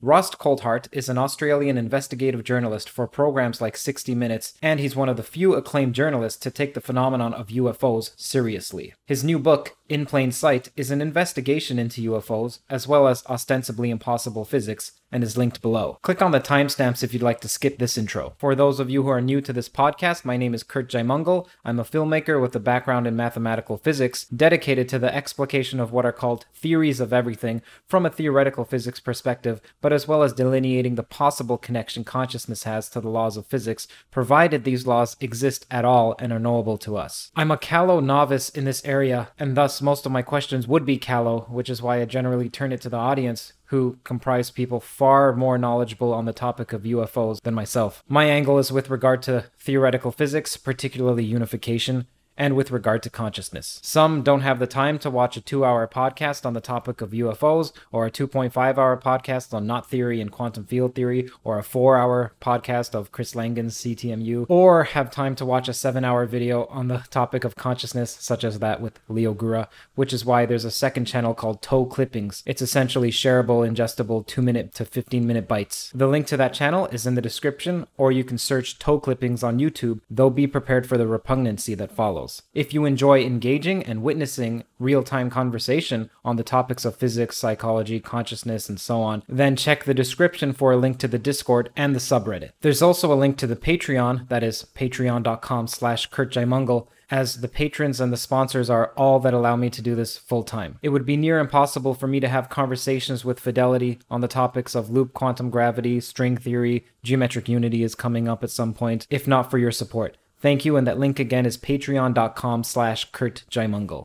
Ross Coulthart is an Australian investigative journalist for programs like 60 Minutes, and he's one of the few acclaimed journalists to take the phenomenon of UFOs seriously. His new book, In Plain Sight, is an investigation into UFOs, as well as ostensibly impossible physics, and is linked below. Click on the timestamps if you'd like to skip this intro. For those of you who are new to this podcast, my name is Curt Jaimungal. I'm a filmmaker with a background in mathematical physics, dedicated to the explication of what are called theories of everything from a theoretical physics perspective, but as well as delineating the possible connection consciousness has to the laws of physics, provided these laws exist at all and are knowable to us. I'm a callow novice in this area, and thus most of my questions would be callow, which is why I generally turn it to the audience who comprise people far more knowledgeable on the topic of UFOs than myself. My angle is with regard to theoretical physics, particularly unification, and with regard to consciousness. Some don't have the time to watch a two hour podcast on the topic of UFOs, or a 2.5 hour podcast on knot theory and quantum field theory, or a four hour podcast of Chris Langan's CTMU, or have time to watch a seven hour video on the topic of consciousness, such as that with Leo Gura, which is why there's a second channel called Toe Clippings. It's essentially shareable, ingestible 2 minute to 15 minute bites. The link to that channel is in the description, or you can search Toe Clippings on YouTube, though be prepared for the repugnancy that follows. If you enjoy engaging and witnessing real time conversation on the topics of physics, psychology, consciousness, and so on, then check the description for a link to the Discord and the subreddit. There's also a link to the Patreon, that is patreon.com slash curtjaimungal, as the patrons and the sponsors are all that allow me to do this full time. It would be near impossible for me to have conversations with Fidelity on the topics of loop quantum gravity, string theory, geometric unity is coming up at some point, if not for your support. Thank you, and that link again is patreon.com slash Curt.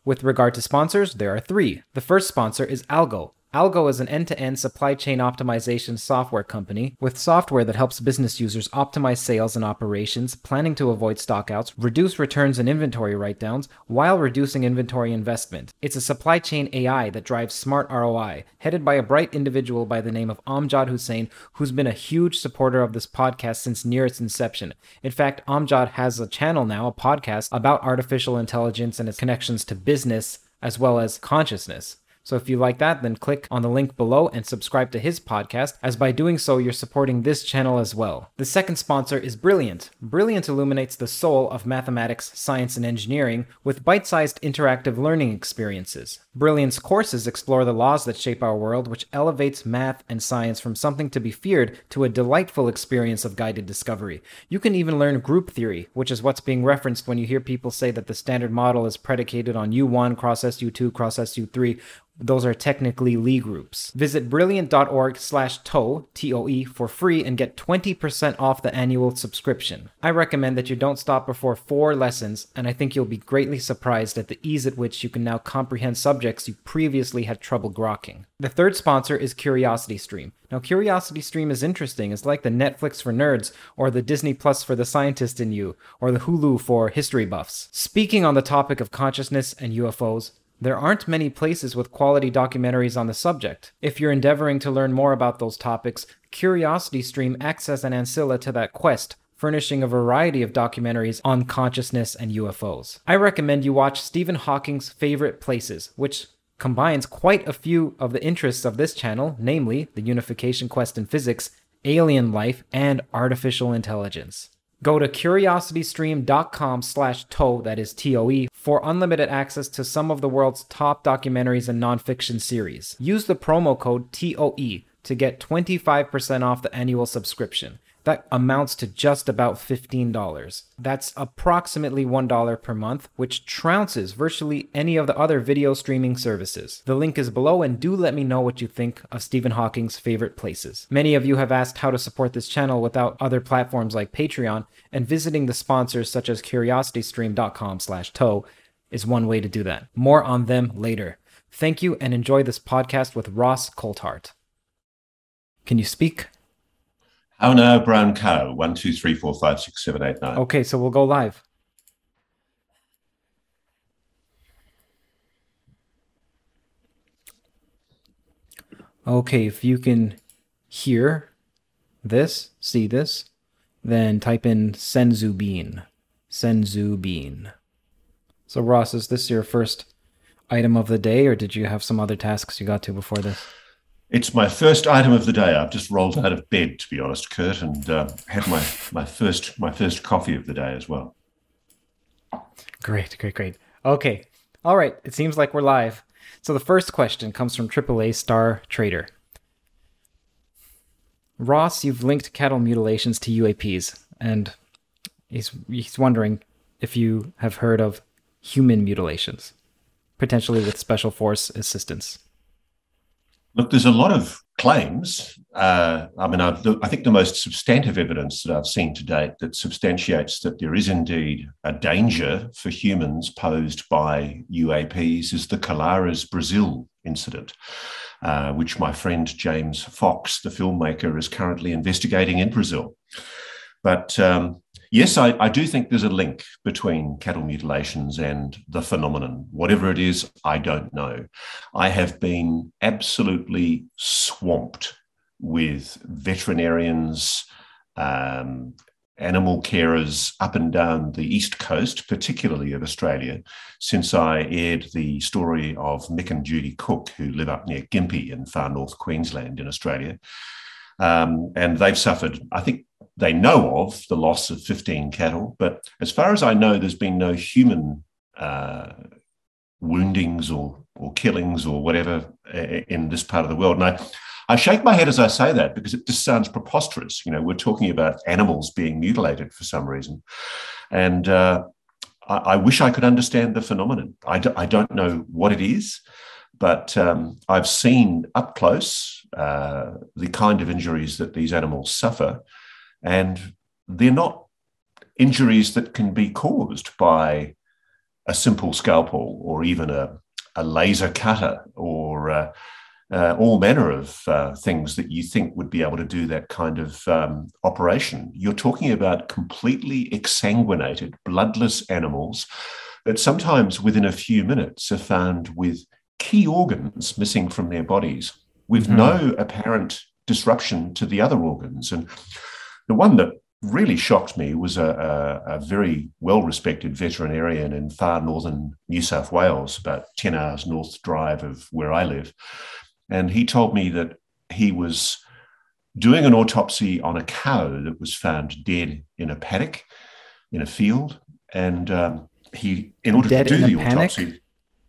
With regard to sponsors, there are three. The first sponsor is Algo. Algo is an end to end supply chain optimization software company with software that helps business users optimize sales and operations, planning to avoid stockouts, reduce returns and inventory write downs, while reducing inventory investment. It's a supply chain AI that drives smart ROI, headed by a bright individual by the name of Amjad Hussain, who's been a huge supporter of this podcast since near its inception. In fact, Amjad has a channel now, a podcast, about artificial intelligence and its connections to business as well as consciousness. So if you like that, then click on the link below and subscribe to his podcast, as by doing so, you're supporting this channel as well. The second sponsor is Brilliant. Brilliant illuminates the soul of mathematics, science, and engineering with bite sized interactive learning experiences. Brilliant's courses explore the laws that shape our world, which elevates math and science from something to be feared to a delightful experience of guided discovery. You can even learn group theory, which is what's being referenced when you hear people say that the standard model is predicated on U1 cross SU2 cross SU3 those are technically Lie groups. Visit brilliant.org slash TOE, T-O-E, for free and get 20% off the annual subscription. I recommend that you don't stop before four lessons, and I think you'll be greatly surprised at the ease at which you can now comprehend subjects you previously had trouble grokking. The third sponsor is Curiosity Stream. Now, Curiosity Stream is interesting. It's like the Netflix for nerds, or the Disney Plus for the scientist in you, or the Hulu for history buffs. Speaking on the topic of consciousness and UFOs, there aren't many places with quality documentaries on the subject. If you're endeavoring to learn more about those topics, Curiosity Stream acts as an ancilla to that quest, furnishing a variety of documentaries on consciousness and UFOs. I recommend you watch Stephen Hawking's Favorite Places, which combines quite a few of the interests of this channel, namely the unification quest in physics, alien life, and artificial intelligence. Go to curiositystream.com slash TOE, that is T-O-E, for unlimited access to some of the world's top documentaries and nonfiction series. Use the promo code TOE to get 25% off the annual subscription. That amounts to just about $15. That's approximately $1 per month, which trounces virtually any of the other video streaming services. The link is below, and do let me know what you think of Stephen Hawking's favorite places. Many of you have asked how to support this channel without other platforms like Patreon, and visiting the sponsors such as curiositystream.com slash toe is one way to do that. More on them later. Thank you and enjoy this podcast with Ross Coulthart. Can you speak? Oh no, brown cow. One, two, three, four, five, six, seven, eight, nine. Okay, so we'll go live. Okay, if you can hear this, see this, then type in Senzu bean. Senzu bean. So Ross, is this your first item of the day, or did you have some other tasks you got to before this? It's my first item of the day. I've just rolled out of bed, to be honest, Curt, and uh, had my, my first my first coffee of the day as well. Great, great, great. Okay, all right. It seems like we're live. So the first question comes from AAA Star Trader. Ross, you've linked cattle mutilations to UAPs, and he's he's wondering if you have heard of human mutilations, potentially with special force assistance. Look, there's a lot of claims. Uh, I mean, I've, I think the most substantive evidence that I've seen to date that substantiates that there is indeed a danger for humans posed by UAPs is the Colares Brazil incident, uh, which my friend James Fox, the filmmaker, is currently investigating in Brazil. But um, yes, I, I, do think there's a link between cattle mutilations and the phenomenon. Whatever it is, I don't know. I have been absolutely swamped with veterinarians, um, animal carers up and down the east coast, particularly of Australia, since I aired the story of Mick and Judy Cook, who live up near Gympie in far north Queensland in Australia. Um, and they've suffered, I think, they know of the loss of 15 cattle, but as far as I know, there's been no human uh, woundings or, or killings or whatever uh, in this part of the world. And I, I shake my head as I say that because it just sounds preposterous. You know, we're talking about animals being mutilated for some reason. And uh, I, I, wish I could understand the phenomenon. I d- I don't know what it is, but um, I've seen up close uh, the kind of injuries that these animals suffer. And they're not injuries that can be caused by a simple scalpel or even a, a laser cutter or uh, uh, all manner of uh, things that you think would be able to do that kind of um, operation. You're talking about completely exsanguinated, bloodless animals that sometimes within a few minutes are found with key organs missing from their bodies with mm-hmm. no apparent disruption to the other organs. And the one that really shocked me was a, a, a very well respected veterinarian in far northern New South Wales, about 10 hours north drive of where I live. And he told me that he was doing an autopsy on a cow that was found dead in a paddock in a field. And um, he, in order dead to do the autopsy,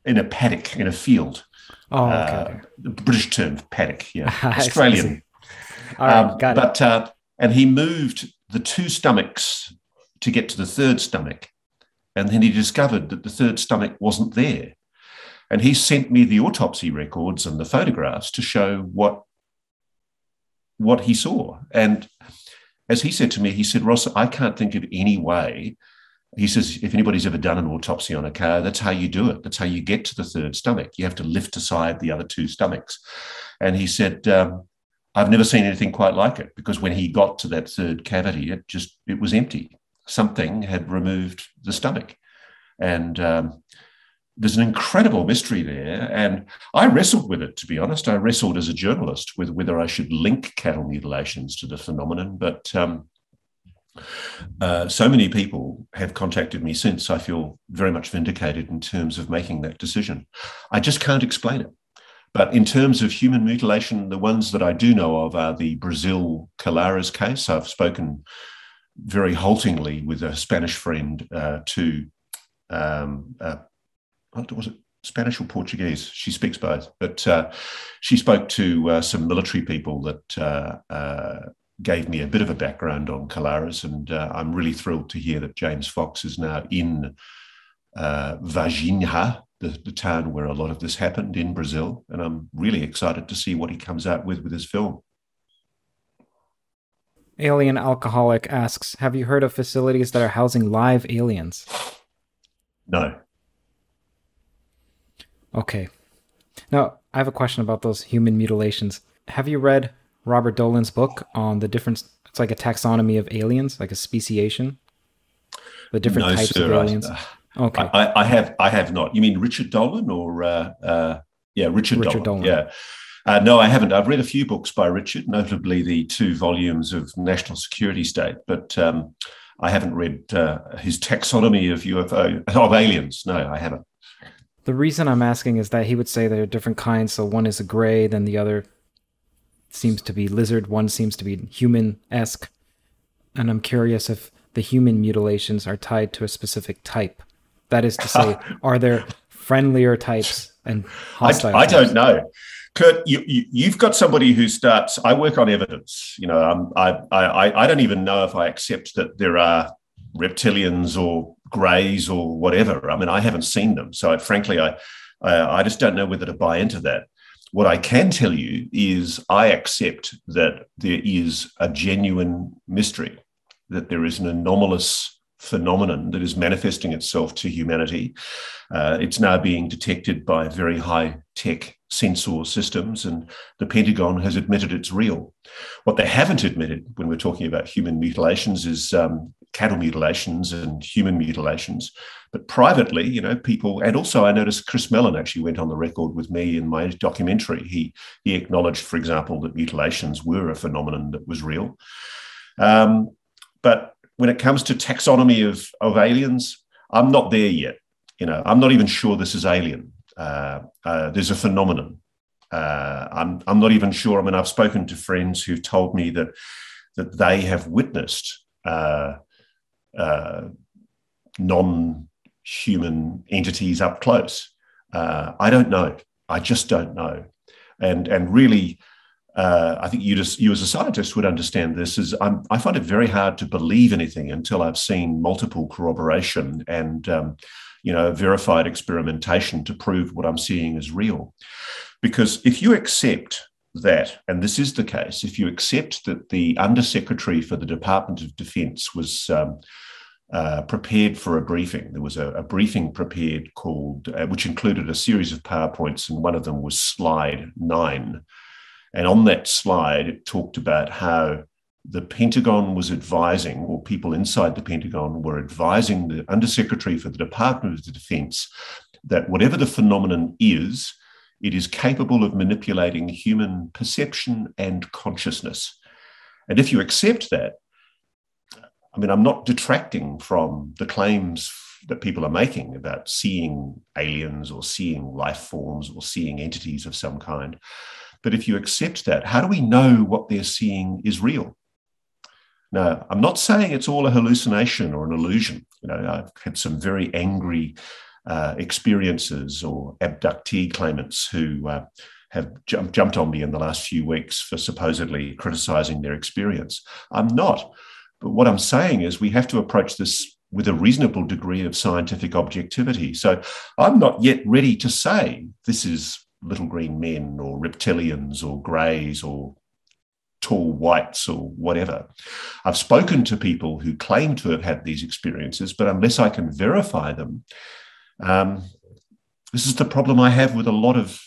in a paddock in a field. Oh, okay. Uh, the British term paddock, yeah, Australian. All right, um, got but, it. Uh, and he moved the two stomachs to get to the third stomach. And then he discovered that the third stomach wasn't there. And he sent me the autopsy records and the photographs to show what, what he saw. And as he said to me, he said, Ross, I can't think of any way. He says, if anybody's ever done an autopsy on a car, that's how you do it. That's how you get to the third stomach. You have to lift aside the other two stomachs. And he said, um, I've never seen anything quite like it because when he got to that third cavity, it just it was empty. Something had removed the stomach, and um, there's an incredible mystery there. And I wrestled with it, to be honest. I wrestled as a journalist with whether I should link cattle mutilations to the phenomenon, but. Um, uh, so many people have contacted me since. I feel very much vindicated in terms of making that decision. I just can't explain it. But in terms of human mutilation, the ones that I do know of are the Brazil Colares case. I've spoken very haltingly with a Spanish friend uh, to, um, uh, what was it, Spanish or Portuguese? She speaks both. But uh, she spoke to uh, some military people that uh, uh, gave me a bit of a background on Colares. And I'm really thrilled to hear that James Fox is now in Varginha, the, the town where a lot of this happened in Brazil. And I'm really excited to see what he comes out with with his film. Alien Alcoholic asks Have you heard of facilities that are housing live aliens? No. Okay. Now, I have a question about those human mutilations. Have you read Robert Dolan's book on the difference? it's like a taxonomy of aliens, like a speciation? The different no, types sir, of aliens? I, uh, Okay. I, I, have I have not. You mean Richard Dolan or uh, uh, yeah, Richard, Richard Dolan. Dolan. Yeah. Uh, no, I haven't. I've read a few books by Richard, notably the two volumes of National Security State, but um, I haven't read uh, his taxonomy of UFO of aliens. No, I haven't. The reason I'm asking is that he would say there are different kinds. So one is a gray, then the other seems to be lizard, one seems to be human esque. And I'm curious if the human mutilations are tied to a specific type. That is to say, are there friendlier types and hostile? I, I don't know. Curt, you, have got somebody who starts. I work on evidence. You know, um, I, I, I don't even know if I accept that there are reptilians or greys or whatever. I mean, I haven't seen them, so I, frankly, I, I, I just don't know whether to buy into that. What I can tell you is, I accept that there is a genuine mystery, that there is an anomalous phenomenon that is manifesting itself to humanity. Uh, it's now being detected by very high tech sensor systems, and the Pentagon has admitted it's real. What they haven't admitted when we're talking about human mutilations is um, cattle mutilations and human mutilations. But privately, you know, people, and also I noticed Chris Mellon actually went on the record with me in my documentary. He he acknowledged, for example, that mutilations were a phenomenon that was real. Um, but when it comes to taxonomy of of aliens, I'm not there yet. You know, I'm not even sure this is alien uh, uh, there's a phenomenon. Uh, I'm, I'm not even sure. I mean, I've spoken to friends who've told me that that they have witnessed uh, uh, non-human entities up close. Uh, I don't know. I just don't know. And and really, I think you just you as a scientist would understand this. Is I'm, i find it very hard to believe anything until I've seen multiple corroboration and um, you know, verified experimentation to prove what I'm seeing is real. Because if you accept that, and this is the case, if you accept that the Undersecretary for the Department of Defense was um, uh, prepared for a briefing, there was a, a briefing prepared called, uh, which included a series of PowerPoints, and one of them was slide nine. And on that slide, it talked about how the Pentagon was advising, or people inside the Pentagon were advising the Undersecretary for the Department of Defense that whatever the phenomenon is, it is capable of manipulating human perception and consciousness. And if you accept that, I mean, I'm not detracting from the claims that people are making about seeing aliens or seeing life forms or seeing entities of some kind. But if you accept that, how do we know what they're seeing is real? Now, I'm not saying it's all a hallucination or an illusion. You know, I've had some very angry uh, experiences or abductee claimants who uh, have jump, jumped on me in the last few weeks for supposedly criticizing their experience. I'm not. But what I'm saying is we have to approach this with a reasonable degree of scientific objectivity. So I'm not yet ready to say this is little green men or reptilians or greys or tall whites or whatever. I've spoken to people who claim to have had these experiences, but unless I can verify them, um, this is the problem I have with a lot of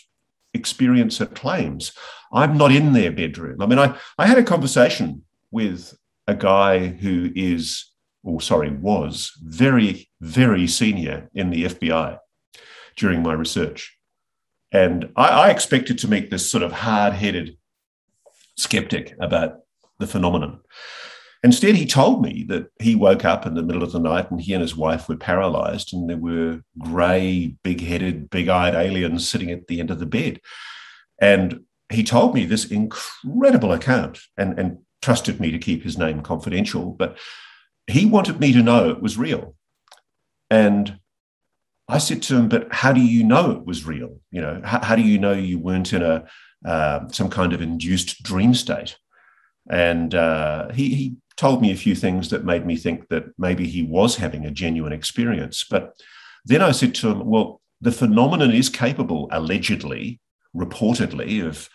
experience experiencer claims. I'm not in their bedroom. I mean, I, I had a conversation with a guy who is, or sorry, was very, very senior in the FBI during my research. And I, I expected to meet this sort of hard headed skeptic about the phenomenon. Instead, he told me that he woke up in the middle of the night and he and his wife were paralyzed, and there were grey, big headed, big eyed aliens sitting at the end of the bed. And he told me this incredible account and, and trusted me to keep his name confidential, but he wanted me to know it was real. And I said to him, but how do you know it was real? You know, how, how do you know you weren't in a uh, some kind of induced dream state. And uh, he, he told me a few things that made me think that maybe he was having a genuine experience. But then I said to him, well, the phenomenon is capable, allegedly, reportedly, of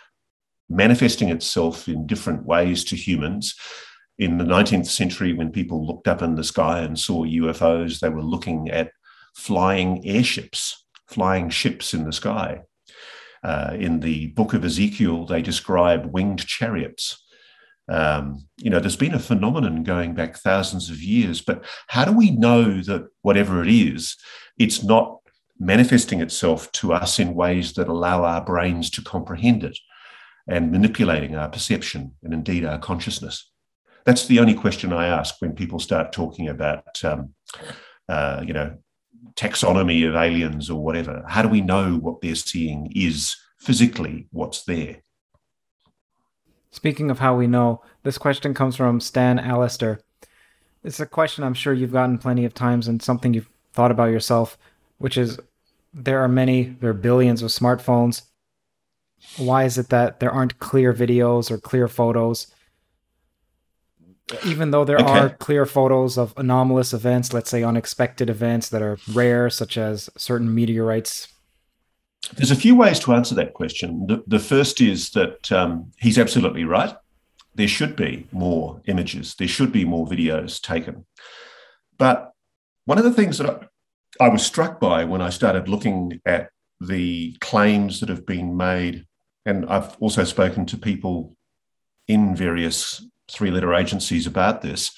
manifesting itself in different ways to humans. In the 19th century, when people looked up in the sky and saw UFOs, they were looking at flying airships, flying ships in the sky. Uh, in the book of Ezekiel, they describe winged chariots. Um, you know, there's been a phenomenon going back thousands of years, but how do we know that whatever it is, it's not manifesting itself to us in ways that allow our brains to comprehend it and manipulating our perception and indeed our consciousness? That's the only question I ask when people start talking about, um, uh, you know, taxonomy of aliens or whatever? How do we know what they're seeing is physically what's there? Speaking of how we know, this question comes from Stan Allister. It's a question I'm sure you've gotten plenty of times and something you've thought about yourself, which is there are many, there are billions of smartphones. Why is it that there aren't clear videos or clear photos? Even though there okay. are clear photos of anomalous events, let's say unexpected events that are rare, such as certain meteorites. There's a few ways to answer that question. The, the first is that um, he's absolutely right. There should be more images, there should be more videos taken. But one of the things that I was struck by when I started looking at the claims that have been made, and I've also spoken to people in various three letter agencies about this,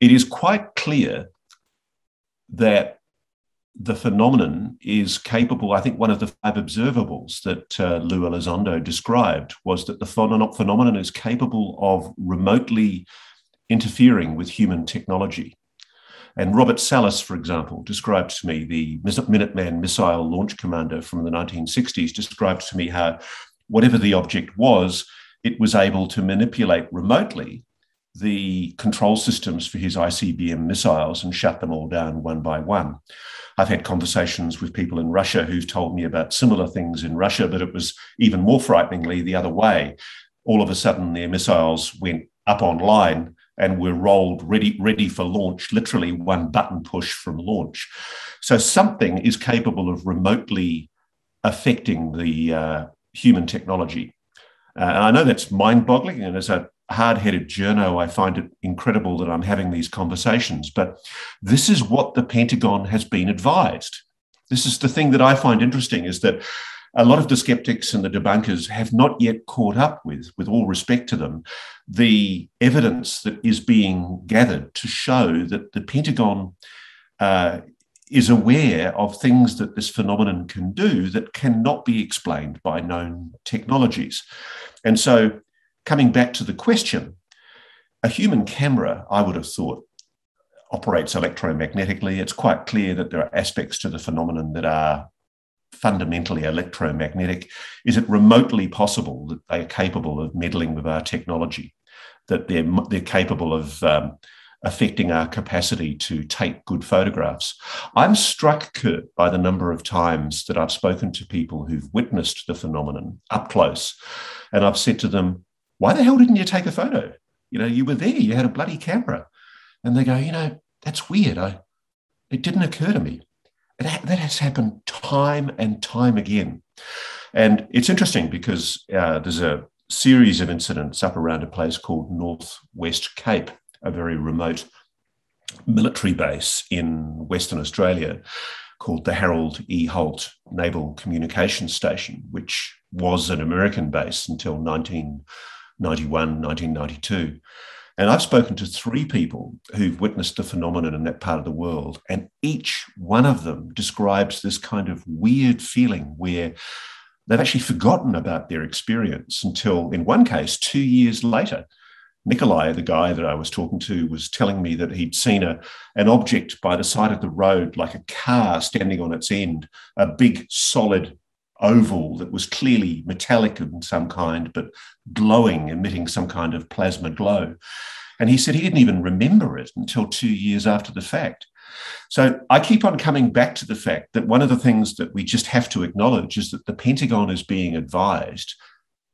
it is quite clear that the phenomenon is capable. I think one of the five observables that uh, Lue Elizondo described was that the phenomenon is capable of remotely interfering with human technology. And Robert Salas, for example, described to me, the Minuteman missile launch commander from the 1960s, described to me how whatever the object was, it was able to manipulate remotely the control systems for his ICBM missiles and shut them all down one by one. I've had conversations with people in Russia who've told me about similar things in Russia, but it was even more frighteningly the other way. All of a sudden, their missiles went up online and were rolled ready, ready for launch, literally one button push from launch. So something is capable of remotely affecting the uh, human technology. Uh, and I know that's mind boggling. And as a hard headed journo, I find it incredible that I'm having these conversations. But this is what the Pentagon has been advised. This is the thing that I find interesting is that a lot of the skeptics and the debunkers have not yet caught up with, with all respect to them, the evidence that is being gathered to show that the Pentagon uh, is aware of things that this phenomenon can do that cannot be explained by known technologies. And so, coming back to the question, a human camera, I would have thought, operates electromagnetically. It's quite clear that there are aspects to the phenomenon that are fundamentally electromagnetic? Is it remotely possible that they are capable of meddling with our technology, that they're, they're capable of um, affecting our capacity to take good photographs? I'm struck, Curt, by the number of times that I've spoken to people who've witnessed the phenomenon up close. And I've said to them, why the hell didn't you take a photo? You know, you were there, you had a bloody camera. And they go, you know, that's weird. I, it didn't occur to me. That has happened time and time again. And it's interesting because uh, there's a series of incidents up around a place called Northwest Cape, a very remote military base in Western Australia called the Harold E. Holt Naval Communications Station, which was an American base until 1991, 1992. And I've spoken to three people who've witnessed the phenomenon in that part of the world, and each one of them describes this kind of weird feeling where they've actually forgotten about their experience until, in one case, two years later. Nikolai, the guy that I was talking to, was telling me that he'd seen a, an object by the side of the road, like a car standing on its end, a big solid oval that was clearly metallic in some kind, but glowing, emitting some kind of plasma glow. And he said he didn't even remember it until two years after the fact. So I keep on coming back to the fact that one of the things that we just have to acknowledge is that the Pentagon is being advised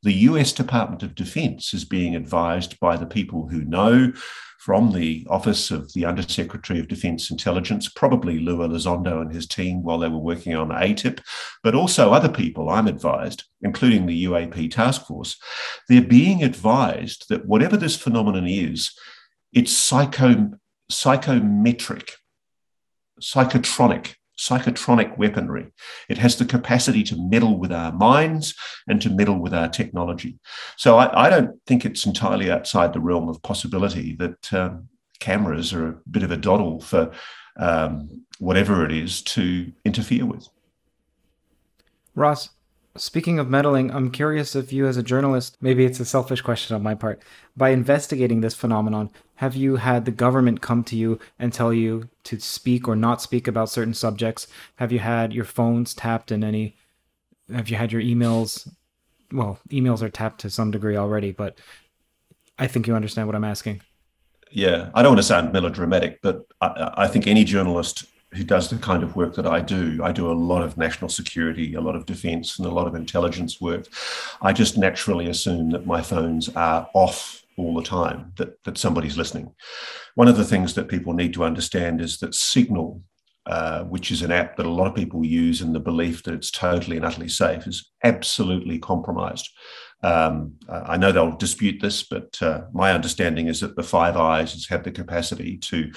the US Department of Defense is being advised by the people who know from the Office of the Undersecretary of Defense Intelligence, probably Lue Elizondo and his team while they were working on AATIP, but also other people, I'm advised, including the UAP task force. They're being advised that whatever this phenomenon is, it's psycho, psychometric, psychotronic psychotronic weaponry. It has the capacity to meddle with our minds and to meddle with our technology. So I, I don't think it's entirely outside the realm of possibility that um, cameras are a bit of a doddle for um, whatever it is to interfere with. Ross, Speaking of meddling, I'm curious if you, as a journalist, maybe it's a selfish question on my part, by investigating this phenomenon, have you had the government come to you and tell you to speak or not speak about certain subjects? Have you had your phones tapped in any? Have you had your emails well, emails are tapped to some degree already, but I think you understand what I'm asking. Yeah, I don't want to sound melodramatic, but I, I think any journalist who does the kind of work that I do. I do a lot of national security, a lot of defense, and a lot of intelligence work. I just naturally assume that my phones are off all the time, that, that somebody's listening. One of the things that people need to understand is that Signal, uh, which is an app that a lot of people use in the belief that it's totally and utterly safe, is absolutely compromised. Um, I know they'll dispute this, but uh, my understanding is that the Five Eyes has had the capacity to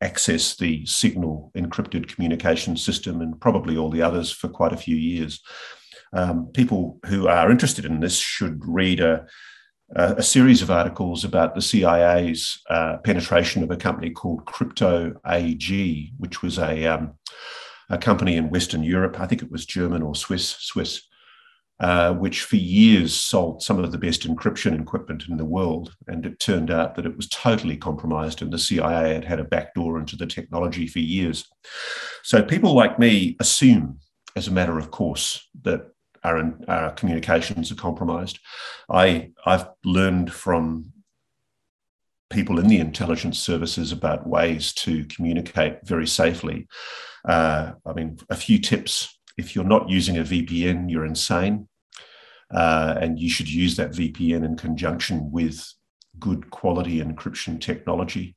access the Signal encrypted communication system and probably all the others for quite a few years. Um, people who are interested in this should read a, a series of articles about the CIA's uh, penetration of a company called Crypto AG, which was a, um, a company in Western Europe. I think it was German or Swiss. Swiss uh, which for years sold some of the best encryption equipment in the world. And it turned out that it was totally compromised, and the CIA had had a backdoor into the technology for years. So people like me assume, as a matter of course, that our, our communications are compromised. I, I've learned from people in the intelligence services about ways to communicate very safely. Uh, I mean, a few tips. If you're not using a VPN, you're insane. Uh, and you should use that VPN in conjunction with good quality encryption technology.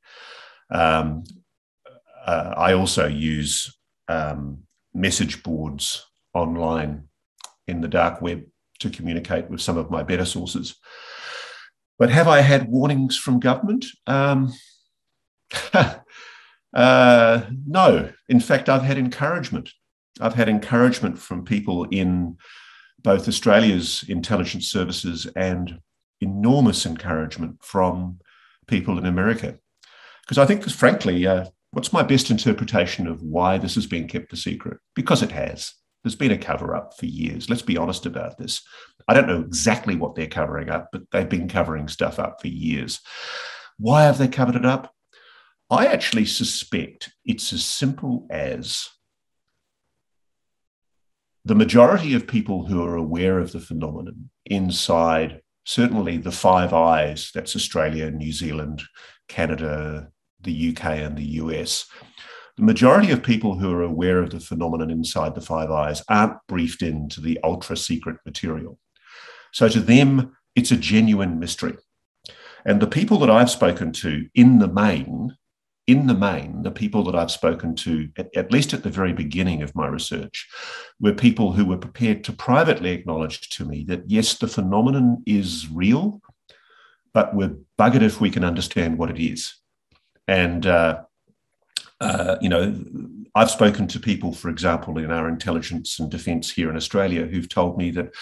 Um, uh, I also use um, message boards online in the dark web to communicate with some of my better sources. But have I had warnings from government? Um, uh, no. In fact, I've had encouragement. I've had encouragement from people in both Australia's intelligence services and enormous encouragement from people in America. Because I think, frankly, uh, what's my best interpretation of why this has been kept a secret? Because it has. There's been a cover up for years. Let's be honest about this. I don't know exactly what they're covering up, but they've been covering stuff up for years. Why have they covered it up? I actually suspect it's as simple as the majority of people who are aware of the phenomenon inside certainly the five eyes that's australia new zealand canada the uk and the us the majority of people who are aware of the phenomenon inside the five eyes aren't briefed into the ultra secret material. So to them it's a genuine mystery. And the people that i've spoken to in the main in the main, the people that I've spoken to, at, at, least at the very beginning of my research, were people who were prepared to privately acknowledge to me that yes, the phenomenon is real, but we're buggered if we can understand what it is. And, uh, uh, you know, I've spoken to people, for example, in our intelligence and defense here in Australia, who've told me that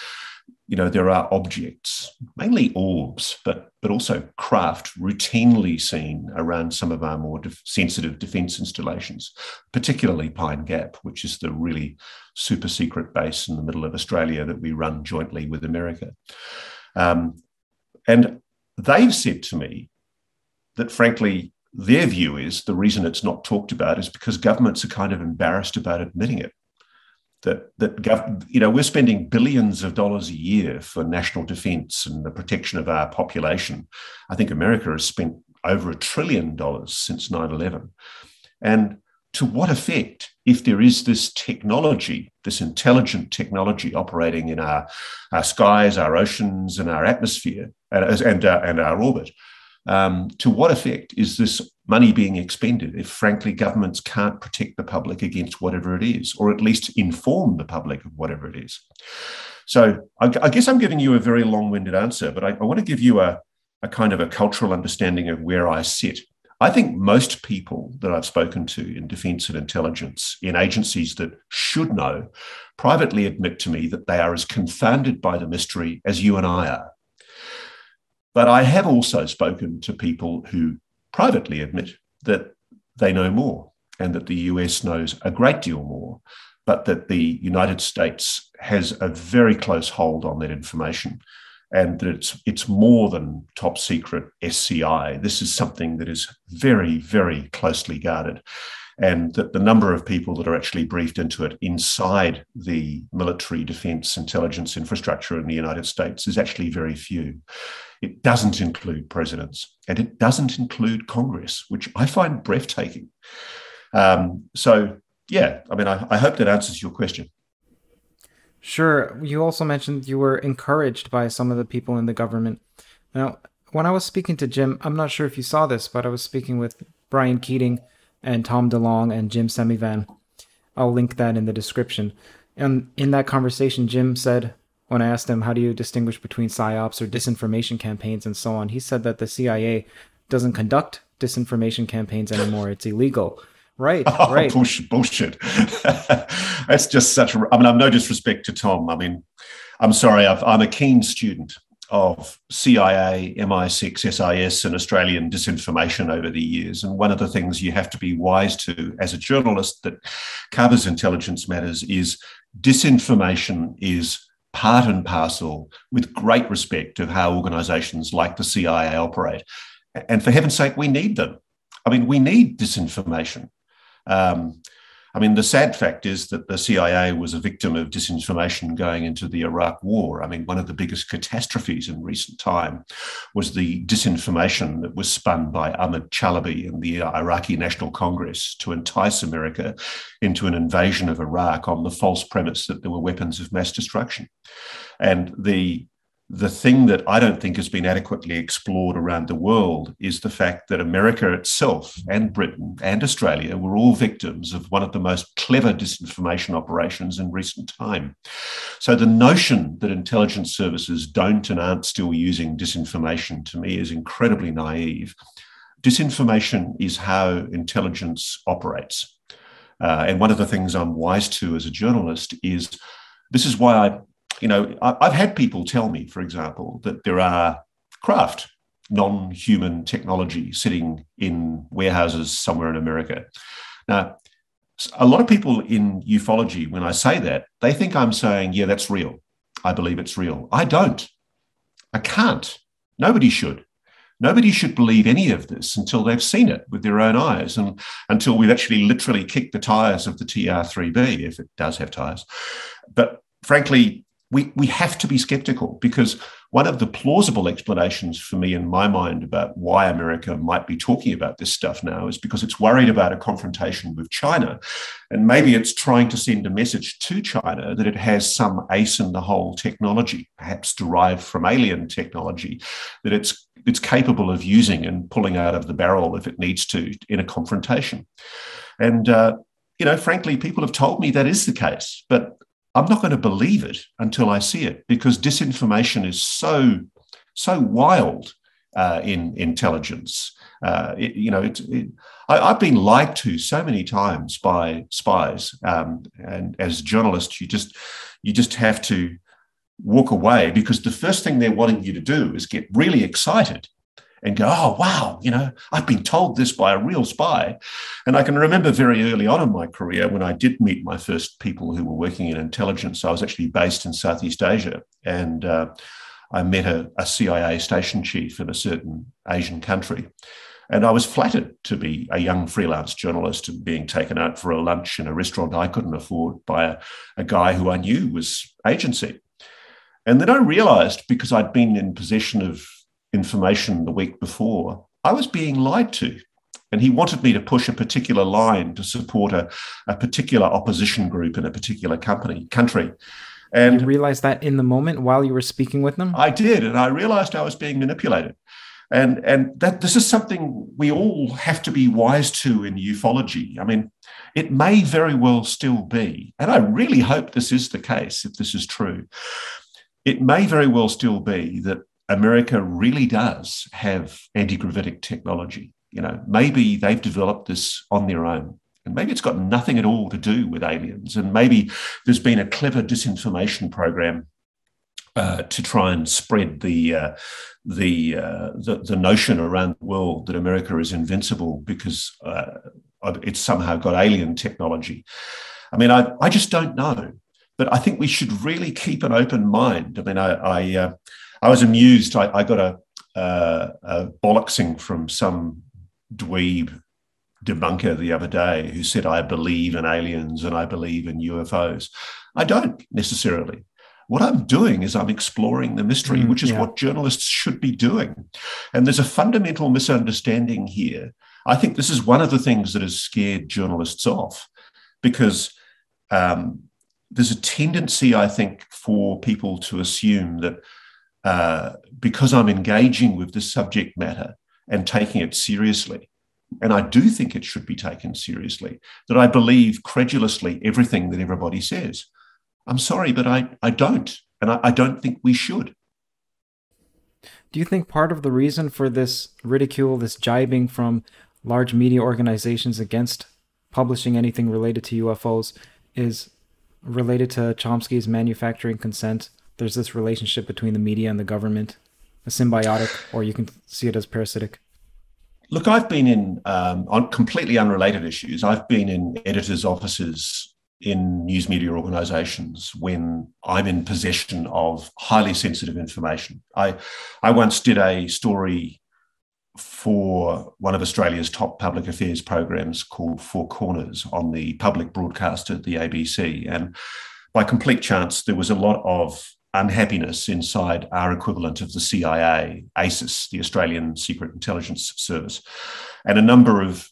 you know, there are objects, mainly orbs, but, but also craft routinely seen around some of our more def- sensitive defense installations, particularly Pine Gap, which is the really super secret base in the middle of Australia that we run jointly with America. Um, and they've said to me that, frankly, their view is the reason it's not talked about is because governments are kind of embarrassed about admitting it that that gov- you know we're spending billions of dollars a year for national defense and the protection of our population. I think America has spent over a trillion dollars since 9/11. And to what effect if there is this technology, this intelligent technology operating in our, our skies, our oceans, and our atmosphere, and, and, uh, and our orbit? Um, to what effect is this money being expended if, frankly, governments can't protect the public against whatever it is, or at least inform the public of whatever it is? So I, I guess I'm giving you a very long winded answer, but I, I want to give you a, a kind of a cultural understanding of where I sit. I think most people that I've spoken to in defense and intelligence, in agencies that should know, privately admit to me that they are as confounded by the mystery as you and I are. But I have also spoken to people who privately admit that they know more and that the US knows a great deal more, but that the United States has a very close hold on that information and that it's, it's more than top secret SCI. This is something that is very, very closely guarded. And that the number of people that are actually briefed into it inside the military defense intelligence infrastructure in the United States is actually very few. It doesn't include presidents and it doesn't include Congress, which I find breathtaking. Um, so, yeah, I mean, I, I hope that answers your question. Sure. You also mentioned you were encouraged by some of the people in the government. Now, when I was speaking to Jim, I'm not sure if you saw this, but I was speaking with Brian Keating and Tom DeLonge and Jim Semivan. I'll link that in the description. And in that conversation, Jim said, when I asked him, how do you distinguish between psyops or disinformation campaigns and so on, he said that the CIA doesn't conduct disinformation campaigns anymore. It's illegal. Right, oh, right. Bullshit. bullshit. That's just such a. I mean, I'm no disrespect to Tom. I mean, I'm sorry. i am a keen student of CIA, MI6, SIS, and Australian disinformation over the years. And one of the things you have to be wise to as a journalist that covers intelligence matters is disinformation is part and parcel with great respect of how organizations like the CIA operate. And for heaven's sake, we need them. I mean, we need disinformation. Um, I mean, the sad fact is that the CIA was a victim of disinformation going into the Iraq War. I mean, one of the biggest catastrophes in recent time was the disinformation that was spun by Ahmad Chalabi and the Iraqi National Congress to entice America into an invasion of Iraq on the false premise that there were weapons of mass destruction. And the the thing that I don't think has been adequately explored around the world is the fact that America itself and Britain and Australia were all victims of one of the most clever disinformation operations in recent time. So the notion that intelligence services don't and aren't still using disinformation to me is incredibly naive. Disinformation is how intelligence operates. Uh, and one of the things I'm wise to as a journalist is this is why I you know, I've had people tell me, for example, that there are craft, non human technology sitting in warehouses somewhere in America. Now, a lot of people in ufology, when I say that, they think I'm saying, yeah, that's real. I believe it's real. I don't. I can't. Nobody should. Nobody should believe any of this until they've seen it with their own eyes and until we've actually literally kicked the tires of the TR3B, if it does have tires. But frankly, we, we have to be skeptical because one of the plausible explanations for me in my mind about why America might be talking about this stuff now is because it's worried about a confrontation with China. And maybe it's trying to send a message to China that it has some ace in the hole technology, perhaps derived from alien technology, that it's, it's capable of using and pulling out of the barrel if it needs to in a confrontation. And, uh, you know, frankly, people have told me that is the case, but I'm not going to believe it until I see it because disinformation is so so wild uh, in intelligence. Uh, it, you know, it, I, have been lied to so many times by spies, um, and as journalists, you just you just have to walk away because the first thing they're wanting you to do is get really excited and go, oh, wow, you know, I've been told this by a real spy. And I can remember very early on in my career when I did meet my first people who were working in intelligence. I was actually based in Southeast Asia and uh, I met a, a CIA station chief in a certain Asian country. And I was flattered to be a young freelance journalist and being taken out for a lunch in a restaurant I couldn't afford by a, a guy who I knew was agency. And then I realized because I'd been in possession of information the week before, I was being lied to. And he wanted me to push a particular line to support a, a particular opposition group in a particular company country. And you realized that in the moment while you were speaking with them? I did, and I realized I was being manipulated. And, and that this is something we all have to be wise to in ufology. I mean, it may very well still be, and I really hope this is the case if this is true. It may very well still be that America really does have anti-gravitic technology. You know, maybe they've developed this on their own. And maybe it's got nothing at all to do with aliens. And maybe there's been a clever disinformation program uh, to try and spread the, uh, the, uh, the, the notion around the world that America is invincible because uh, it's somehow got alien technology. I mean, I, I just don't know, but I think we should really keep an open mind. I mean, I, I uh, I was amused. I, I got a, uh, a bollocksing from some dweeb debunker the other day who said, I believe in aliens and I believe in UFOs. I don't necessarily. What I'm doing is I'm exploring the mystery, mm, which is yeah. what journalists should be doing. And there's a fundamental misunderstanding here. I think this is one of the things that has scared journalists off because um, there's a tendency, I think, for people to assume that uh, because I'm engaging with the subject matter and taking it seriously, and I do think it should be taken seriously, that I believe credulously everything that everybody says. I'm sorry, but I, I don't. And I, I don't think we should. Do you think part of the reason for this ridicule, this jibing from large media organizations against publishing anything related to UFOs is related to Chomsky's manufacturing consent? There's this relationship between the media and the government, a symbiotic, or you can see it as parasitic. Look, I've been in um, on completely unrelated issues. I've been in editors' offices in news media organizations when I'm in possession of highly sensitive information. I, I once did a story for one of Australia's top public affairs programs called Four Corners on the public broadcaster, the ABC. And by complete chance, there was a lot of unhappiness inside our equivalent of the CIA, ASIS, the Australian Secret Intelligence Service. And a number of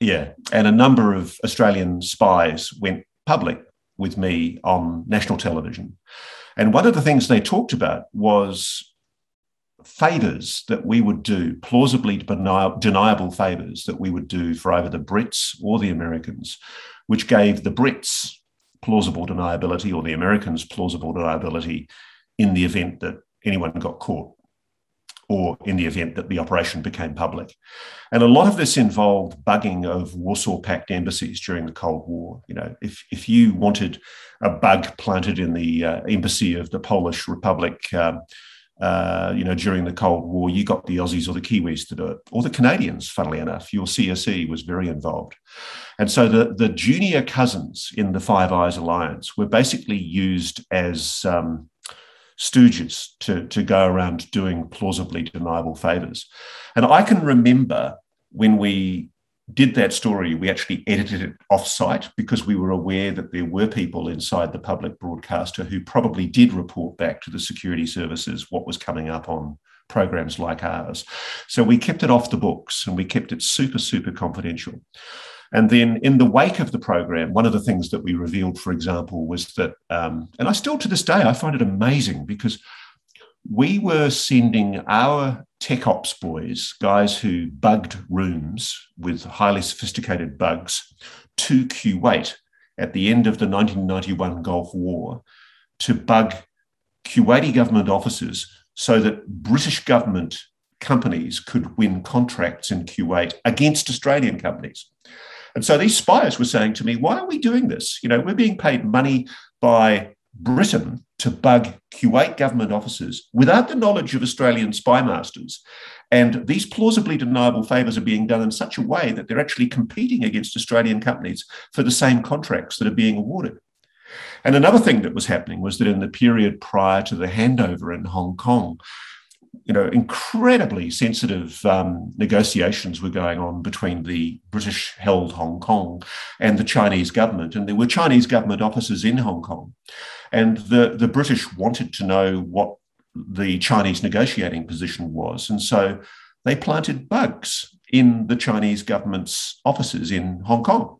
yeah, and a number of Australian spies went public with me on national television. And one of the things they talked about was favors that we would do, plausibly deni- deniable favors that we would do for either the Brits or the Americans, which gave the Brits plausible deniability or the Americans plausible deniability in the event that anyone got caught or in the event that the operation became public. And a lot of this involved bugging of Warsaw Pact embassies during the Cold War. You know, if, if you wanted a bug planted in the uh, embassy of the Polish Republic, um, uh, you know, during the Cold War, you got the Aussies or the Kiwis to do it, or the Canadians, funnily enough. Your CSE was very involved. And so the, the junior cousins in the Five Eyes Alliance were basically used as um, stooges to, to go around doing plausibly deniable favors. And I can remember when we did that story, we actually edited it off-site because we were aware that there were people inside the public broadcaster who probably did report back to the security services what was coming up on programs like ours. So we kept it off the books and we kept it super, super confidential. And then in the wake of the program, one of the things that we revealed, for example, was that, um, and I still to this day, I find it amazing because we were sending our tech ops boys, guys who bugged rooms with highly sophisticated bugs, to Kuwait at the end of the 1991 Gulf War to bug Kuwaiti government officers so that British government companies could win contracts in Kuwait against Australian companies. And so these spies were saying to me, why are we doing this? You know, we're being paid money by Britain to bug Kuwait government officers without the knowledge of Australian spy masters. And these plausibly deniable favours are being done in such a way that they're actually competing against Australian companies for the same contracts that are being awarded. And another thing that was happening was that in the period prior to the handover in Hong Kong, you know, incredibly sensitive um, negotiations were going on between the British held Hong Kong and the Chinese government. And there were Chinese government officers in Hong Kong. And the, the British wanted to know what the Chinese negotiating position was. And so they planted bugs in the Chinese government's offices in Hong Kong.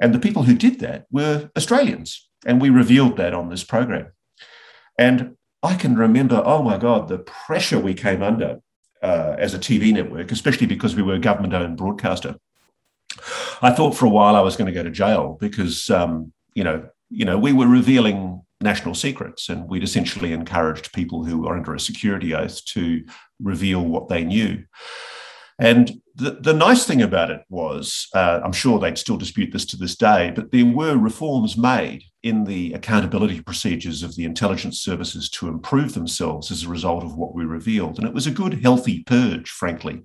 And the people who did that were Australians. And we revealed that on this program. And I can remember, oh my God, the pressure we came under uh, as a TV network, especially because we were a government owned broadcaster. I thought for a while I was going to go to jail because, um, you know, you know, we were revealing national secrets and we'd essentially encouraged people who were under a security oath to reveal what they knew. And the, the nice thing about it was, uh, I'm sure they'd still dispute this to this day, but there were reforms made in the accountability procedures of the intelligence services to improve themselves as a result of what we revealed. And it was a good, healthy purge, frankly.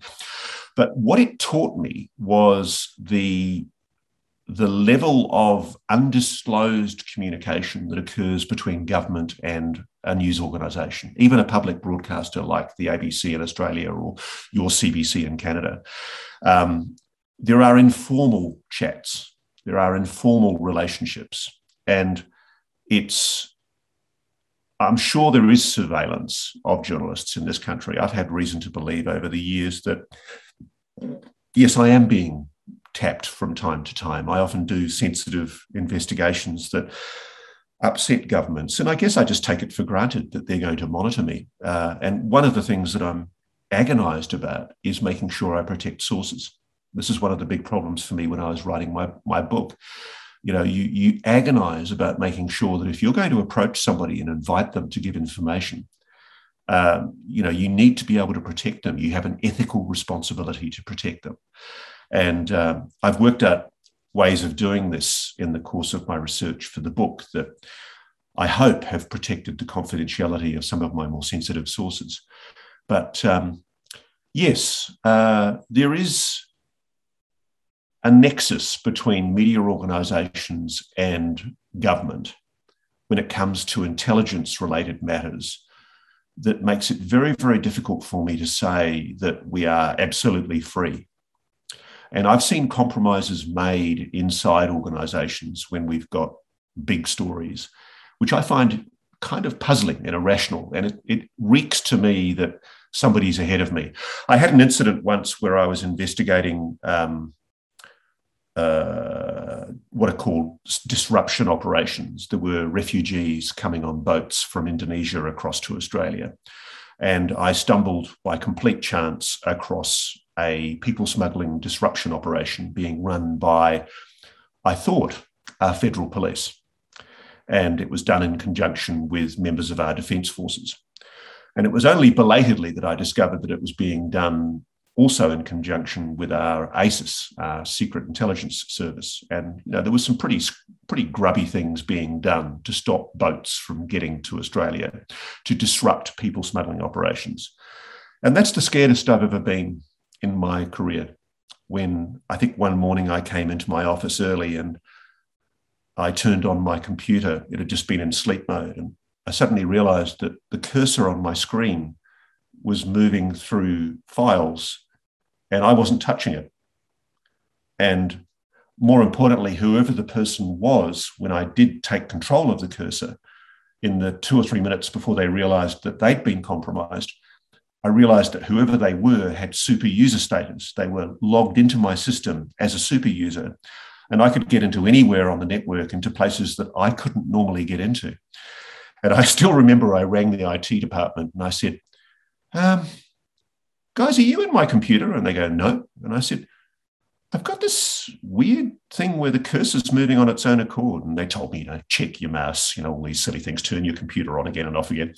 But what it taught me was the the level of undisclosed communication that occurs between government and a news organisation, even a public broadcaster like the ABC in Australia or your CBC in Canada. Um, there are informal chats, there are informal relationships, and it's I'm sure there is surveillance of journalists in this country. I've had reason to believe over the years that, yes, I am being tapped from time to time. I often do sensitive investigations that upset governments. And I guess I just take it for granted that they're going to monitor me. Uh, and one of the things that I'm agonized about is making sure I protect sources. This is one of the big problems for me when I was writing my, my book you know you you agonize about making sure that if you're going to approach somebody and invite them to give information um, you know you need to be able to protect them you have an ethical responsibility to protect them and uh, i've worked out ways of doing this in the course of my research for the book that i hope have protected the confidentiality of some of my more sensitive sources but um, yes uh, there is a nexus between media organisations and government when it comes to intelligence related matters that makes it very, very difficult for me to say that we are absolutely free. And I've seen compromises made inside organisations when we've got big stories, which I find kind of puzzling and irrational. And it, it reeks to me that somebody's ahead of me. I had an incident once where I was investigating um, uh, what are called disruption operations. There were refugees coming on boats from Indonesia across to Australia. And I stumbled by complete chance across a people smuggling disruption operation being run by, I thought, our federal police. And it was done in conjunction with members of our defence forces. And it was only belatedly that I discovered that it was being done also in conjunction with our ASIS, our Secret Intelligence Service. And you know, there was some pretty, pretty grubby things being done to stop boats from getting to Australia, to disrupt people smuggling operations. And that's the scaredest I've ever been in my career. When I think one morning I came into my office early and I turned on my computer, it had just been in sleep mode. And I suddenly realized that the cursor on my screen was moving through files and I wasn't touching it. And more importantly, whoever the person was, when I did take control of the cursor, in the two or three minutes before they realized that they'd been compromised, I realized that whoever they were had super user status. They were logged into my system as a super user, and I could get into anywhere on the network, into places that I couldn't normally get into. And I still remember I rang the IT department and I said, um, guys, are you in my computer? And they go, no. And I said, I've got this weird thing where the cursor's moving on its own accord. And they told me, you know, check your mouse, you know, all these silly things, turn your computer on again and off again.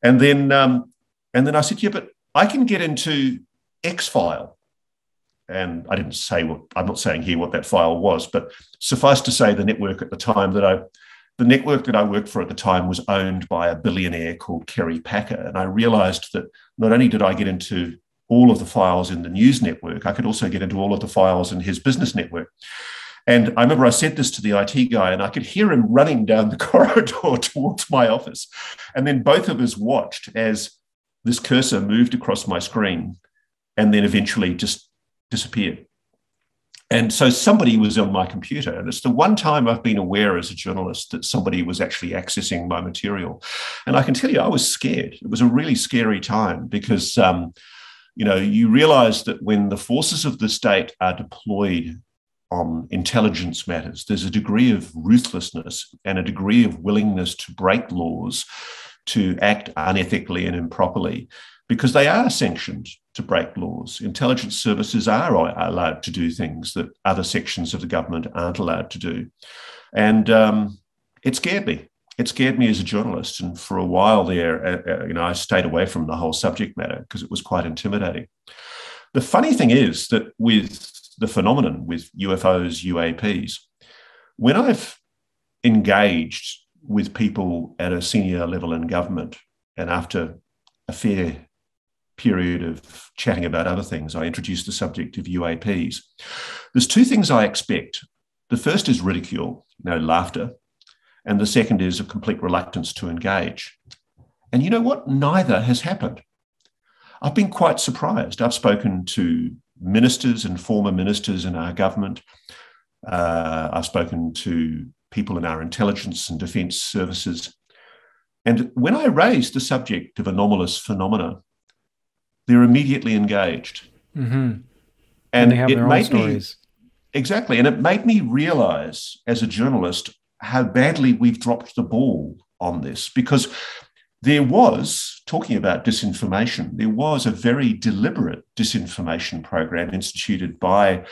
And then, um, and then I said, yeah, but I can get into X file. And I didn't say what I'm not saying here what that file was, but suffice to say, the network at the time that I the network that I worked for at the time was owned by a billionaire called Kerry Packer. And I realized that not only did I get into all of the files in the news network, I could also get into all of the files in his business network. And I remember I said this to the IT guy, and I could hear him running down the corridor towards my office. And then both of us watched as this cursor moved across my screen and then eventually just disappeared. And so somebody was on my computer. And it's the one time I've been aware as a journalist that somebody was actually accessing my material. And I can tell you, I was scared. It was a really scary time because, um, you know, you realize that when the forces of the state are deployed on intelligence matters, there's a degree of ruthlessness and a degree of willingness to break laws, to act unethically and improperly because they are sanctioned to break laws. Intelligence services are allowed to do things that other sections of the government aren't allowed to do. And um, it scared me. It scared me as a journalist. And for a while there, uh, uh you know, I stayed away from the whole subject matter because it was quite intimidating. The funny thing is that with the phenomenon with UFOs, UAPs, when I've engaged with people at a senior level in government, and after a fair period of chatting about other things, I introduced the subject of UAPs. There's two things I expect. The first is ridicule, no laughter, and the second is a complete reluctance to engage. And you know what? Neither has happened. I've been quite surprised. I've spoken to ministers and former ministers in our government. Uh, I've spoken to people in our intelligence and defence services. And when I raised the subject of anomalous phenomena, they're immediately engaged. Mm-hmm. And, and, they have their own stories. Me, exactly. And it made me realize as a journalist how badly we've dropped the ball on this because there was, talking about disinformation, there was a very deliberate disinformation program instituted by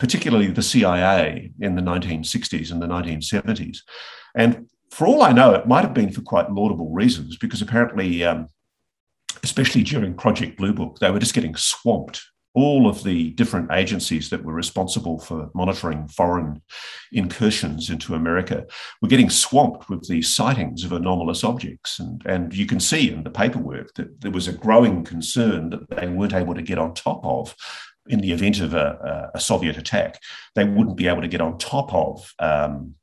particularly the CIA in the 1960s and the 1970s. And for all I know, it might have been for quite laudable reasons because apparently, um, especially during Project Blue Book, they were just getting swamped all of the different agencies that were responsible for monitoring foreign incursions into America were getting swamped with these sightings of anomalous objects. And, and you can see in the paperwork that there was a growing concern that they weren't able to get on top of in the event of a, a Soviet attack. They wouldn't be able to get on top of. Um,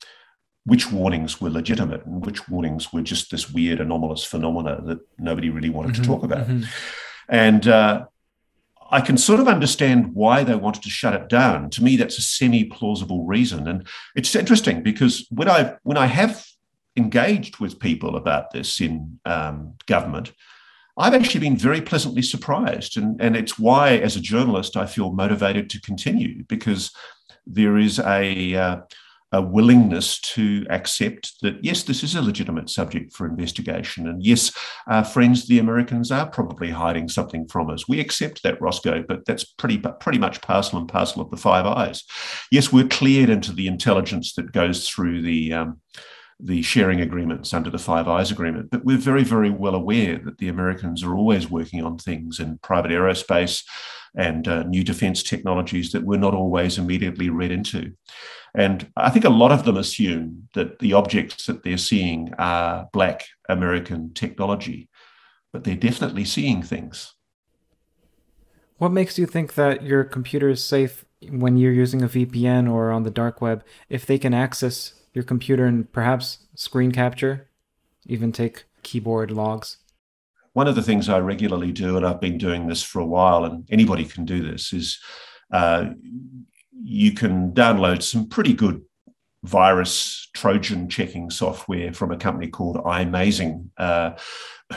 which warnings were legitimate and which warnings were just this weird anomalous phenomena that nobody really wanted mm-hmm, to talk about. Mm-hmm. And uh, I can sort of understand why they wanted to shut it down. To me, that's a semi-plausible reason, and it's interesting because when I when I have engaged with people about this in um, government, I've actually been very pleasantly surprised, and and it's why, as a journalist, I feel motivated to continue because there is a uh, a willingness to accept that, yes, this is a legitimate subject for investigation. And yes, our friends, the Americans, are probably hiding something from us. We accept that, Roscoe, but that's pretty, pretty much parcel and parcel of the Five Eyes. Yes, we're cleared into the intelligence that goes through the. Um, the sharing agreements under the Five Eyes Agreement. But we're very, very well aware that the Americans are always working on things in private aerospace and uh, new defense technologies that we're not always immediately read into. And I think a lot of them assume that the objects that they're seeing are Black American technology, but they're definitely seeing things. What makes you think that your computer is safe when you're using a VPN or on the dark web if they can access your computer and perhaps screen capture, even take keyboard logs? One of the things I regularly do, and I've been doing this for a while, and anybody can do this, is uh, you can download some pretty good virus Trojan checking software from a company called iMazing, uh,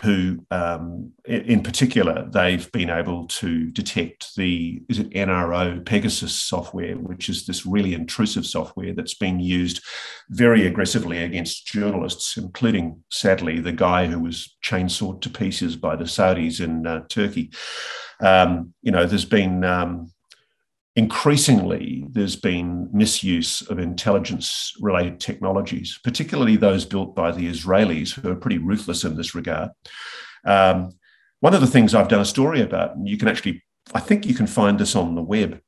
who, um, in particular, they've been able to detect the is it NRO Pegasus software, which is this really intrusive software that's been used very aggressively against journalists, including, sadly, the guy who was chainsawed to pieces by the Saudis in uh, Turkey. Um, you know, there's been um, increasingly there's been misuse of intelligence related technologies, particularly those built by the Israelis, who are pretty ruthless in this regard. Um, one of the things I've done a story about, and you can actually, I think you can find this on the web.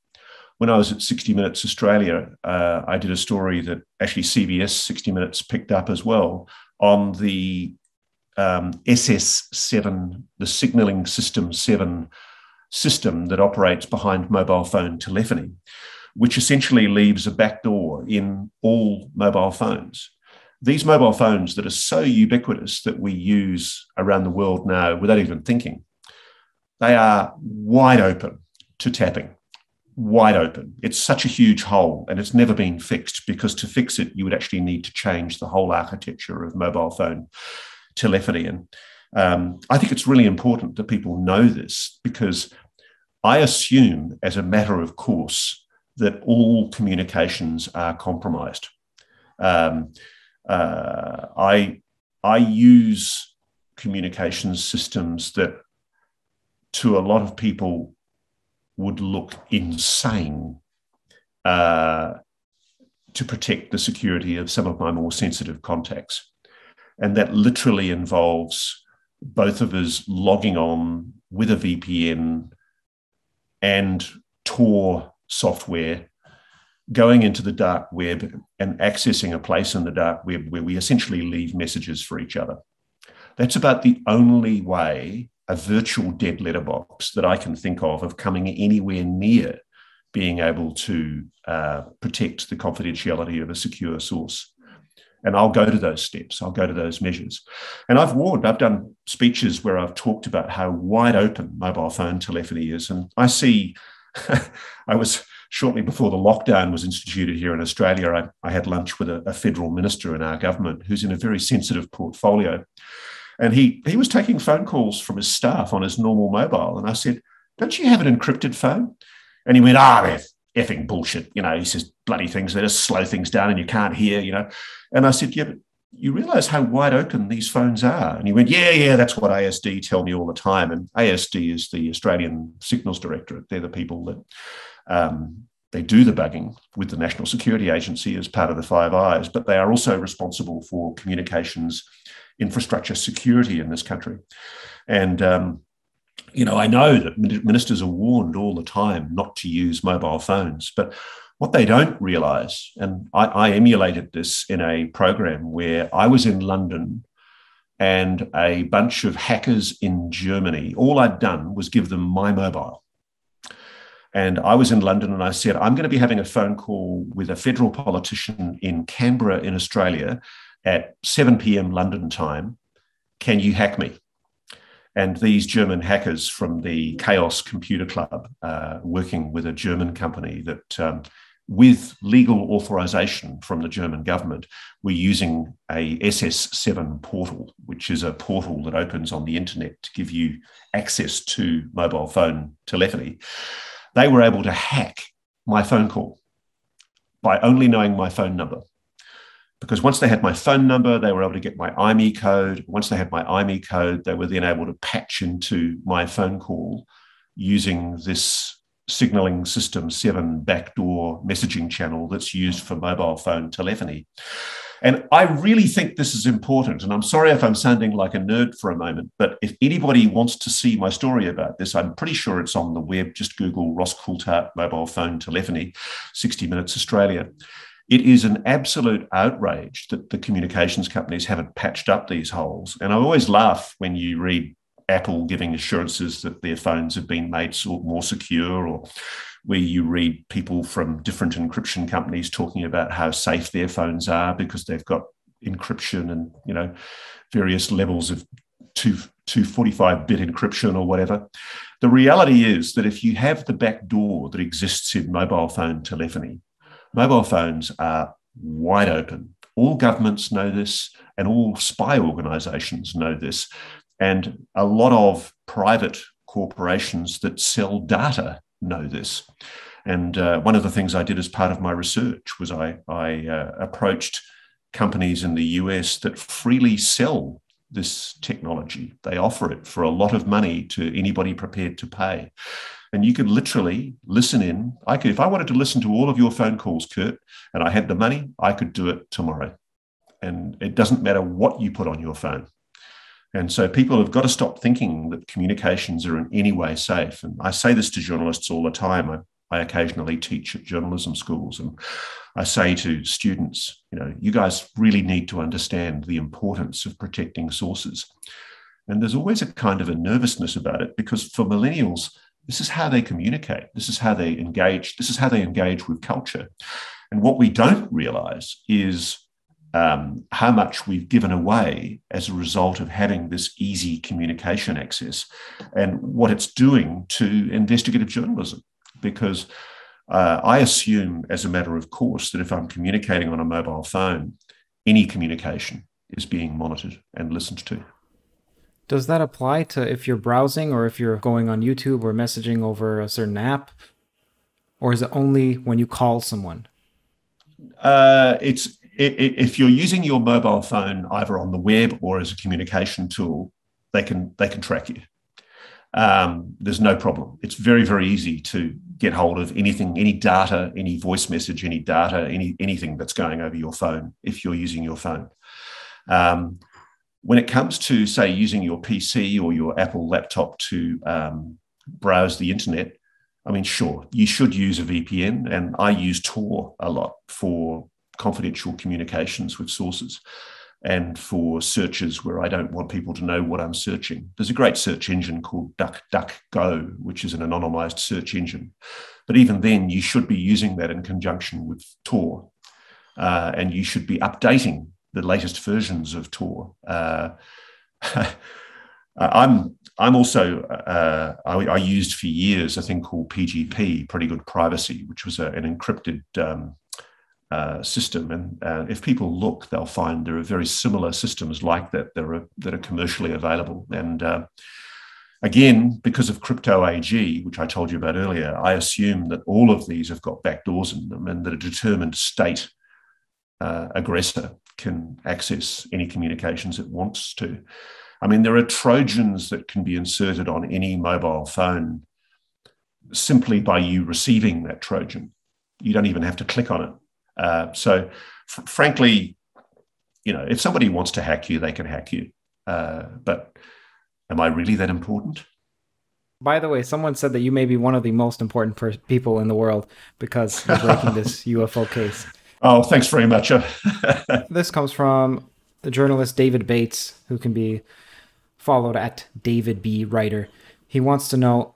When I was at 60 Minutes Australia, uh, I did a story that actually CBS 60 Minutes picked up as well on the um, SS7, the signaling system 7 system that operates behind mobile phone telephony, which essentially leaves a backdoor in all mobile phones. These mobile phones that are so ubiquitous that we use around the world now without even thinking, they are wide open to tapping, wide open. It's such a huge hole and it's never been fixed because to fix it, you would actually need to change the whole architecture of mobile phone telephony. And um, I think it's really important that people know this because I assume, as a matter of course, that all communications are compromised. Um, uh, I, I use communications systems that to a lot of people would look insane uh, to protect the security of some of my more sensitive contacts. And that literally involves both of us logging on with a VPN and Tor software going into the dark web and accessing a place in the dark web where we essentially leave messages for each other. That's about the only way a virtual dead letterbox that I can think of of coming anywhere near being able to uh, protect the confidentiality of a secure source. And I'll go to those steps, I'll go to those measures. And I've warned, I've done speeches where I've talked about how wide open mobile phone telephony is. And I see I was shortly before the lockdown was instituted here in Australia. I, I had lunch with a, a federal minister in our government who's in a very sensitive portfolio. And he, he was taking phone calls from his staff on his normal mobile. And I said, Don't you have an encrypted phone? And he went, Ah, they're effing bullshit. You know, he says bloody things, they just slow things down and you can't hear, you know. And I said, Yeah, but you realize how wide open these phones are? And he went, Yeah, yeah, that's what ASD tell me all the time. And ASD is the Australian Signals Directorate. They're the people that um, they do the bugging with the National Security Agency as part of the Five Eyes, but they are also responsible for communications infrastructure security in this country. And um, you know, I know that ministers are warned all the time not to use mobile phones, but what they don't realize, and I, I emulated this in a program where I was in London and a bunch of hackers in Germany, all I'd done was give them my mobile. And I was in London and I said, I'm going to be having a phone call with a federal politician in Canberra, in Australia, at 7 p.m. London time. Can you hack me? And these German hackers from the Chaos Computer Club, uh, working with a German company that um, with legal authorization from the German government, we're using a SS7 portal, which is a portal that opens on the internet to give you access to mobile phone telephony. They were able to hack my phone call by only knowing my phone number. Because once they had my phone number, they were able to get my IMEI code. Once they had my IMEI code, they were then able to patch into my phone call using this signaling system 7 backdoor messaging channel that's used for mobile phone telephony. And I really think this is important. And I'm sorry if I'm sounding like a nerd for a moment, but if anybody wants to see my story about this, I'm pretty sure it's on the web. Just Google Ross Coulthart mobile phone telephony, 60 Minutes Australia. It is an absolute outrage that the communications companies haven't patched up these holes. And I always laugh when you read Apple giving assurances that their phones have been made more secure, or where you read people from different encryption companies talking about how safe their phones are because they've got encryption and you know various levels of two, 245 bit encryption or whatever. The reality is that if you have the back door that exists in mobile phone telephony, mobile phones are wide open. All governments know this, and all spy organizations know this. And a lot of private corporations that sell data know this. And uh, one of the things I did as part of my research was I, I uh, approached companies in the US that freely sell this technology. They offer it for a lot of money to anybody prepared to pay. And you could literally listen in. I could, if I wanted to listen to all of your phone calls, Curt, and I had the money, I could do it tomorrow. And it doesn't matter what you put on your phone. And so people have got to stop thinking that communications are in any way safe. And I say this to journalists all the time. I, I occasionally teach at journalism schools and I say to students, you know, you guys really need to understand the importance of protecting sources. And there's always a kind of a nervousness about it because for millennials, this is how they communicate. This is how they engage. This is how they engage with culture. And what we don't realize is um, how much we've given away as a result of having this easy communication access and what it's doing to investigative journalism. Because uh, I assume, as a matter of course, that if I'm communicating on a mobile phone, any communication is being monitored and listened to. Does that apply to if you're browsing or if you're going on YouTube or messaging over a certain app? Or is it only when you call someone? Uh, it's if you're using your mobile phone either on the web or as a communication tool, they can they can track you. Um, there's no problem. It's very very easy to get hold of anything, any data, any voice message, any data, any anything that's going over your phone if you're using your phone. Um, when it comes to say using your PC or your Apple laptop to um, browse the internet, I mean, sure, you should use a VPN, and I use Tor a lot for confidential communications with sources and for searches where I don't want people to know what I'm searching. There's a great search engine called DuckDuckGo, which is an anonymized search engine. But even then, you should be using that in conjunction with Tor. Uh, and you should be updating the latest versions of Tor. Uh, I'm I'm also, uh, I, I, used for years a thing called PGP, Pretty Good Privacy, which was a, an encrypted um, uh, system. And uh, if people look, they'll find there are very similar systems like that that are, that are commercially available. And uh, again, because of crypto AG, which I told you about earlier, I assume that all of these have got backdoors in them and that a determined state uh, aggressor can access any communications it wants to. I mean, there are Trojans that can be inserted on any mobile phone simply by you receiving that Trojan. You don't even have to click on it. Uh, so, f- frankly, you know, if somebody wants to hack you, they can hack you. Uh, but am I really that important? By the way, someone said that you may be one of the most important per- people in the world because you're breaking this UFO case. Oh, thanks very much. Uh, this comes from the journalist David Bates, who can be followed at David B. Writer. He wants to know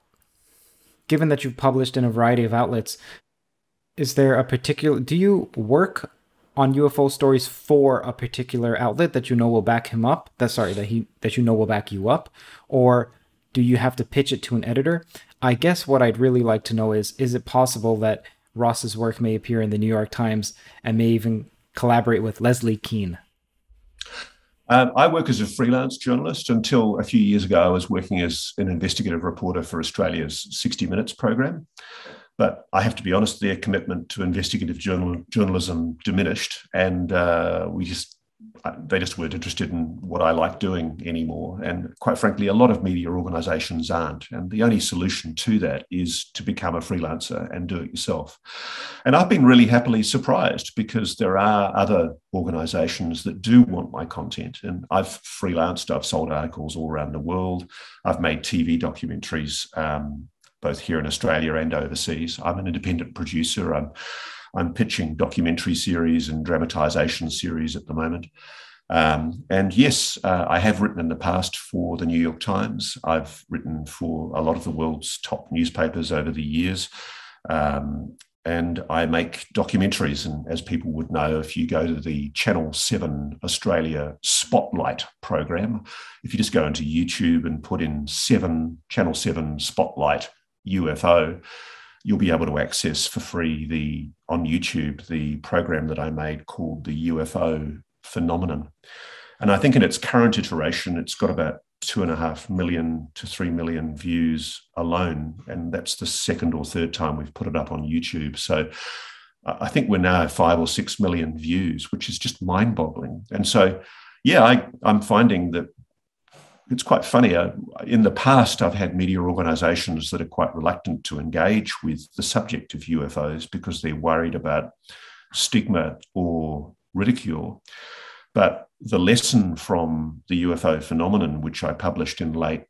given that you've published in a variety of outlets, is there a particular do you work on UFO stories for a particular outlet that you know will back him up? That sorry, that he that you know will back you up? Or do you have to pitch it to an editor? I guess what I'd really like to know is is it possible that Ross's work may appear in the New York Times and may even collaborate with Leslie Kean? Um, I work as a freelance journalist. Until a few years ago, I was working as an investigative reporter for Australia's 60 Minutes program. But I have to be honest, their commitment to investigative journal, journalism diminished, and uh, we just they just weren't interested in what I like doing anymore. And quite frankly, a lot of media organizations aren't. And the only solution to that is to become a freelancer and do it yourself. And I've been really happily surprised because there are other organizations that do want my content. And I've freelanced, I've sold articles all around the world, I've made TV documentaries. Um, both here in Australia and overseas. I'm an independent producer. I'm I'm pitching documentary series and dramatization series at the moment. Um, and yes, uh, I have written in the past for the New York Times. I've written for a lot of the world's top newspapers over the years. Um, and I make documentaries. And as people would know, if you go to the Channel 7 Australia Spotlight program, if you just go into YouTube and put in 7 Channel 7 Spotlight UFO, you'll be able to access for free the on YouTube the program that I made called the UFO phenomenon. And I think in its current iteration, it's got about two and a half million to three million views alone. And that's the second or third time we've put it up on YouTube. So I think we're now five or six million views, which is just mind boggling. And so, yeah, I, I'm finding that it's quite funny. Uh, in the past, I've had media organizations that are quite reluctant to engage with the subject of UFOs because they're worried about stigma or ridicule. But the lesson from the UFO phenomenon, which I published in late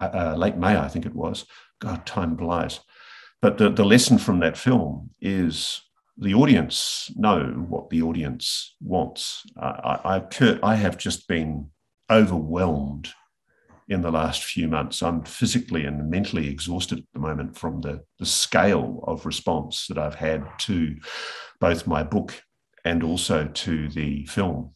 uh, uh, late May, I think it was. God, time flies. But the, the lesson from that film is the audience know what the audience wants. I, I, I have just been overwhelmed in the last few months. I'm physically and mentally exhausted at the moment from the, the scale of response that I've had to both my book and also to the film.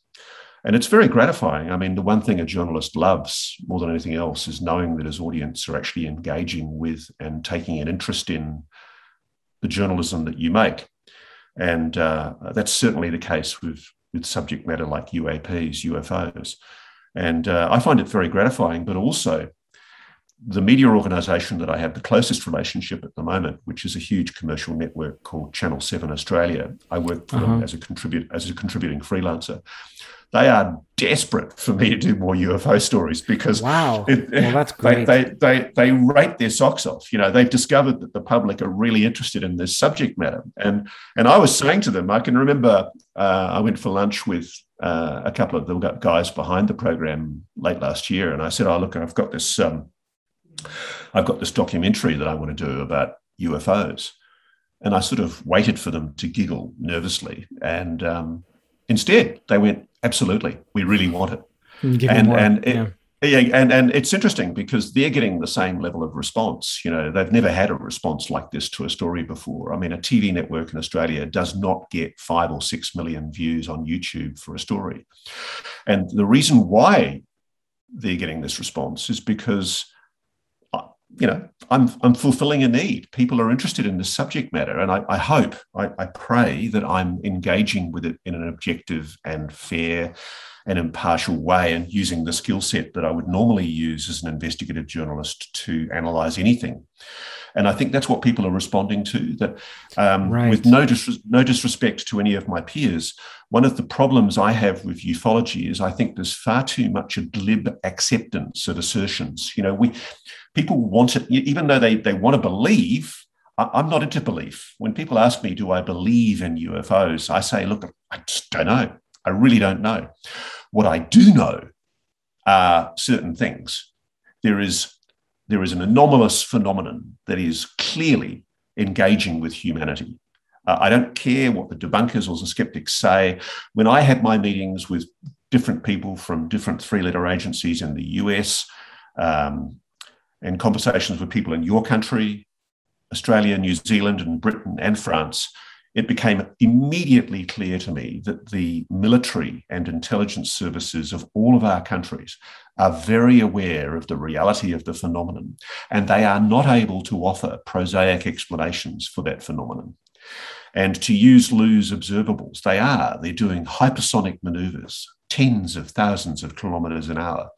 And it's very gratifying. I mean, the one thing a journalist loves more than anything else is knowing that his audience are actually engaging with and taking an interest in the journalism that you make. And uh, that's certainly the case with, with subject matter like UAPs, UFOs. And uh, I find it very gratifying, but also the media organization that I have the closest relationship at the moment, which is a huge commercial network called Channel 7 Australia. I work for uh-huh. them as a contribute as a contributing freelancer. They are desperate for me to do more UFO stories because wow, it, well, that's great. They, they, they they rate their socks off. You know, they've discovered that the public are really interested in this subject matter. And and I was saying to them, I can remember uh, I went for lunch with uh, a couple of the guys behind the program late last year, and I said, "Oh, look, I've got this, um, I've got this documentary that I want to do about UFOs," and I sort of waited for them to giggle nervously, and um, instead they went, "Absolutely, we really want it," and and it, yeah. Yeah, and, and it's interesting because they're getting the same level of response. You know, they've never had a response like this to a story before. I mean, a TV network in Australia does not get five or six million views on YouTube for a story. And the reason why they're getting this response is because you know, I'm I'm fulfilling a need. People are interested in this subject matter, and I, I hope, I, I, pray that I'm engaging with it in an objective and fair and impartial way, and using the skill set that I would normally use as an investigative journalist to analyze anything. And I think that's what people are responding to. That, um, right. with no, dis- no disrespect to any of my peers, one of the problems I have with ufology is I think there's far too much a glib acceptance of assertions. You know, we people want it, even though they, they want to believe. I, am not into belief. When people ask me, do I believe in UFOs? I say, look, I just don't know. I really don't know. What I do know are certain things. There is, there is an anomalous phenomenon that is clearly engaging with humanity. Uh, I don't care what the debunkers or the skeptics say. When I had my meetings with different people from different three letter agencies in the US, um, and conversations with people in your country, Australia, New Zealand, and Britain and France, it became immediately clear to me that the military and intelligence services of all of our countries are very aware of the reality of the phenomenon, and they are not able to offer prosaic explanations for that phenomenon. And to use Lue's observables, they are, they're doing hypersonic maneuvers, tens of thousands of kilometers an hour,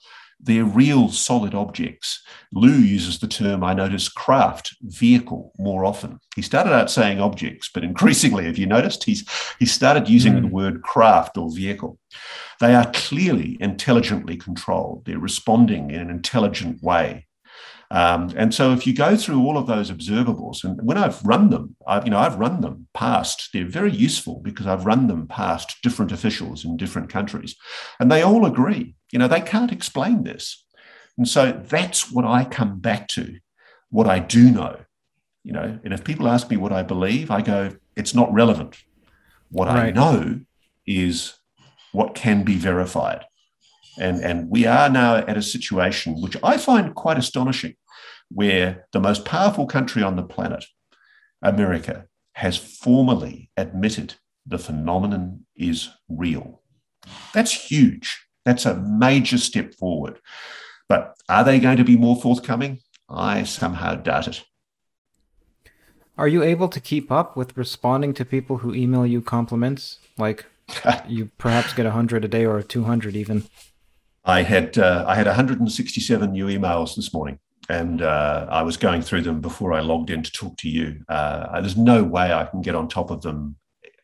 they're real solid objects. Lue uses the term, I notice, craft, vehicle more often. He started out saying objects, but increasingly, have you noticed, he's, he started using mm. the word craft or vehicle. They are clearly intelligently controlled. They're responding in an intelligent way. Um, and so if you go through all of those observables, and when I've run them, I've, you know, I've run them past, they're very useful because I've run them past different officials in different countries, and they all agree, you know, they can't explain this. And so that's what I come back to, what I do know, you know, and if people ask me what I believe, I go, it's not relevant. What right. I know is what can be verified. And, and we are now at a situation which I find quite astonishing, where the most powerful country on the planet, America, has formally admitted the phenomenon is real. That's huge. That's a major step forward. But are they going to be more forthcoming? I somehow doubt it. Are you able to keep up with responding to people who email you compliments? Like you perhaps get 100 a day or 200 even. I had uh, I had 167 new emails this morning, and uh, I was going through them before I logged in to talk to you. Uh, there's no way I can get on top of them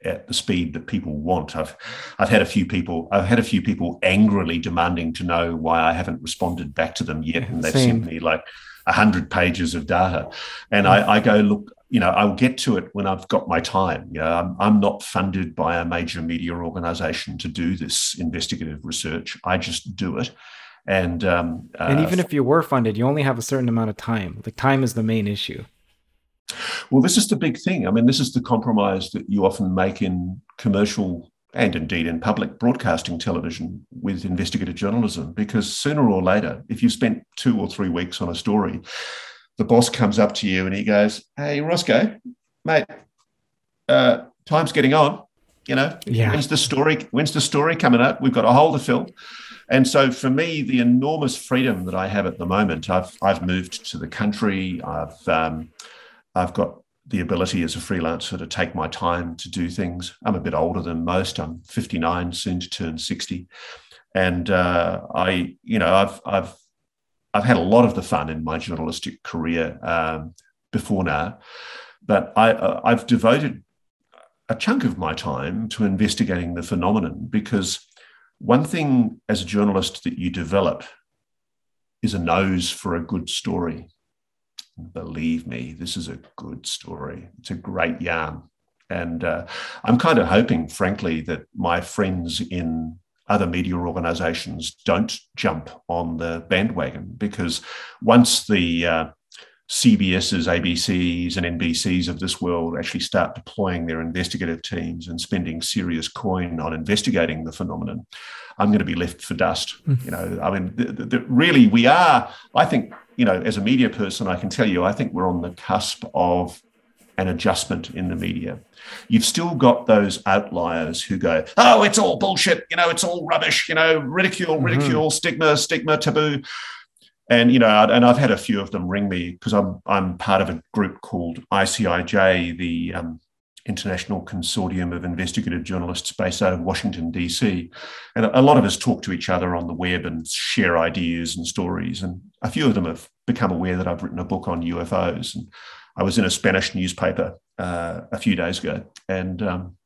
at the speed that people want. I've I've had a few people I've had a few people angrily demanding to know why I haven't responded back to them yet, and they've Same. sent me like hundred pages of data, and I, I go look you know, I'll get to it when I've got my time. You know, I'm, I'm not funded by a major media organization to do this investigative research. I just do it. And um, uh, and even if you were funded, you only have a certain amount of time. Like time is the main issue. Well, this is the big thing. I mean, this is the compromise that you often make in commercial and indeed in public broadcasting television with investigative journalism, because sooner or later, if you spent two or three weeks on a story, the boss comes up to you and he goes, Hey, Roscoe, mate, uh, time's getting on. You know, yeah. when's the story? When's the story coming up? We've got a hole to fill. And so for me, the enormous freedom that I have at the moment, I've I've moved to the country. I've um, I've got the ability as a freelancer to take my time to do things. I'm a bit older than most. I'm 59, soon to turn 60, and uh, I, you know, I've I've I've had a lot of the fun in my journalistic career um, before now, but I, uh, I've devoted a chunk of my time to investigating the phenomenon because one thing as a journalist that you develop is a nose for a good story. Believe me, this is a good story. It's a great yarn. And uh, I'm kind of hoping, frankly, that my friends in other media organizations don't jump on the bandwagon because once the uh, CBS's, ABC's, and NBC's of this world actually start deploying their investigative teams and spending serious coin on investigating the phenomenon, I'm going to be left for dust. Mm-hmm. You know, I mean, the, the, really, we are. I think, you know, as a media person, I can tell you, I think we're on the cusp of an adjustment in the media. You've still got those outliers who go, oh, it's all bullshit, you know, it's all rubbish, you know, ridicule, mm-hmm. ridicule, mm-hmm. stigma, stigma, taboo. And you know, and I've had a few of them ring me because I'm I'm part of a group called ICIJ, the um, International Consortium of Investigative Journalists based out of Washington, D.C. And a lot of us talk to each other on the web and share ideas and stories. And a few of them have become aware that I've written a book on UFOs. And I was in a Spanish newspaper uh, a few days ago, and um,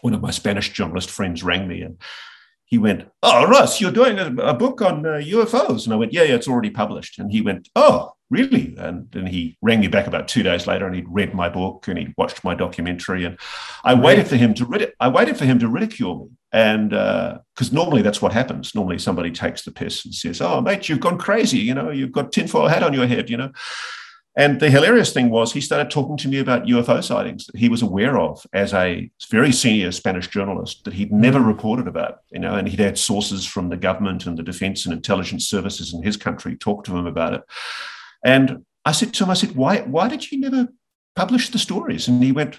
one of my Spanish journalist friends rang me and he went, Oh, Russ, you're doing a, a book on uh, UFOs. And I went, Yeah, yeah, it's already published. And he went, Oh, really? And then he rang me back about two days later and he'd read my book and he'd watched my documentary. And I right. waited for him to rid- I waited for him to ridicule me. And because uh, normally that's what happens. Normally somebody takes the piss and says, Oh, mate, you've gone crazy. You know, you've got tinfoil hat on your head, you know. And the hilarious thing was, he started talking to me about UFO sightings that he was aware of as a very senior Spanish journalist that he'd never mm. reported about, you know, and he'd had sources from the government and the defense and intelligence services in his country talk to him about it. And I said to him, I said, why, why did you never publish the stories? And he went,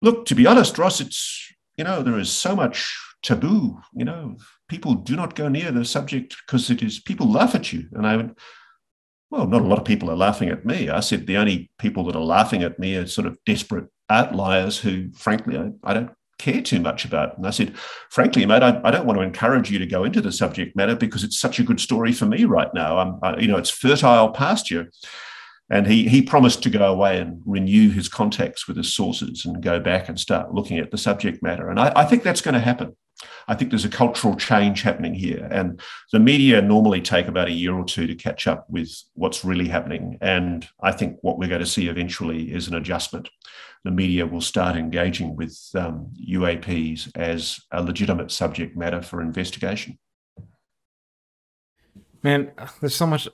look, to be honest, Ross, it's, you know, there is so much taboo, you know, people do not go near the subject because it is, people laugh at you. And I went, well, not a lot of people are laughing at me. I said the only people that are laughing at me are sort of desperate outliers who, frankly, I, I don't care too much about. And I said, frankly, mate, I, I, don't want to encourage you to go into the subject matter because it's such a good story for me right now. I'm, I, you know, it's fertile pasture. And he he promised to go away and renew his contacts with his sources and go back and start looking at the subject matter. And I, I think that's going to happen. I think there's a cultural change happening here. And the media normally take about a year or two to catch up with what's really happening. And I think what we're going to see eventually is an adjustment. The media will start engaging with um, UAPs as a legitimate subject matter for investigation. Man, there's so much.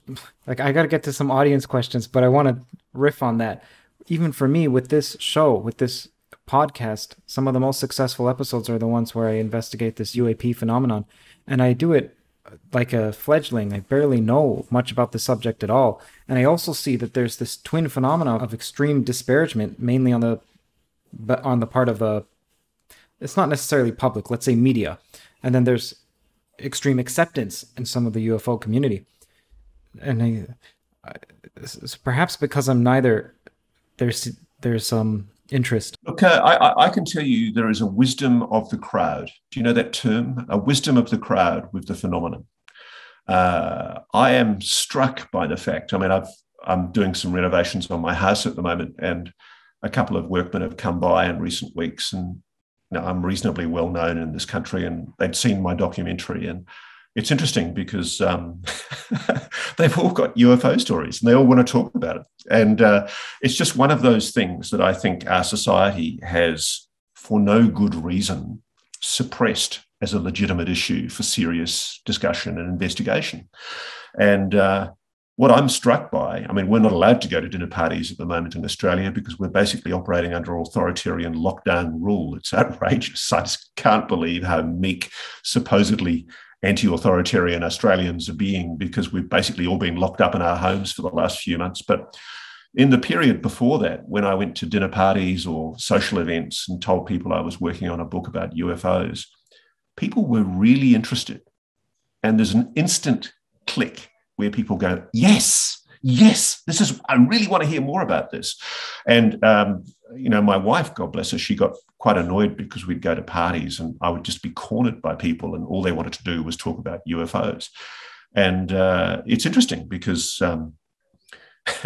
Like, I got to get to some audience questions, but I want to riff on that. Even for me, with this show, with this podcast, some of the most successful episodes are the ones where I investigate this UAP phenomenon. And I do it uh, like a fledgling. I barely know much about the subject at all. And I also see that there's this twin phenomenon of extreme disparagement, mainly on the but on the part of the it's not necessarily public, let's say media. And then there's extreme acceptance in some of the UFO community. And I, I perhaps because I'm neither there's there's some interest? Okay, I, I, can tell you there is a wisdom of the crowd. Do you know that term? A wisdom of the crowd with the phenomenon. Uh, I am struck by the fact. I mean, I've I'm doing some renovations on my house at the moment, and a couple of workmen have come by in recent weeks, and you know, I'm reasonably well known in this country, and they'd seen my documentary, and it's interesting because um, they've all got UFO stories and they all want to talk about it. And uh, it's just one of those things that I think our society has, for no good reason, suppressed as a legitimate issue for serious discussion and investigation. And uh, what I'm struck by, I mean, we're not allowed to go to dinner parties at the moment in Australia because we're basically operating under authoritarian lockdown rule. It's outrageous. I just can't believe how meek, supposedly anti authoritarian Australians are being because we've basically all been locked up in our homes for the last few months. But in the period before that, when I went to dinner parties or social events and told people I was working on a book about UFOs, people were really interested. And there's an instant click where people go, Yes, yes, this is, I really want to hear more about this. And, um, you know, my wife, God bless her, she got quite annoyed because we'd go to parties and I would just be cornered by people and all they wanted to do was talk about UFOs. And uh, it's interesting because um,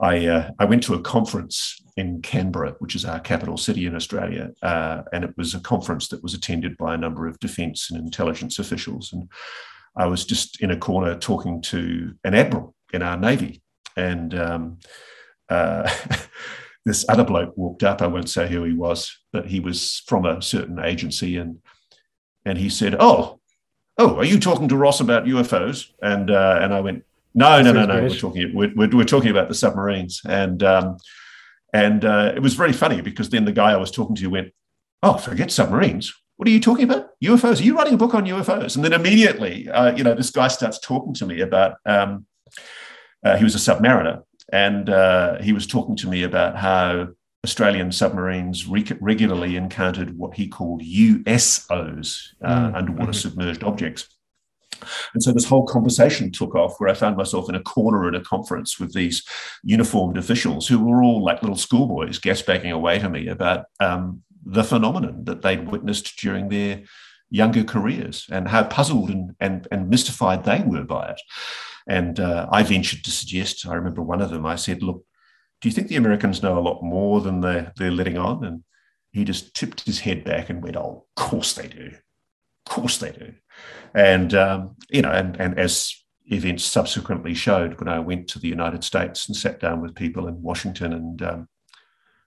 I, uh, I went to a conference in Canberra, which is our capital city in Australia, uh, and it was a conference that was attended by a number of defence and intelligence officials. And I was just in a corner talking to an admiral in our navy, and um, uh, this other bloke walked up. I won't say who he was, but he was from a certain agency, and and he said, "Oh, oh, are you talking to Ross about UFOs?" And uh, and I went, "No, no, no, no. We're talking we're, we're, we're, talking about the submarines." And um, and uh, it was very funny because then the guy I was talking to went, "Oh, forget submarines. What are you talking about? UFOs? Are you writing a book on UFOs?" And then immediately, uh, you know, this guy starts talking to me about. Um, uh, he was a submariner, And uh, he was talking to me about how Australian submarines re- regularly encountered what he called USOs, uh, mm. underwater mm-hmm. submerged objects. And so this whole conversation took off where I found myself in a corner at a conference with these uniformed officials who were all like little schoolboys gasbagging away to me about um, the phenomenon that they'd witnessed during their younger careers and how puzzled and, and, and mystified they were by it. And uh, I ventured to suggest, I remember one of them, I said, look, do you think the Americans know a lot more than they're, they're letting on? And he just tipped his head back and went, oh, of course they do. Of course they do. And, um, you know, and, and as events subsequently showed, when I went to the United States and sat down with people in Washington and um,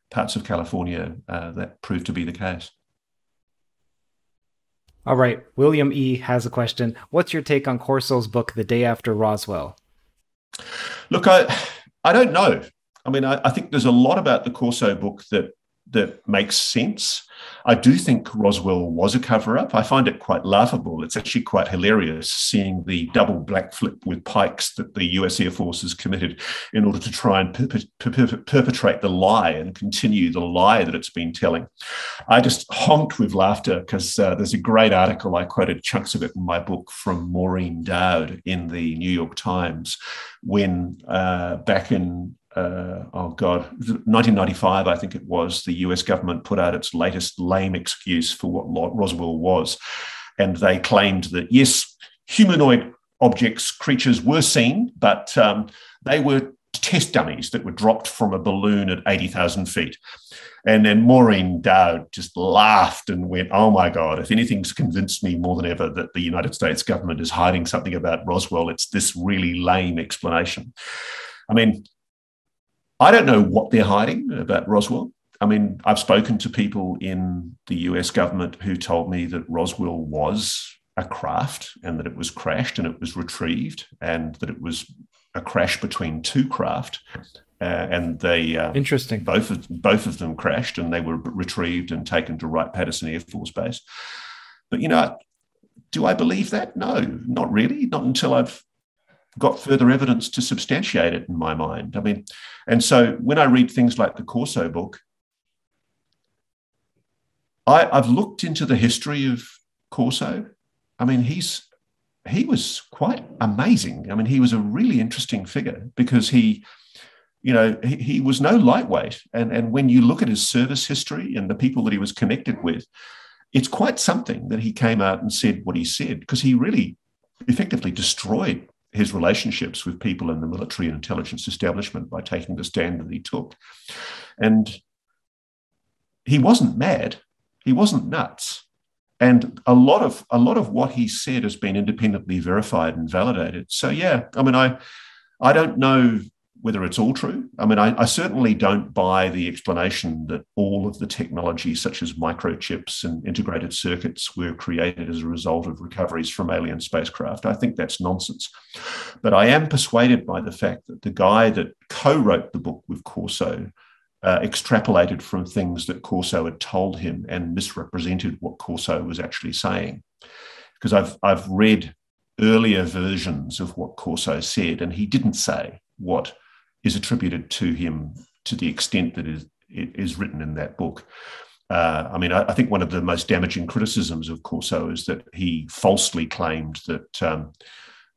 parts of California, uh, that proved to be the case. All right, William E has a question. What's your take on Corso's book, The Day After Roswell? Look, I I don't know. I mean, I, I think there's a lot about the Corso book that that makes sense. I do think Roswell was a cover up. I find it quite laughable. It's actually quite hilarious seeing the double black flip with pikes that the US Air Force has committed in order to try and per- per- per- perpetrate the lie and continue the lie that it's been telling. I just honked with laughter because uh, there's a great article, I quoted chunks of it in my book from Maureen Dowd in the New York Times when uh, back in uh, oh God, 1995, I think it was, the US government put out its latest lame excuse for what Roswell was. And they claimed that, yes, humanoid objects, creatures were seen, but um, they were test dummies that were dropped from a balloon at 80,000 feet. And then Maureen Dowd just laughed and went, Oh my God, if anything's convinced me more than ever that the United States government is hiding something about Roswell, it's this really lame explanation. I mean, I don't know what they're hiding about Roswell. I mean, I've spoken to people in the US government who told me that Roswell was a craft and that it was crashed and it was retrieved and that it was a crash between two craft. Uh, and they uh, interesting both of both of them crashed and they were retrieved and taken to Wright Patterson Air Force Base. But you know, do I believe that? No, not really. Not until I've got further evidence to substantiate it in my mind. I mean, and so when I read things like the Corso book, I, I've looked into the history of Corso. I mean, he's he was quite amazing. I mean, he was a really interesting figure because he, you know, he, he was no lightweight. And, and when you look at his service history and the people that he was connected with, it's quite something that he came out and said what he said because he really effectively destroyed his relationships with people in the military and intelligence establishment by taking the stand that he took. And he wasn't mad, he wasn't nuts. And a lot of a lot of what he said has been independently verified and validated. So yeah, I mean, I I don't know whether it's all true. I mean, I, I, certainly don't buy the explanation that all of the technology, such as microchips and integrated circuits, were created as a result of recoveries from alien spacecraft. I think that's nonsense. But I am persuaded by the fact that the guy that co wrote the book with Corso. Uh, extrapolated from things that Corso had told him and misrepresented what Corso was actually saying. Because I've, I've read earlier versions of what Corso said, and he didn't say what is attributed to him to the extent that is, is written in that book. Uh, I mean, I, I, think one of the most damaging criticisms of Corso is that he falsely claimed that um,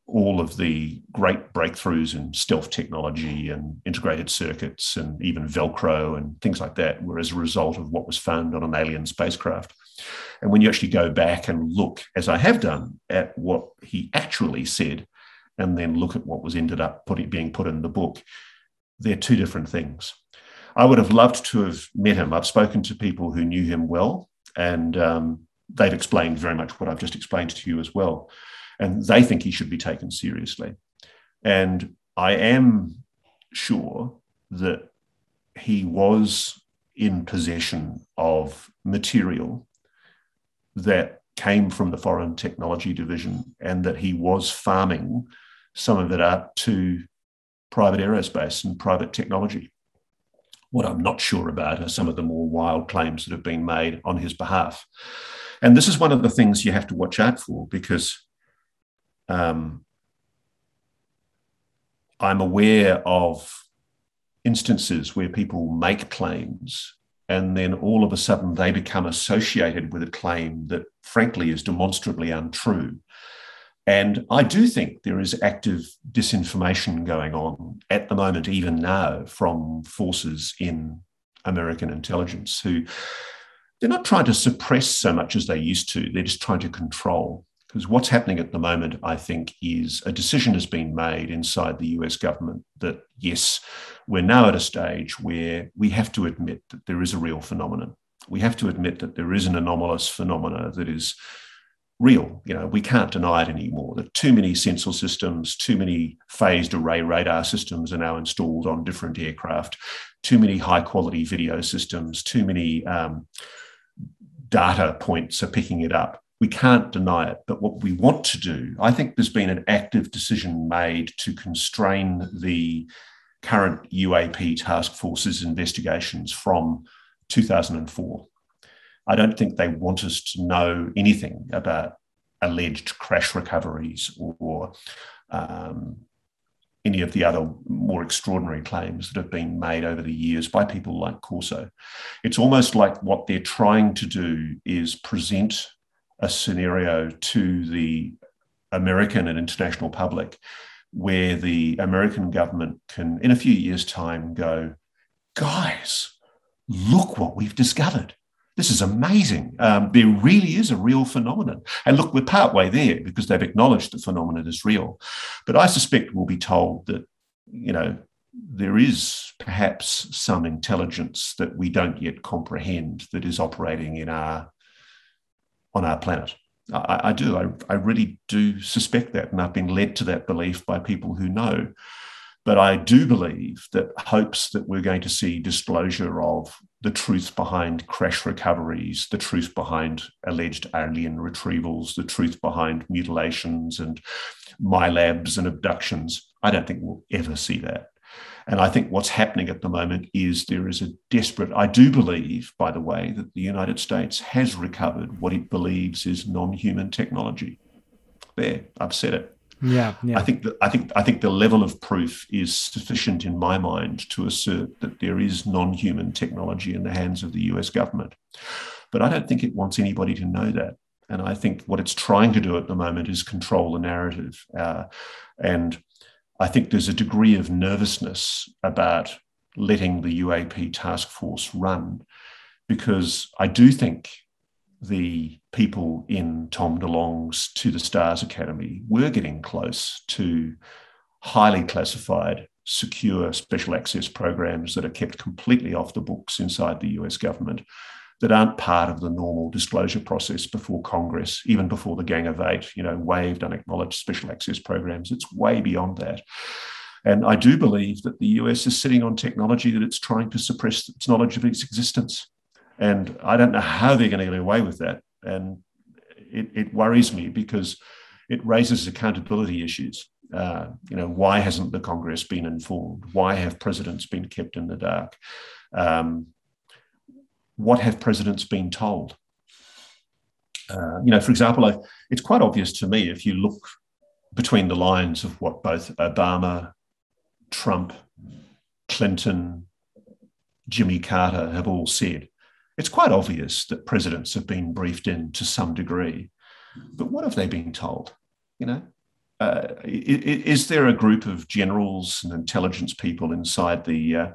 all of the great breakthroughs in stealth technology and integrated circuits and even Velcro and things like that were as a result of what was found on an alien spacecraft. And when you actually go back and look, as I have done, at what he actually said, and then look at what was ended up putting, being put in the book, they're two different things. I would have loved to have met him. I've spoken to people who knew him well, and um, they've explained very much what I've just explained to you as well. And they think he should be taken seriously. And I am sure that he was in possession of material that came from the Foreign Technology Division and that he was farming some of it up to private aerospace and private technology. What I'm not sure about are some of the more wild claims that have been made on his behalf. And this is one of the things you have to watch out for because um, I'm aware of instances where people make claims and then all of a sudden they become associated with a claim that frankly is demonstrably untrue. And I do think there is active disinformation going on at the moment, even now, from forces in American intelligence who they're not trying to suppress so much as they used to, they're just trying to control. Because what's happening at the moment, I think, is a decision has been made inside the US government that, yes, we're now at a stage where we have to admit that there is a real phenomenon. We have to admit that there is an anomalous phenomena that is real. You know, we can't deny it anymore. That too many sensor systems, too many phased array radar systems are now installed on different aircraft. Too many high quality video systems. Too many um, data points are picking it up we can't deny it. But what we want to do, I think there's been an active decision made to constrain the current UAP task force's investigations from 2004. I don't think they want us to know anything about alleged crash recoveries or um, any of the other more extraordinary claims that have been made over the years by people like Corso. It's almost like what they're trying to do is present a scenario to the American and international public where the American government can, in a few years' time, go, guys, look what we've discovered. This is amazing. Um, there really is a real phenomenon. And look, we're partway there because they've acknowledged the phenomenon is real. But I suspect we'll be told that, you know, there is perhaps some intelligence that we don't yet comprehend that is operating in our on our planet. I, I do. I, I really do suspect that. And I've been led to that belief by people who know. But I do believe that hopes that we're going to see disclosure of the truth behind crash recoveries, the truth behind alleged alien retrievals, the truth behind mutilations and MILABs and abductions. I don't think we'll ever see that. And I think what's happening at the moment is there is a desperate, I do believe, by the way, that the United States has recovered what it believes is non human technology. There, I've said it. Yeah, yeah. I think that I think I think the level of proof is sufficient in my mind to assert that there is non-human technology in the hands of the US government. But I don't think it wants anybody to know that. And I think what it's trying to do at the moment is control the narrative. Uh, and I think there's a degree of nervousness about letting the UAP task force run because I do think the people in Tom DeLonge's To the Stars Academy were getting close to highly classified, secure special access programs that are kept completely off the books inside the US government that aren't part of the normal disclosure process before Congress, even before the Gang of Eight, you know, waived unacknowledged special access programs. It's way beyond that. And I do believe that the US is sitting on technology that it's trying to suppress its knowledge of its existence. And I don't know how they're going to get away with that. And it, it worries me because it raises accountability issues. Uh, you know, why hasn't the Congress been informed? Why have presidents been kept in the dark? Um, what have presidents been told? Uh, you know, for example, I, it's quite obvious to me if you look between the lines of what both Obama, Trump, Clinton, Jimmy Carter have all said. It's quite obvious that presidents have been briefed in to some degree. But what have they been told? You know, uh, is, there a group of generals and intelligence people inside the uh,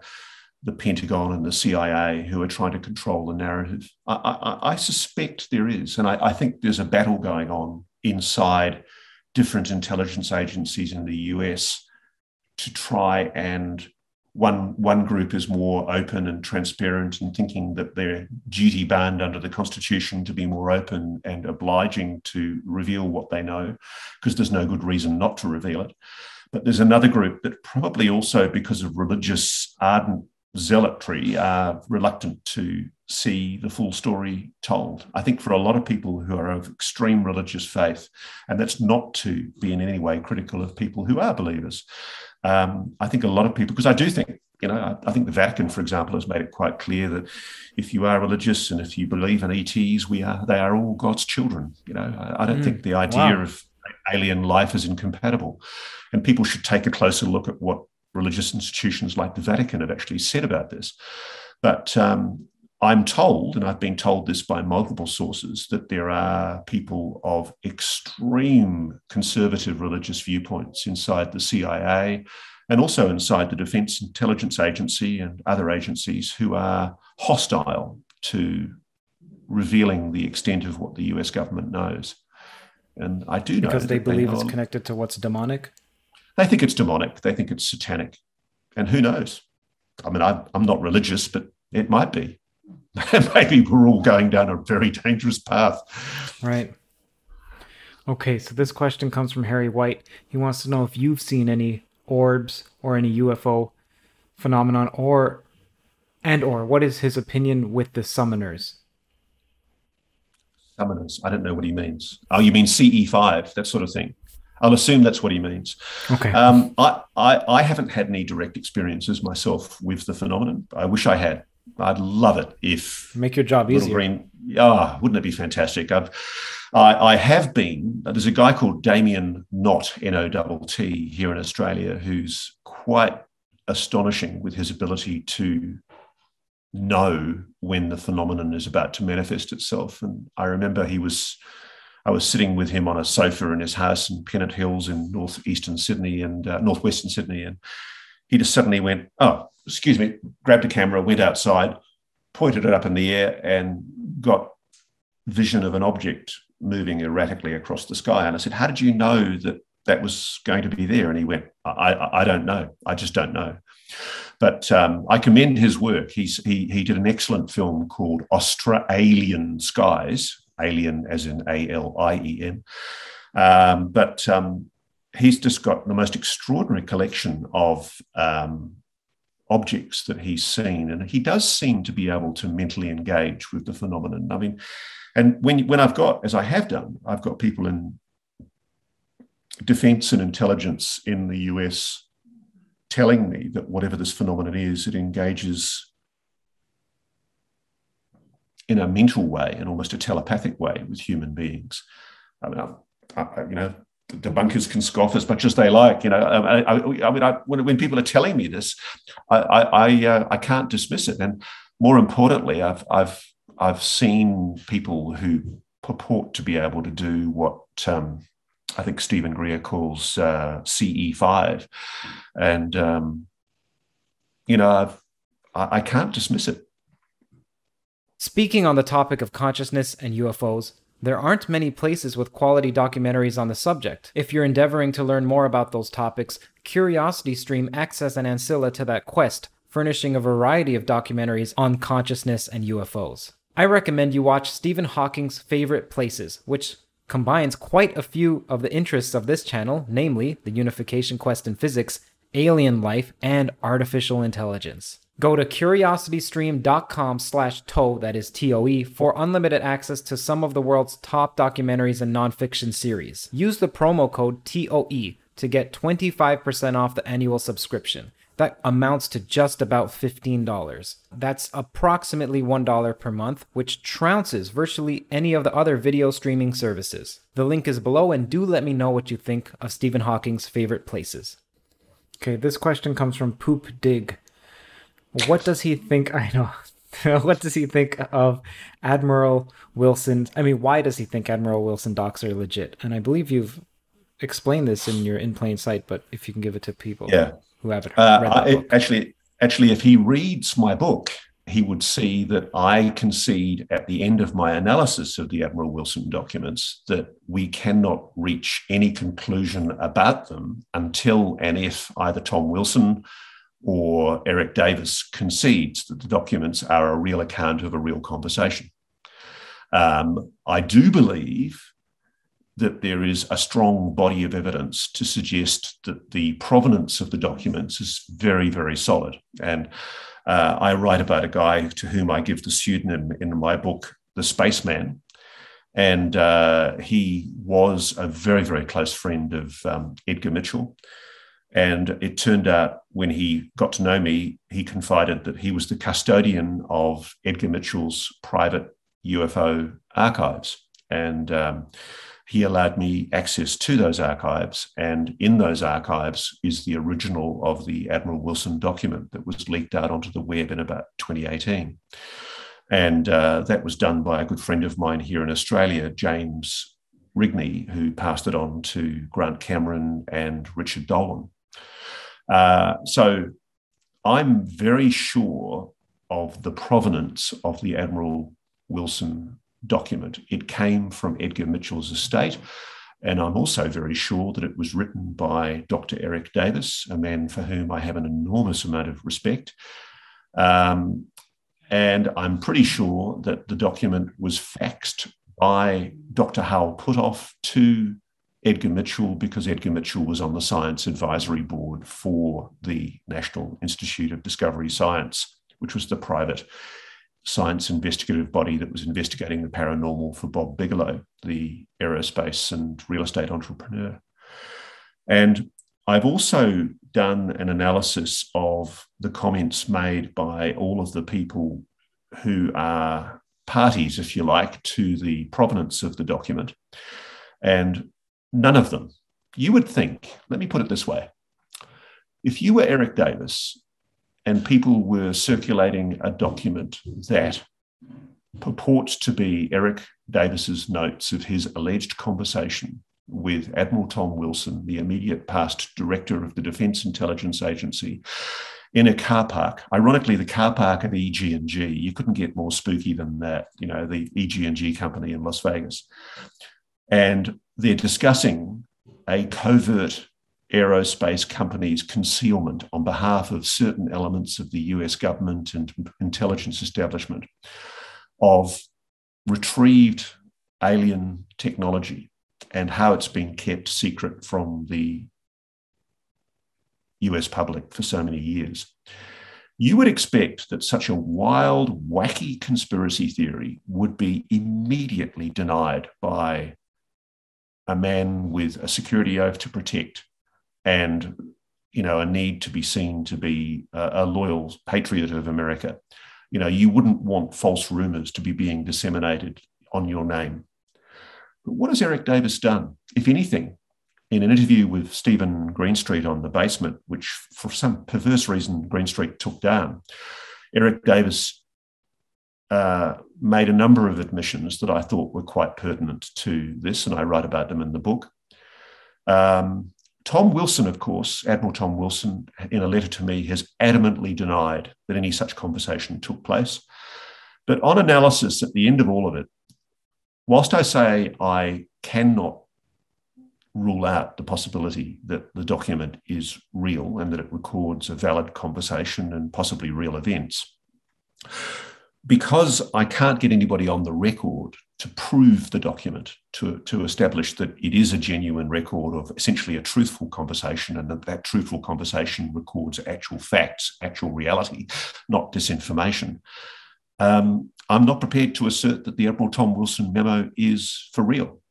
the Pentagon and the CIA who are trying to control the narrative. I, I, I suspect there is, and I, I, think there's a battle going on inside different intelligence agencies in the US to try and one one group is more open and transparent and thinking that they're duty bound under the constitution to be more open and obliging to reveal what they know because there's no good reason not to reveal it but there's another group that probably also because of religious ardent zealotry are reluctant to see the full story told. I think for a lot of people who are of extreme religious faith, and that's not to be in any way critical of people who are believers, um, I think a lot of people, because I do think, you know, I, I, think the Vatican, for example, has made it quite clear that if you are religious and if you believe in ETs, we are they are all God's children. You know, I, I don't mm, think the idea wow. of alien life is incompatible, and people should take a closer look at what religious institutions like the Vatican have actually said about this. But um, I'm told, and I've been told this by multiple sources, that there are people of extreme conservative religious viewpoints inside the CIA and also inside the Defense Intelligence Agency and other agencies who are hostile to revealing the extent of what the US government knows. And I do know because they believe they it's connected to what's demonic. They think it's demonic. They think it's satanic, and who knows? I mean, I, I'm not religious, but it might be. Maybe we're all going down a very dangerous path. Right. Okay, so this question comes from Harry White. He wants to know if you've seen any orbs or any UFO phenomenon, or and or what is his opinion with the summoners? Summoners. I don't know what he means. Oh, you mean CE5, that sort of thing. I'll assume that's what he means. Okay. Um, I, I, I haven't had any direct experiences myself with the phenomenon. I wish I had. I'd love it if make your job easier. Green, ah, wouldn't it be fantastic? I've, I, I have been. There's a guy called Damien Nott, N O T T, here in Australia, who's quite astonishing with his ability to know when the phenomenon is about to manifest itself. And I remember he was, I was sitting with him on a sofa in his house in Pennant Hills in northeastern Sydney and uh, northwestern Sydney, and he just suddenly went, "Oh, excuse me," grabbed a camera, went outside, pointed it up in the air, and got vision of an object moving erratically across the sky. And I said, "How did you know that that was going to be there?" And he went, "I, I, I don't know. I just don't know." But um, I commend his work. He's, he, he did an excellent film called Australien Skies, alien as in A L I E N. Um, but um, he's just got the most extraordinary collection of um, objects that he's seen. And he does seem to be able to mentally engage with the phenomenon. I mean, and when, when I've got, as I have done, I've got people in defense and intelligence in the US telling me that whatever this phenomenon is, it engages in a mental way and almost a telepathic way with human beings. I mean, I, I, you know, debunkers can scoff as much as they like. You know, I, I mean, when, when, people are telling me this, I I, uh, I can't dismiss it. And more importantly, I've I've I've seen people who purport to be able to do what um, I think Stephen Greer calls uh, CE5. And, um, you know, I've, I, I can't dismiss it. Speaking on the topic of consciousness and UFOs, there aren't many places with quality documentaries on the subject. If you're endeavoring to learn more about those topics, Curiosity Stream acts as an ancilla to that quest, furnishing a variety of documentaries on consciousness and UFOs. I recommend you watch Stephen Hawking's Favorite Places, which combines quite a few of the interests of this channel, namely the unification quest in physics, alien life, and artificial intelligence. Go to curiositystream.com slash TOE, that is T-O-E, for unlimited access to some of the world's top documentaries and nonfiction series. Use the promo code TOE to get 25% off the annual subscription. That amounts to just about $15. That's approximately $1 per month, which trounces virtually any of the other video streaming services. The link is below, and do let me know what you think of Stephen Hawking's favorite places. Okay, this question comes from Poop Dig. What does he think? I know. what does he think of Admiral Wilson? I mean, why does he think Admiral Wilson docs are legit? And I believe you've explained this in your in plain sight, but if you can give it to people. Yeah who haven't uh, read that book. actually, actually, if he reads my book, he would see that I concede at the end of my analysis of the Admiral Wilson documents that we cannot reach any conclusion about them until and if either Tom Wilson or Eric Davis concedes that the documents are a real account of a real conversation. Um, I do believe that there is a strong body of evidence to suggest that the provenance of the documents is very, very solid. And uh, I write about a guy to whom I give the pseudonym in my book, The Spaceman. And uh, he was a very, very close friend of um, Edgar Mitchell. And it turned out when he got to know me, he confided that he was the custodian of Edgar Mitchell's private UFO archives. And um, he allowed me access to those archives. And in those archives is the original of the Admiral Wilson document that was leaked out onto the web in about 2018. And uh, that was done by a good friend of mine here in Australia, James Rigney, who passed it on to Grant Cameron and Richard Dolan. Uh, so I'm very sure of the provenance of the Admiral Wilson document. It came from Edgar Mitchell's estate. And I'm also very sure that it was written by Dr. Eric Davis, a man for whom I have an enormous amount of respect. Um, and I'm pretty sure that the document was faxed by Dr. Hal Puthoff to Edgar Mitchell because Edgar Mitchell was on the science advisory board for the National Institute of Discovery Science, which was the private science investigative body that was investigating the paranormal for Bob Bigelow, the aerospace and real estate entrepreneur. And I've also done an analysis of the comments made by all of the people who are parties, if you like, to the provenance of the document. And none of them, you would think, let me put it this way if you were Eric Davis and people were circulating a document that purports to be Eric Davis's notes of his alleged conversation with Admiral Tom Wilson, the immediate past director of the Defence Intelligence Agency, in a car park. Ironically, the car park of EG&G. You couldn't get more spooky than that. You know, the EG&G company in Las Vegas, and they're discussing a covert aerospace company's concealment on behalf of certain elements of the US government and intelligence establishment of retrieved alien technology and how it's been kept secret from the US public for so many years. You would expect that such a wild, wacky conspiracy theory would be immediately denied by a man with a security oath to protect and you know a need to be seen to be a, a loyal patriot of America. You know, you wouldn't want false rumors to be being disseminated on your name. But what has Eric Davis done, if anything? In an interview with Steven Greenstreet on the basement, which for some perverse reason Greenstreet took down, Eric Davis uh, made a number of admissions that I thought were quite pertinent to this, and I write about them in the book. Um, Tom Wilson, of course, Admiral Tom Wilson, in a letter to me, has adamantly denied that any such conversation took place. But on analysis, at the end of all of it, whilst I say I cannot rule out the possibility that the document is real and that it records a valid conversation and possibly real events, because I can't get anybody on the record to prove the document, to, to establish that it is a genuine record of essentially a truthful conversation, and that that truthful conversation records actual facts, actual reality, not disinformation. Um, I'm not prepared to assert that the Admiral Tom Wilson memo is for real.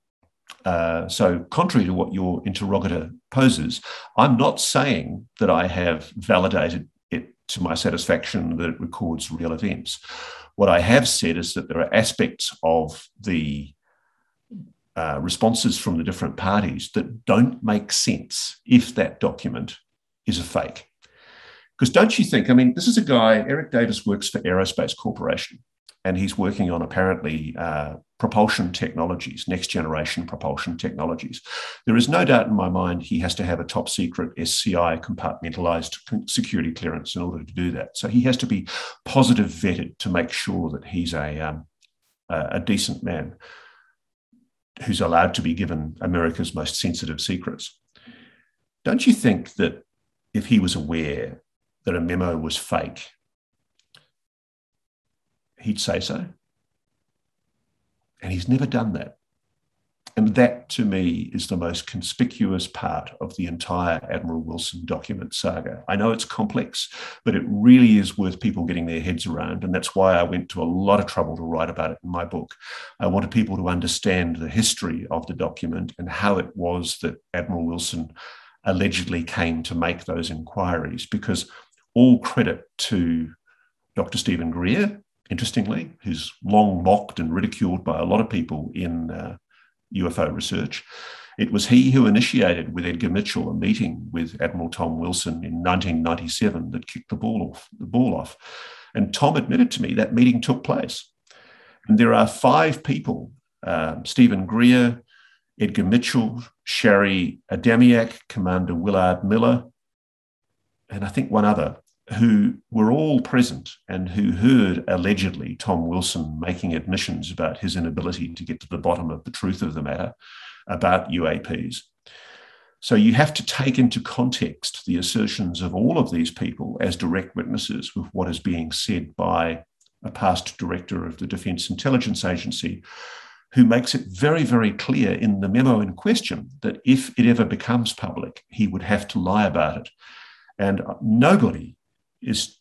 Uh, so, contrary to what your interrogator poses, I'm not saying that I have validated it to my satisfaction that it records real events. What I have said is that there are aspects of the uh, responses from the different parties that don't make sense if that document is a fake. Because don't you think, I mean, this is a guy, Eric Davis works for Aerospace Corporation and he's working on apparently uh, propulsion technologies, next generation propulsion technologies. There is no doubt in my mind he has to have a top secret SCI compartmentalized security clearance in order to do that. So he has to be positive vetted to make sure that he's a, um, a decent man who's allowed to be given America's most sensitive secrets. Don't you think that if he was aware that a memo was fake, he'd say so. And he's never done that. And that to me is the most conspicuous part of the entire Admiral Wilson document saga. I know it's complex, but it really is worth people getting their heads around. And that's why I went to a lot of trouble to write about it in my book. I wanted people to understand the history of the document and how it was that Admiral Wilson allegedly came to make those inquiries, because all credit to Dr. Stephen Greer interestingly, who's long mocked and ridiculed by a lot of people in uh, UFO research. It was he who initiated with Edgar Mitchell a meeting with Admiral Tom Wilson in 1997 that kicked the ball off. The ball off. And Tom admitted to me that meeting took place. And there are five people um, Stephen Greer, Edgar Mitchell, Shari Adamiak, Commander Willard Miller, and I think one other who were all present and who heard allegedly Tom Wilson making admissions about his inability to get to the bottom of the truth of the matter about UAPs. So you have to take into context the assertions of all of these people as direct witnesses with what is being said by a past director of the Defence Intelligence Agency who makes it very, very clear in the memo in question that if it ever becomes public, he would have to lie about it. And nobody is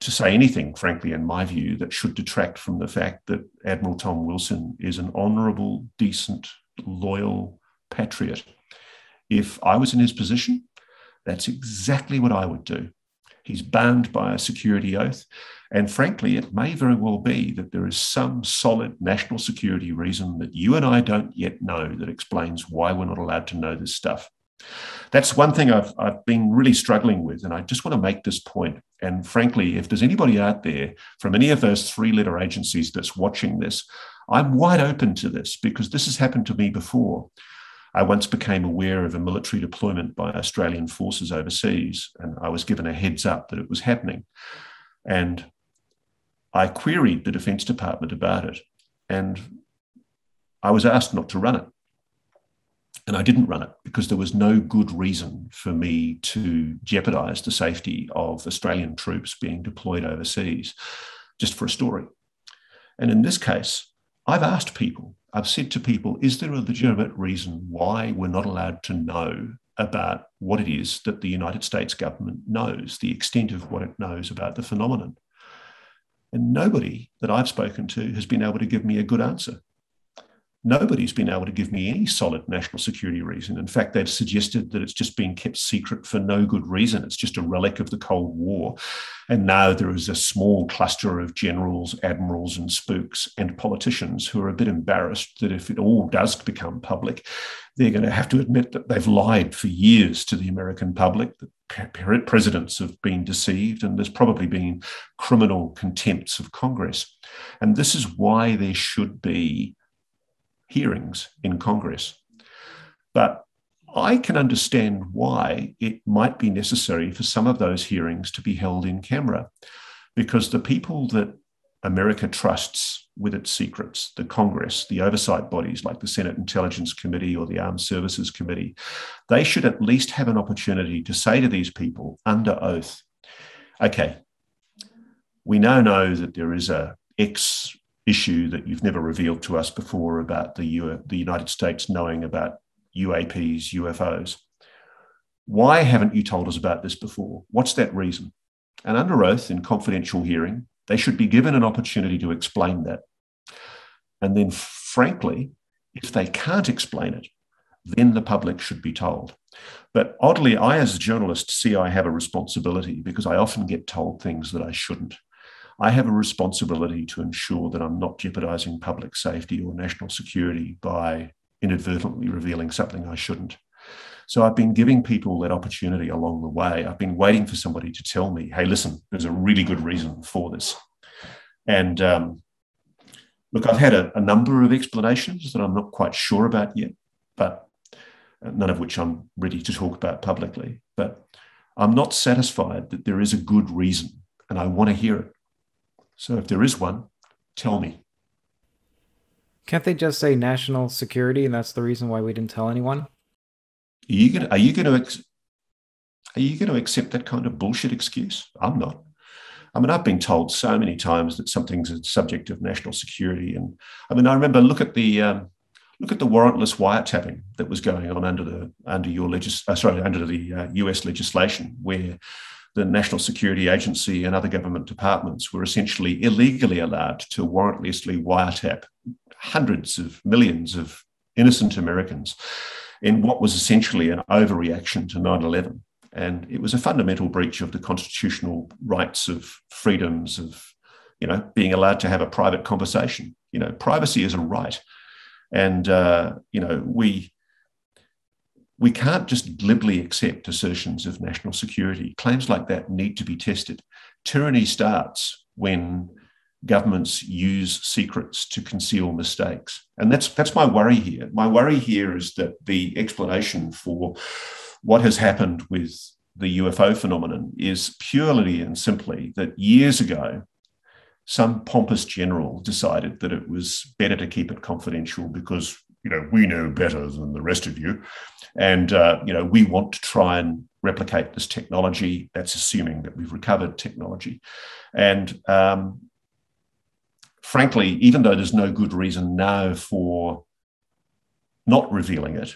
to say anything, frankly, in my view, that should detract from the fact that Admiral Tom Wilson is an honourable, decent, loyal patriot. If I was in his position, that's exactly what I would do. He's bound by a security oath. And frankly, it may very well be that there is some solid national security reason that you and I don't yet know that explains why we're not allowed to know this stuff. That's one thing I've, I've been really struggling with. And I just want to make this point. And frankly, if there's anybody out there from any of those three letter agencies that's watching this, I'm wide open to this because this has happened to me before. I once became aware of a military deployment by Australian forces overseas, and I was given a heads up that it was happening. And I queried the Defence Department about it, and I was asked not to run it. And I didn't run it because there was no good reason for me to jeopardize the safety of Australian troops being deployed overseas just for a story. And in this case, I've asked people, I've said to people, is there a legitimate reason why we're not allowed to know about what it is that the United States government knows, the extent of what it knows about the phenomenon? And nobody that I've spoken to has been able to give me a good answer. Nobody's been able to give me any solid national security reason. In fact, they've suggested that it's just being kept secret for no good reason. It's just a relic of the Cold War. And now there is a small cluster of generals, admirals, and spooks and politicians who are a bit embarrassed that if it all does become public, they're going to have to admit that they've lied for years to the American public, that presidents have been deceived, and there's probably been criminal contempts of Congress. And this is why there should be hearings in Congress. But I can understand why it might be necessary for some of those hearings to be held in camera, because the people that America trusts with its secrets, the Congress, the oversight bodies like the Senate Intelligence Committee or the Armed Services Committee, they should at least have an opportunity to say to these people under oath, okay, we now know that there is a X issue that you've never revealed to us before about the, U- the United States knowing about UAPs, UFOs. Why haven't you told us about this before? What's that reason? And under oath in confidential hearing, they should be given an opportunity to explain that. And then, frankly, if they can't explain it, then the public should be told. But oddly, I, as a journalist, see I have a responsibility because I often get told things that I shouldn't. I have a responsibility to ensure that I'm not jeopardizing public safety or national security by inadvertently revealing something I shouldn't. So I've been giving people that opportunity along the way. I've been waiting for somebody to tell me, hey, listen, there's a really good reason for this. And um, look, I've had a, a, number of explanations that I'm not quite sure about yet, but none of which I'm ready to talk about publicly. But I'm not satisfied that there is a good reason, and I want to hear it. So if there is one, tell me. Can't they just say national security and that's the reason why we didn't tell anyone? Are you going to, are you going to are you going to accept that kind of bullshit excuse? I'm not. I mean, I've been told so many times that something's a subject of national security, and I mean, I remember look at the um, look at the warrantless wiretapping that was going on under the under your legis- uh, sorry under the uh, U.S. legislation, where the National Security Agency and other government departments were essentially illegally allowed to warrantlessly wiretap hundreds of millions of innocent Americans in what was essentially an overreaction to 9 11. And it was a fundamental breach of the constitutional rights of freedoms of, you know, being allowed to have a private conversation. You know, privacy is a right. And, uh, you know, we, we can't just glibly accept assertions of national security. Claims like that need to be tested. Tyranny starts when governments use secrets to conceal mistakes. And that's that's my worry here. My worry here is that the explanation for what has happened with the UFO phenomenon is purely and simply that years ago, some pompous general decided that it was better to keep it confidential because you know we know better than the rest of you, and uh, you know we want to try and replicate this technology. That's assuming that we've recovered technology, and um, frankly, even though there's no good reason now for not revealing it,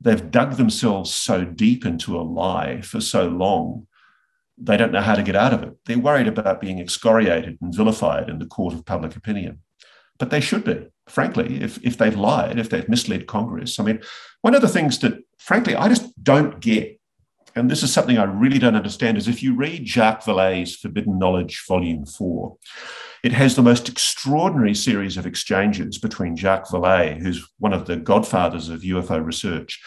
they've dug themselves so deep into a lie for so long, they don't know how to get out of it. They're worried about being excoriated and vilified in the court of public opinion. But they should be, frankly, if, if they've lied, if they've misled Congress. I mean, one of the things that, frankly, I just don't get, and this is something I really don't understand, is if you read Jacques Vallée's Forbidden Knowledge, Volume 4, it has the most extraordinary series of exchanges between Jacques Vallée, who's one of the godfathers of UFO research,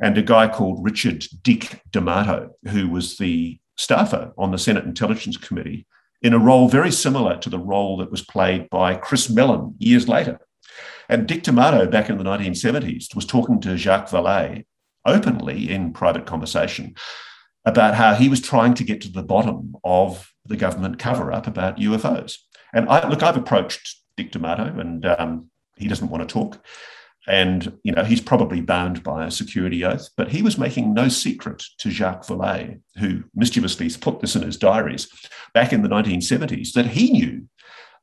and a guy called Richard Dick D'Amato, who was the staffer on the Senate Intelligence Committee in a role very similar to the role that was played by Chris Mellon years later. And Dick D'Amato, back in the 1970s, was talking to Jacques Vallée openly in private conversation about how he was trying to get to the bottom of the government cover up about UFOs. And I look, I've approached Dick D'Amato, and um, he doesn't want to talk. And you know he's probably bound by a security oath, but he was making no secret to Jacques Vallée, who mischievously put this in his diaries back in the 1970s, that he knew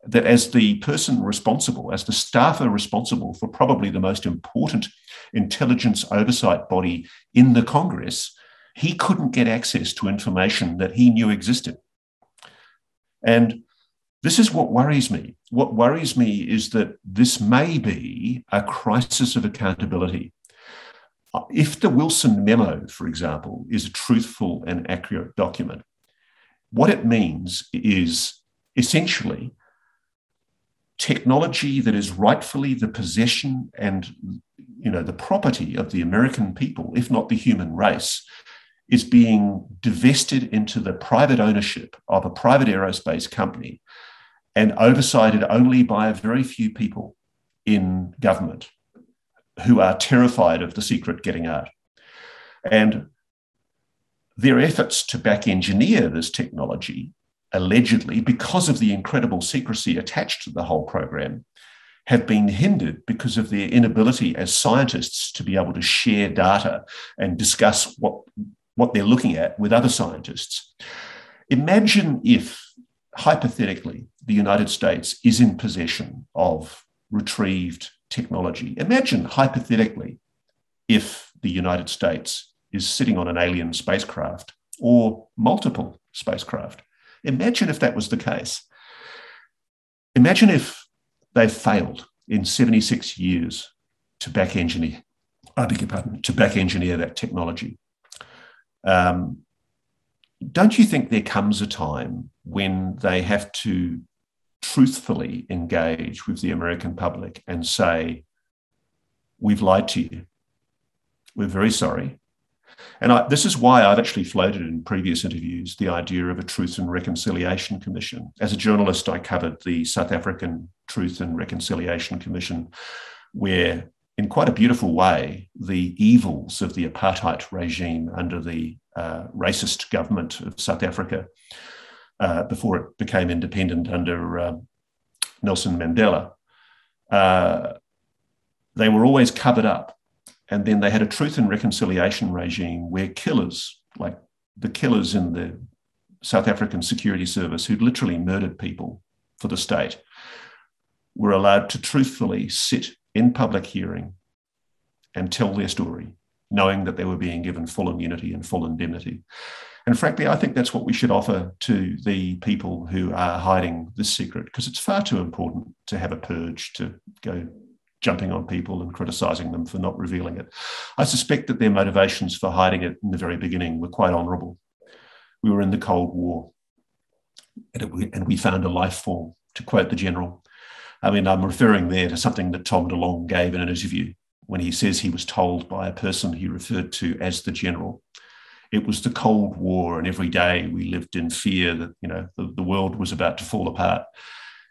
that as the person responsible, as the staffer responsible for probably the most important intelligence oversight body in the Congress, he couldn't get access to information that he knew existed. And this is what worries me. What worries me is that this may be a crisis of accountability. If the Wilson memo, for example, is a truthful and accurate document, what it means is essentially technology that is rightfully the possession and you know the property of the American people, if not the human race, is being divested into the private ownership of a private aerospace company and oversighted only by a very few people in government who are terrified of the secret getting out. And their efforts to back engineer this technology, allegedly, because of the incredible secrecy attached to the whole program, have been hindered because of their inability as scientists to be able to share data and discuss what, what they're looking at with other scientists. Imagine if, hypothetically, the United States is in possession of retrieved technology. Imagine, hypothetically, if the United States is sitting on an alien spacecraft or multiple spacecraft. Imagine if that was the case. Imagine if they failed in 76 years to back engineer, I beg your pardon, to back engineer that technology. Um, don't you think there comes a time when they have to truthfully engage with the American public and say, We've lied to you. We're very sorry. And I, this is why I've actually floated in previous interviews the idea of a Truth and Reconciliation Commission. As a journalist, I covered the South African Truth and Reconciliation Commission, where, in quite a beautiful way, the evils of the apartheid regime under the uh, racist government of South Africa uh, before it became independent under uh, Nelson Mandela, uh, they were always covered up. And then they had a truth and reconciliation regime where killers, like the killers in the South African Security Service, who'd literally murdered people for the state, were allowed to truthfully sit in public hearing and tell their story, knowing that they were being given full immunity and full indemnity. And frankly, I think that's what we should offer to the people who are hiding this secret, because it's far too important to have a purge to go jumping on people and criticizing them for not revealing it. I suspect that their motivations for hiding it in the very beginning were quite honorable. We were in the Cold War, and, it, and we found a life form, to quote the general, I mean, I'm referring there to something that Tom DeLonge gave in an interview when he says he was told by a person he referred to as the general. It was the Cold War, and every day we lived in fear that you know the, the world was about to fall apart.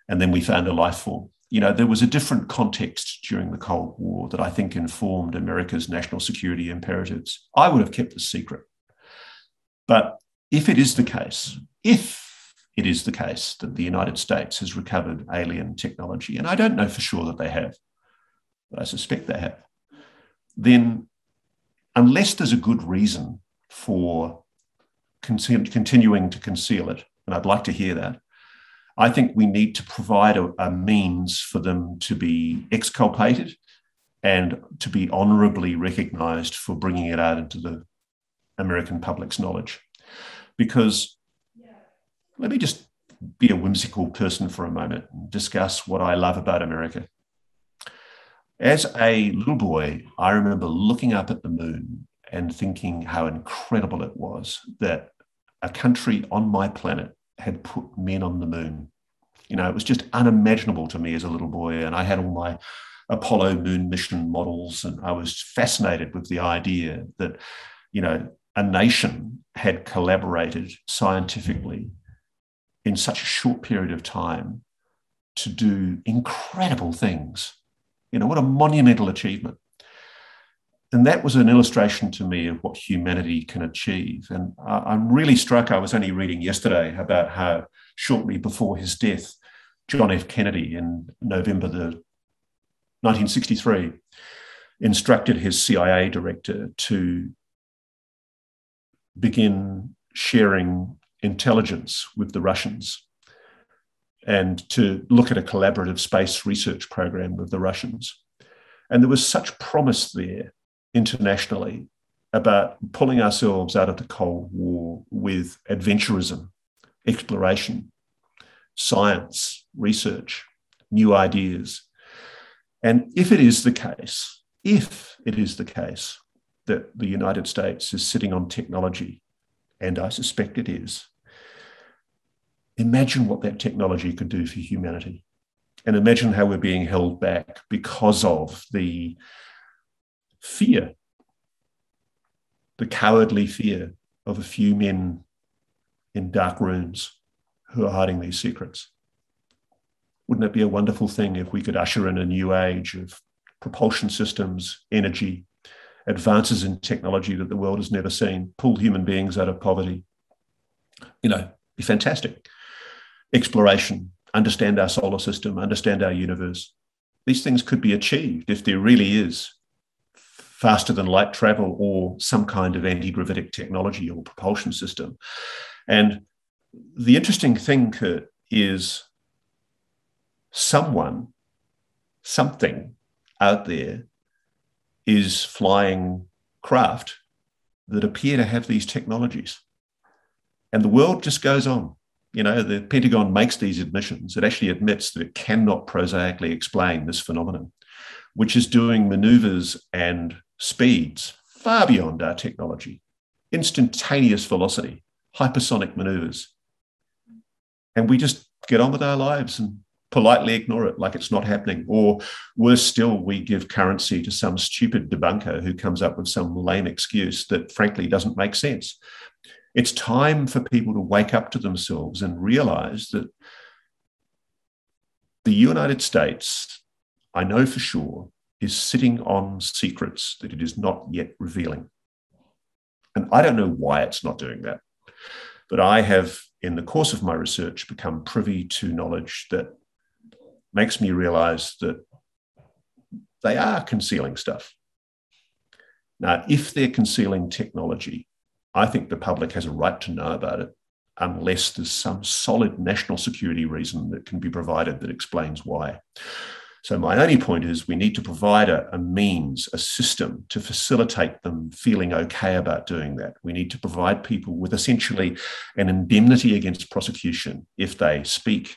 And then we found a life form. You know, there was a different context during the Cold War that I think informed America's national security imperatives. I would have kept the secret. But if it is the case, if it is the case that the United States has recovered alien technology, and I don't know for sure that they have, but I suspect they have, then unless there's a good reason for continuing to conceal it, and I'd like to hear that, I think we need to provide a, a means for them to be exculpated and to be honorably recognized for bringing it out into the American public's knowledge. Because let me just be a whimsical person for a moment and discuss what I love about America. As a little boy, I remember looking up at the moon and thinking how incredible it was that a country on my planet had put men on the moon. You know, it was just unimaginable to me as a little boy. And I had all my Apollo moon mission models, and I was fascinated with the idea that, you know, a nation had collaborated scientifically in such a short period of time to do incredible things. You know, what a monumental achievement. And that was an illustration to me of what humanity can achieve. And I'm really struck. I was only reading yesterday about how shortly before his death, John F. Kennedy in November the 1963 instructed his CIA director to begin sharing intelligence with the Russians and to look at a collaborative space research program with the Russians. And there was such promise there internationally about pulling ourselves out of the Cold War with adventurism, exploration, science, research, new ideas. And if it is the case, if it is the case that the United States is sitting on technology, and I suspect it is, imagine what that technology could do for humanity. And imagine how we're being held back because of the fear, the cowardly fear of a few men in dark rooms who are hiding these secrets. Wouldn't it be a wonderful thing if we could usher in a new age of propulsion systems, energy, advances in technology that the world has never seen, pull human beings out of poverty? You know, be fantastic. Exploration, understand our solar system, understand our universe. These things could be achieved if there really is faster than light travel or some kind of anti gravitic technology or propulsion system. And the interesting thing, Curt, is someone, something out there is flying craft that appear to have these technologies. And the world just goes on. You know, the Pentagon makes these admissions. It actually admits that it cannot prosaically explain this phenomenon, which is doing maneuvers and speeds far beyond our technology, instantaneous velocity, hypersonic maneuvers. And we just get on with our lives and politely ignore it like it's not happening. Or worse still, we give currency to some stupid debunker who comes up with some lame excuse that frankly doesn't make sense. It's time for people to wake up to themselves and realize that the United States, I know for sure, is sitting on secrets that it is not yet revealing. And I don't know why it's not doing that. But I have, in the course of my research, become privy to knowledge that makes me realize that they are concealing stuff. Now, if they're concealing technology, I think the public has a right to know about it unless there's some solid national security reason that can be provided that explains why. So, my only point is we need to provide a, a, means, a system to facilitate them feeling okay about doing that. We need to provide people with essentially an indemnity against prosecution if they speak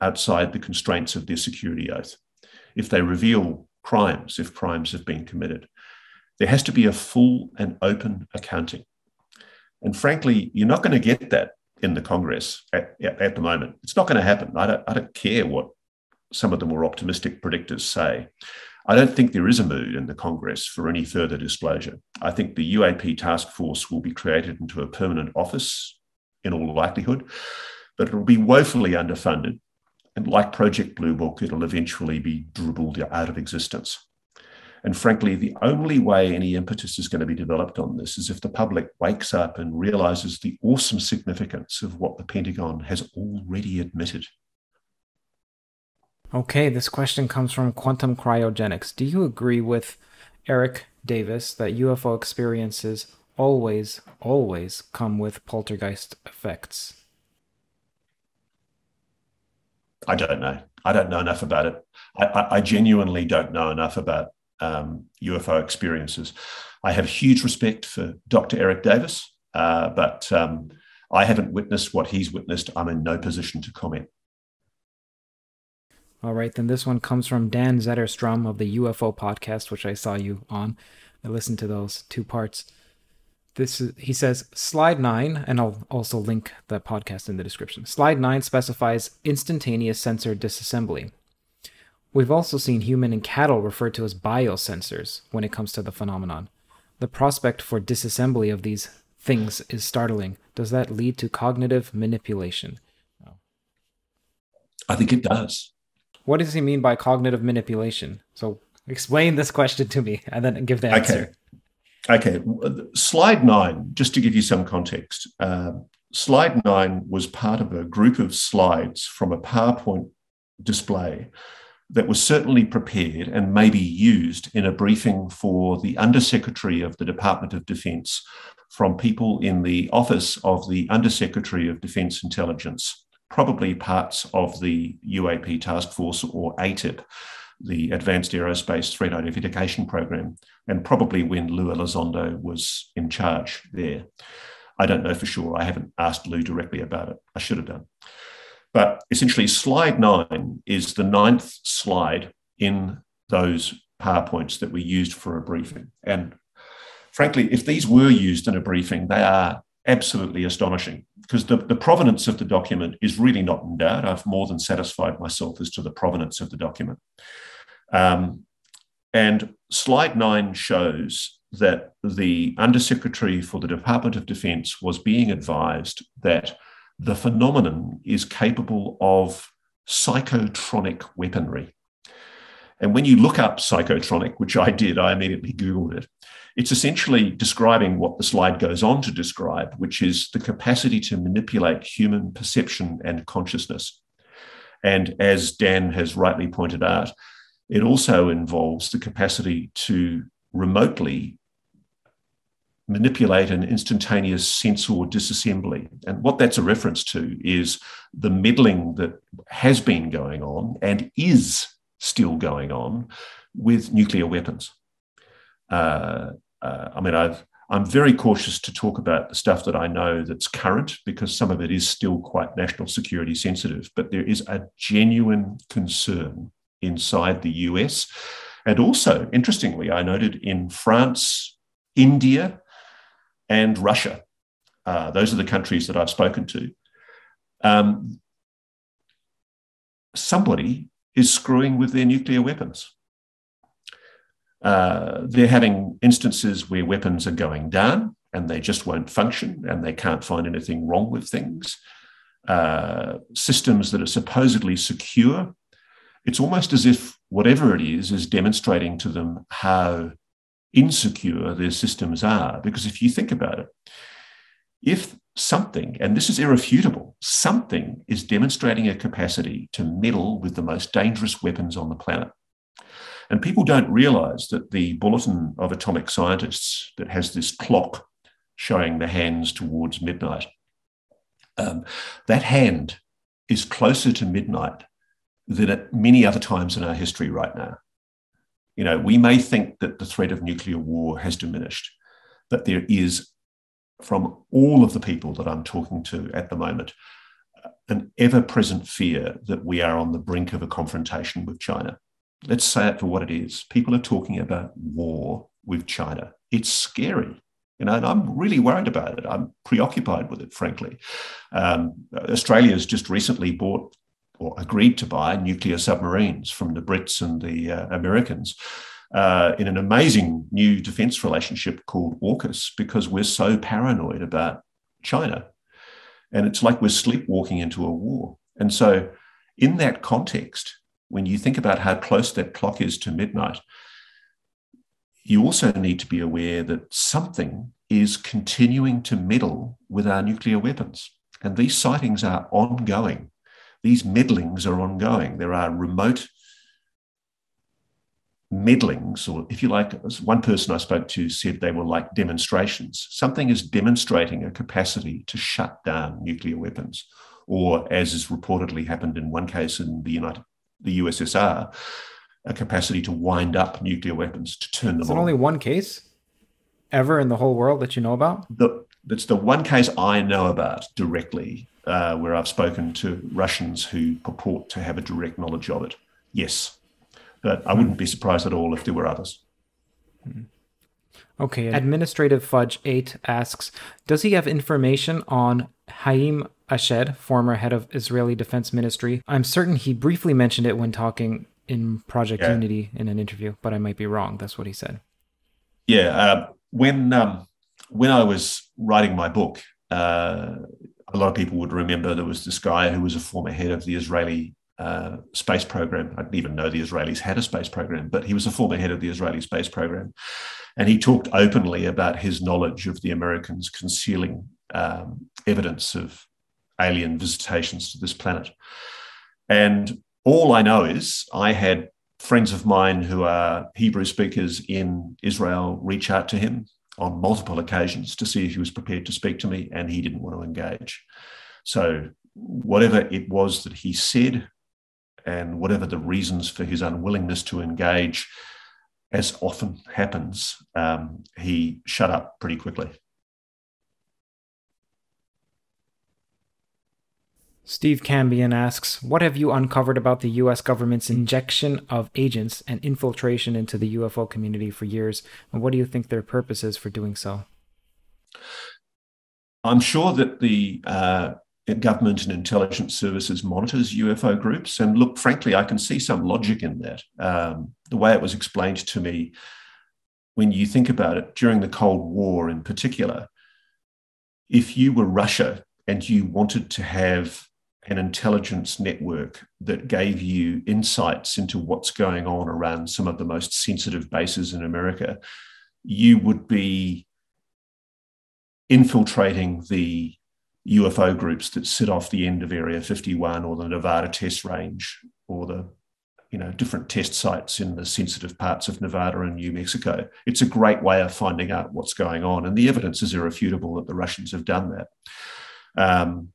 outside the constraints of their security oath, if they reveal crimes, if crimes have been committed. There has to be a full and open accounting. And frankly, you're not going to get that in the Congress at, at, the moment. It's not going to happen. I don't, I don't care what some of the more optimistic predictors say. I don't think there is a mood in the Congress for any further disclosure. I think the UAP task force will be created into a permanent office in all likelihood, but it will be woefully underfunded. And like Project Blue Book, it'll eventually be dribbled out of existence. And frankly, the only way any impetus is going to be developed on this is if the public wakes up and realizes the awesome significance of what the Pentagon has already admitted. Okay, this question comes from Quantum Cryogenics. Do you agree with Eric Davis that UFO experiences always, always come with poltergeist effects? I don't know. I don't know enough about it. I, I, I genuinely don't know enough about um, UFO experiences. I have huge respect for Dr. Eric Davis, uh, but um, I haven't witnessed what he's witnessed. I'm in no position to comment. All right, then this one comes from Dan Zetterstrom of the UFO podcast, which I saw you on. I listened to those two parts. This is, he says slide 9 and I'll also link the podcast in the description. Slide 9 specifies instantaneous sensor disassembly. We've also seen human and cattle referred to as biosensors when it comes to the phenomenon. The prospect for disassembly of these things is startling. Does that lead to cognitive manipulation? I think it does. What does he mean by cognitive manipulation? So explain this question to me and then give the answer. Okay. Okay. Slide nine, just to give you some context. Uh, slide nine was part of a group of slides from a PowerPoint display that was certainly prepared and maybe used in a briefing for the Undersecretary of the Department of Defense from people in the Office of the Undersecretary of Defense Intelligence probably parts of the UAP task force or AATIP, the Advanced Aerospace Threat Identification Program, and probably when Lue Elizondo was in charge there. I don't know for sure. I haven't asked Lue directly about it. I should have done. But essentially, slide nine is the ninth slide in those PowerPoints that we used for a briefing. And frankly, if these were used in a briefing, they are absolutely astonishing because the, the provenance of the document is really not in doubt. I've more than satisfied myself as to the provenance of the document. Um, and slide nine shows that the Undersecretary for the Department of Defense was being advised that the phenomenon is capable of psychotronic weaponry. And when you look up psychotronic, which I did, I immediately Googled it. It's essentially describing what the slide goes on to describe, which is the capacity to manipulate human perception and consciousness. And as Dan has rightly pointed out, it also involves the capacity to remotely manipulate an instantaneous sensor disassembly. And what that's a reference to is the meddling that has been going on and is still going on with nuclear weapons. Uh, uh, I mean, I've, I'm very cautious to talk about the stuff that I know that's current because some of it is still quite national security sensitive. But there is a genuine concern inside the US. And also, interestingly, I noted in France, India, and Russia. Uh, those are the countries that I've spoken to. Um, somebody is screwing with their nuclear weapons. Uh, they're having instances where weapons are going down and they just won't function and they can't find anything wrong with things. Uh, systems that are supposedly secure, it's almost as if whatever it is is demonstrating to them how insecure their systems are. Because if you think about it, if something, and this is irrefutable, something is demonstrating a capacity to meddle with the most dangerous weapons on the planet, and people don't realize that the Bulletin of Atomic Scientists that has this clock showing the hands towards midnight, um, that hand is closer to midnight than at many other times in our history right now. You know, we may think that the threat of nuclear war has diminished, but there is, from all of the people that I'm talking to at the moment, an ever present fear that we are on the brink of a confrontation with China let's say it for what it is. People are talking about war with China. It's scary. You know, and I'm really worried about it. I'm preoccupied with it, frankly. Um, Australia has just recently bought or agreed to buy nuclear submarines from the Brits and the uh, Americans uh, in an amazing new defense relationship called AUKUS because we're so paranoid about China. And it's like we're sleepwalking into a war. And so, in that context, when you think about how close that clock is to midnight, you also need to be aware that something is continuing to meddle with our nuclear weapons. And these sightings are ongoing. These meddlings are ongoing. There are remote meddlings, or if you like, one person I spoke to said they were like demonstrations. Something is demonstrating a capacity to shut down nuclear weapons, or as is reportedly happened in one case in the United, the USSR, a capacity to wind up nuclear weapons to turn them is on. only one case ever in the whole world that you know about? The, that's the one case I know about directly, uh, where I've spoken to Russians who purport to have a direct knowledge of it. Yes. But I wouldn't be surprised at all if there were others. Okay. Administrative Fudge 8 asks Does he have information on Haim Eshed, former head of Israeli Defense Ministry? I'm certain he briefly mentioned it when talking in Project Yeah. Unity in an interview, but I might be wrong. That's what he said. Yeah. Uh, when um, when I was writing my book, uh, a lot of people would remember there was this guy who was a former head of the Israeli uh, space program. I didn't even know the Israelis had a space program, but he was a former head of the Israeli space program. And he talked openly about his knowledge of the Americans concealing um, evidence of alien visitations to this planet. And all I know is I had friends of mine who are Hebrew speakers in Israel reach out to him on multiple occasions to see if he was prepared to speak to me, and he didn't want to engage. So, whatever it was that he said, and whatever the reasons for his unwillingness to engage, as often happens, um, he shut up pretty quickly. Steve Cambian asks, What have you uncovered about the US government's injection of agents and infiltration into the UFO community for years? And what do you think their purpose is for doing so? I'm sure that the uh, government and intelligence services monitors UFO groups. And look, frankly, I can see some logic in that. Um, the way it was explained to me, when you think about it, during the Cold War in particular, if you were Russia and you wanted to have an intelligence network that gave you insights into what's going on around some of the most sensitive bases in America, you would be infiltrating the UFO groups that sit off the end of Area 51 or the Nevada test range or the you know different test sites in the sensitive parts of Nevada and New Mexico. It's a great way of finding out what's going on, and the evidence is irrefutable that the Russians have done that. Um,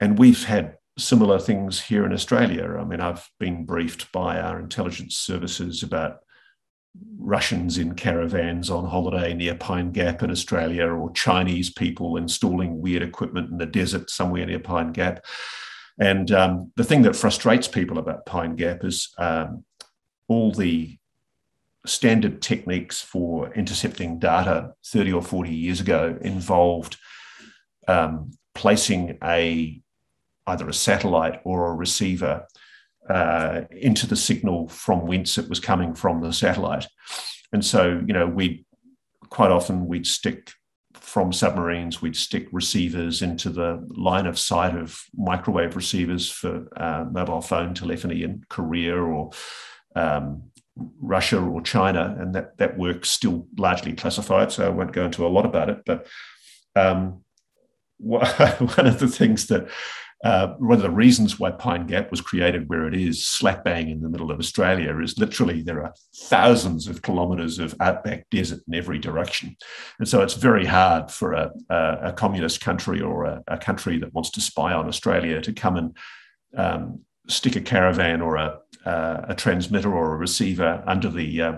and we've had similar things here in Australia. I mean, I've been briefed by our intelligence services about Russians in caravans on holiday near Pine Gap in Australia, or Chinese people installing weird equipment in the desert somewhere near Pine Gap. And um, the thing that frustrates people about Pine Gap is um, all the standard techniques for intercepting data 30 or 40 years ago involved um, placing a either a satellite or a receiver uh, into the signal from whence it was coming from the satellite. And so, you know, we quite often we'd stick from submarines, we'd stick receivers into the line of sight of microwave receivers for uh, mobile phone telephony in Korea or um, Russia or China, and that that work's still largely classified. So I won't go into a lot about it, but um, one of the things that uh, one of the reasons why Pine Gap was created where it is, slap bang in the middle of Australia, is literally there are thousands of kilometres of outback desert in every direction. And so it's very hard for a, a, a communist country or a, a, country that wants to spy on Australia to come and um, stick a caravan or a, transmitter or a receiver under the uh,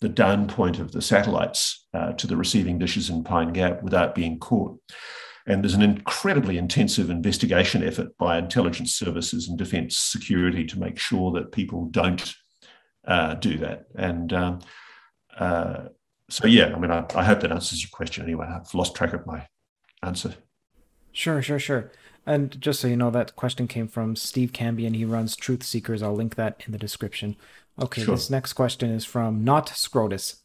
the down point of the satellites uh, to the receiving dishes in Pine Gap without being caught. And there's an incredibly intensive investigation effort by intelligence services and defense security to make sure that people don't uh, do that. And um, uh, so, yeah, I mean, I, I, hope that answers your question anyway. I've lost track of my answer. Sure, sure, sure. And just so you know, that question came from Steve Cambian. He runs Truth Seekers. I'll link that in the description. Okay, sure. this next question is from Not Scrotus.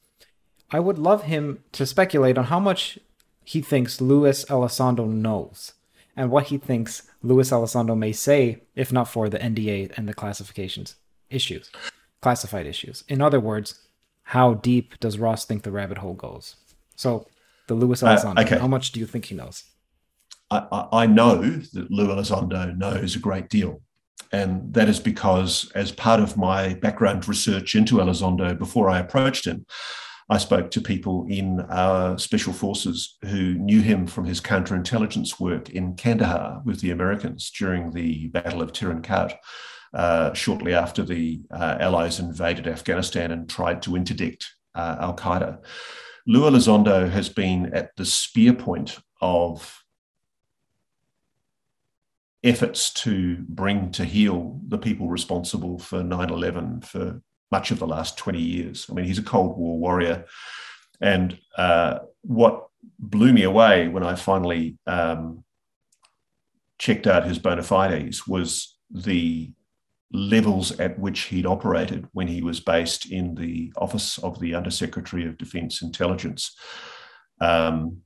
I would love him to speculate on how much he thinks Luis Elizondo knows and what he thinks Luis Elizondo may say if not for the NDA and the classifications issues, classified issues. In other words, how deep does Ross think the rabbit hole goes? So, the Luis uh, Elizondo, uh, okay. how much do you think he knows? I, I know that Lue Elizondo knows a great deal. And that is because, as part of my background research into Elizondo before I approached him, I spoke to people in our special forces who knew him from his counterintelligence work in Kandahar with the Americans during the Battle of Tarin Kowt, uh, shortly after the uh, Allies invaded Afghanistan and tried to interdict uh, Al Qaeda. Lue Elizondo has been at the spear point of efforts to bring to heel the people responsible for 9 11 for much of the last 20 years. I mean, he's a Cold War warrior. And uh, what blew me away when I finally um, checked out his bona fides was the levels at which he'd operated when he was based in the office of the Undersecretary of Defense Intelligence. Um,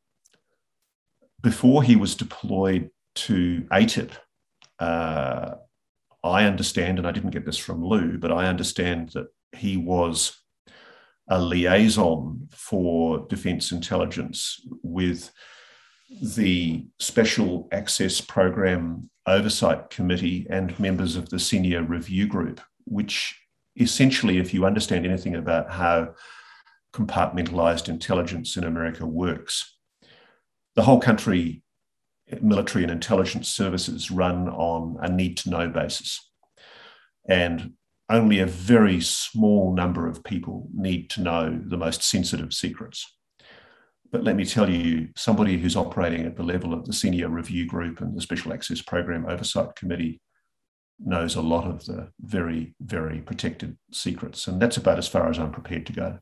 before he was deployed to ATIP, uh, I understand, and I didn't get this from Lue, but I understand that he was a liaison for defense intelligence with the Special Access Program Oversight Committee and members of the Senior Review Group, which essentially, if you understand anything about how compartmentalized intelligence in America works, the whole country military and intelligence services run on a need to know basis. And only a very small number of people need to know the most sensitive secrets. But let me tell you, somebody who's operating at the level of the senior review group and the Special Access Program Oversight Committee knows a lot of the very, very protected secrets. And that's about as far as I'm prepared to go.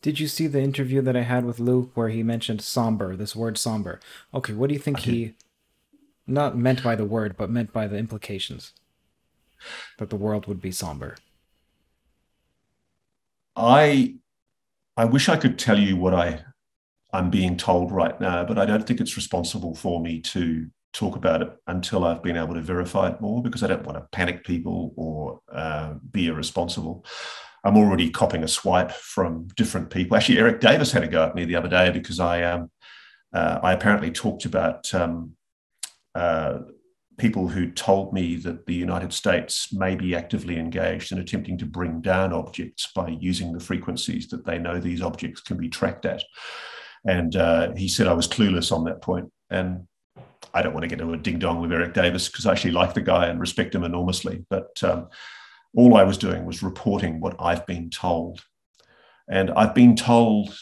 Did you see the interview that I had with Lue where he mentioned somber, this word somber? Okay, what do you think he not meant by the word, but meant by the implications? That the world would be somber. I I wish I could tell you what I I'm being told right now, but I don't think it's responsible for me to talk about it until I've been able to verify it more because I don't want to panic people or uh, be irresponsible. I'm already copping a swipe from different people. Actually, Eric Davis had a go at me the other day because I um, uh, I apparently talked about um, uh, people who told me that the United States may be actively engaged in attempting to bring down objects by using the frequencies that they know these objects can be tracked at. And uh, he said I was clueless on that point. And I don't want to get into a ding dong with Eric Davis because I actually like the guy and respect him enormously. But um, all I was doing was reporting what I've been told. And I've been told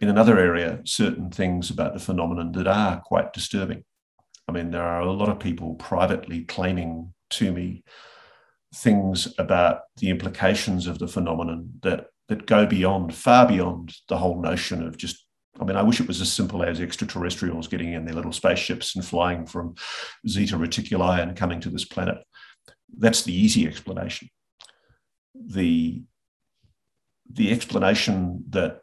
in another area certain things about the phenomenon that are quite disturbing. I mean, there are a lot of people privately claiming to me things about the implications of the phenomenon that that go beyond, far beyond the whole notion of just. I mean, I wish it was as simple as extraterrestrials getting in their little spaceships and flying from Zeta Reticuli and coming to this planet. That's the easy explanation. The the explanation that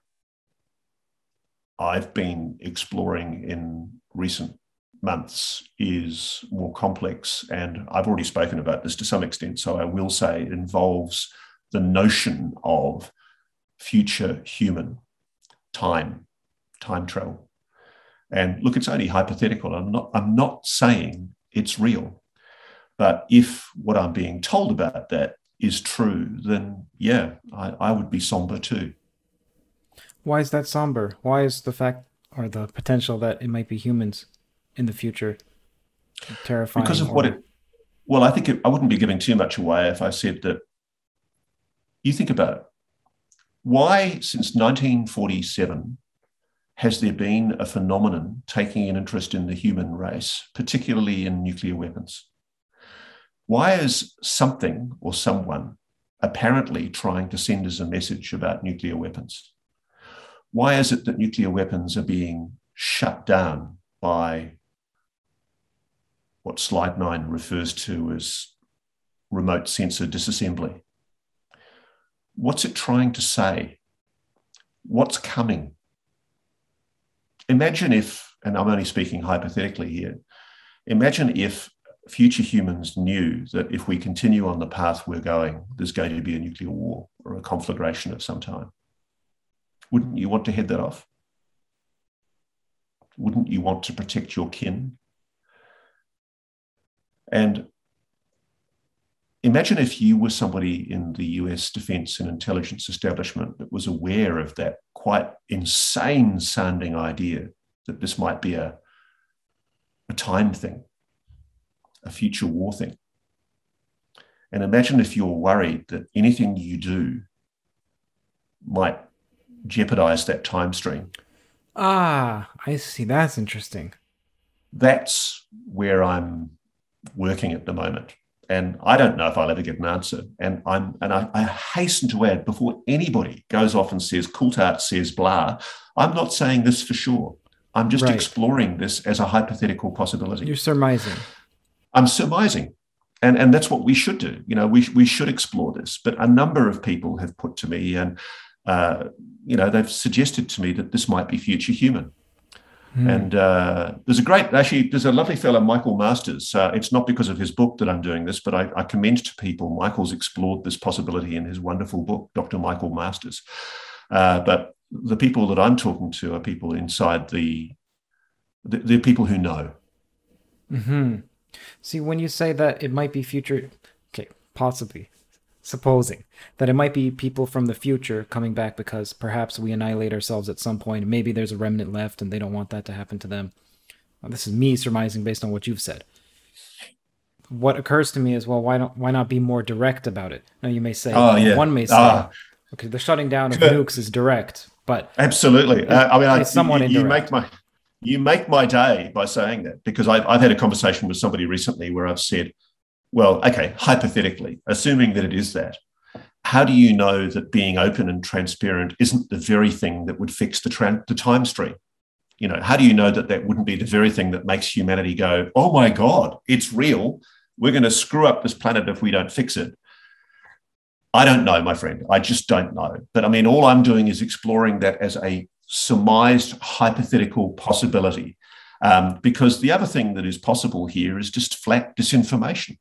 I've been exploring in recent months is more complex. And I've already spoken about this to some extent. So I will say it involves the notion of future human time, time travel. And look, it's only hypothetical. I'm not, I'm not saying it's real. But if what I'm being told about that is true, then yeah, I, I would be somber too. Why is that somber? Why is the fact or the potential that it might be humans in the future. Terrifying. Because of or... what it. Well, I think it, I wouldn't be giving too much away if I said that. You think about it. Why, since 1947, has there been a phenomenon taking an interest in the human race, particularly in nuclear weapons? Why is something or someone apparently trying to send us a message about nuclear weapons? Why is it that nuclear weapons are being shut down by what slide nine refers to as remote sensor disassembly. What's it trying to say? What's coming? Imagine if, and I'm only speaking hypothetically here, imagine if future humans knew that if we continue on the path we're going, there's going to be a nuclear war or a conflagration of some time. Wouldn't you want to head that off? Wouldn't you want to protect your kin? And imagine if you were somebody in the US defense and intelligence establishment that was aware of that quite insane sounding idea that this might be a, a time thing, a future war thing. And imagine if you're worried that anything you do might jeopardize that time stream. Ah, I see. That's interesting. That's where I'm working at the moment. And I don't know if I'll ever get an answer. And I'm and I, I hasten to add before anybody goes off and says Coulthart says blah, I'm not saying this for sure. I'm just right. exploring this as a hypothetical possibility. You're surmising. I'm surmising. And, and that's what we should do. You know, we, we should explore this. But a number of people have put to me, and uh, you know, they've suggested to me that this might be future human. Mm. And uh, there's a great, actually, there's a lovely fellow, Michael Masters. Uh, it's not because of his book that I'm doing this, but I, I, commend to people. Michael's explored this possibility in his wonderful book, Dr. Michael Masters. Uh, but the people that I'm talking to are people inside the, the, the people who know. Hmm. See, when you say that it might be future, okay, possibly supposing that it might be people from the future coming back because perhaps we annihilate ourselves at some point. Maybe there's a remnant left and they don't want that to happen to them. Well, this is me surmising based on what you've said. What occurs to me is, well, why don't why not be more direct about it? Now you may say, oh, yeah. one may say, ah. okay, the shutting down of nukes is direct, but absolutely. Uh, I mean, I, someone you, you make my you make my day by saying that because I've, I've had a conversation with somebody recently where I've said, well, okay, hypothetically, assuming that it is that, how do you know that being open and transparent isn't the very thing that would fix the, tra- the time stream? You know, how do you know that that wouldn't be the very thing that makes humanity go, oh my God, it's real. We're going to screw up this planet if we don't fix it. I don't know, my friend. I just don't know. But I mean, all I'm doing is exploring that as a surmised hypothetical possibility. Um, because the other thing that is possible here is just flat disinformation.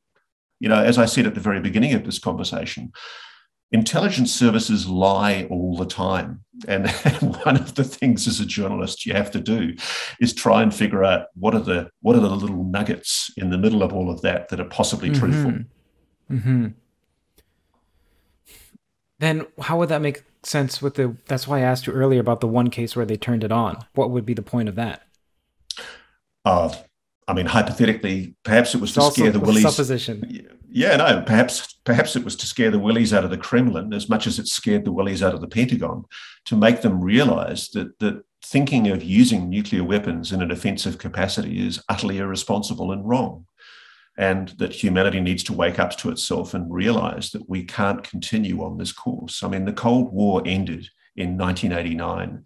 You know, as I said at the very beginning of this conversation, intelligence services lie all the time. And, one of the things as a journalist you have to do is try and figure out what are the what are the little nuggets in the middle of all of that that are possibly mm-hmm. truthful. Mm-hmm. Then how would that make sense with the that's why I asked you earlier about the one case where they turned it on. What would be the point of that? Uh, I mean, hypothetically, perhaps it was it's to scare the willies. Supposition. Yeah, no, perhaps perhaps it was to scare the willies out of the Kremlin as much as it scared the willies out of the Pentagon, to make them realise that that thinking of using nuclear weapons in an offensive capacity is utterly irresponsible and wrong, and that humanity needs to wake up to itself and realise that we can't continue on this course. I mean, the Cold War ended in 1989.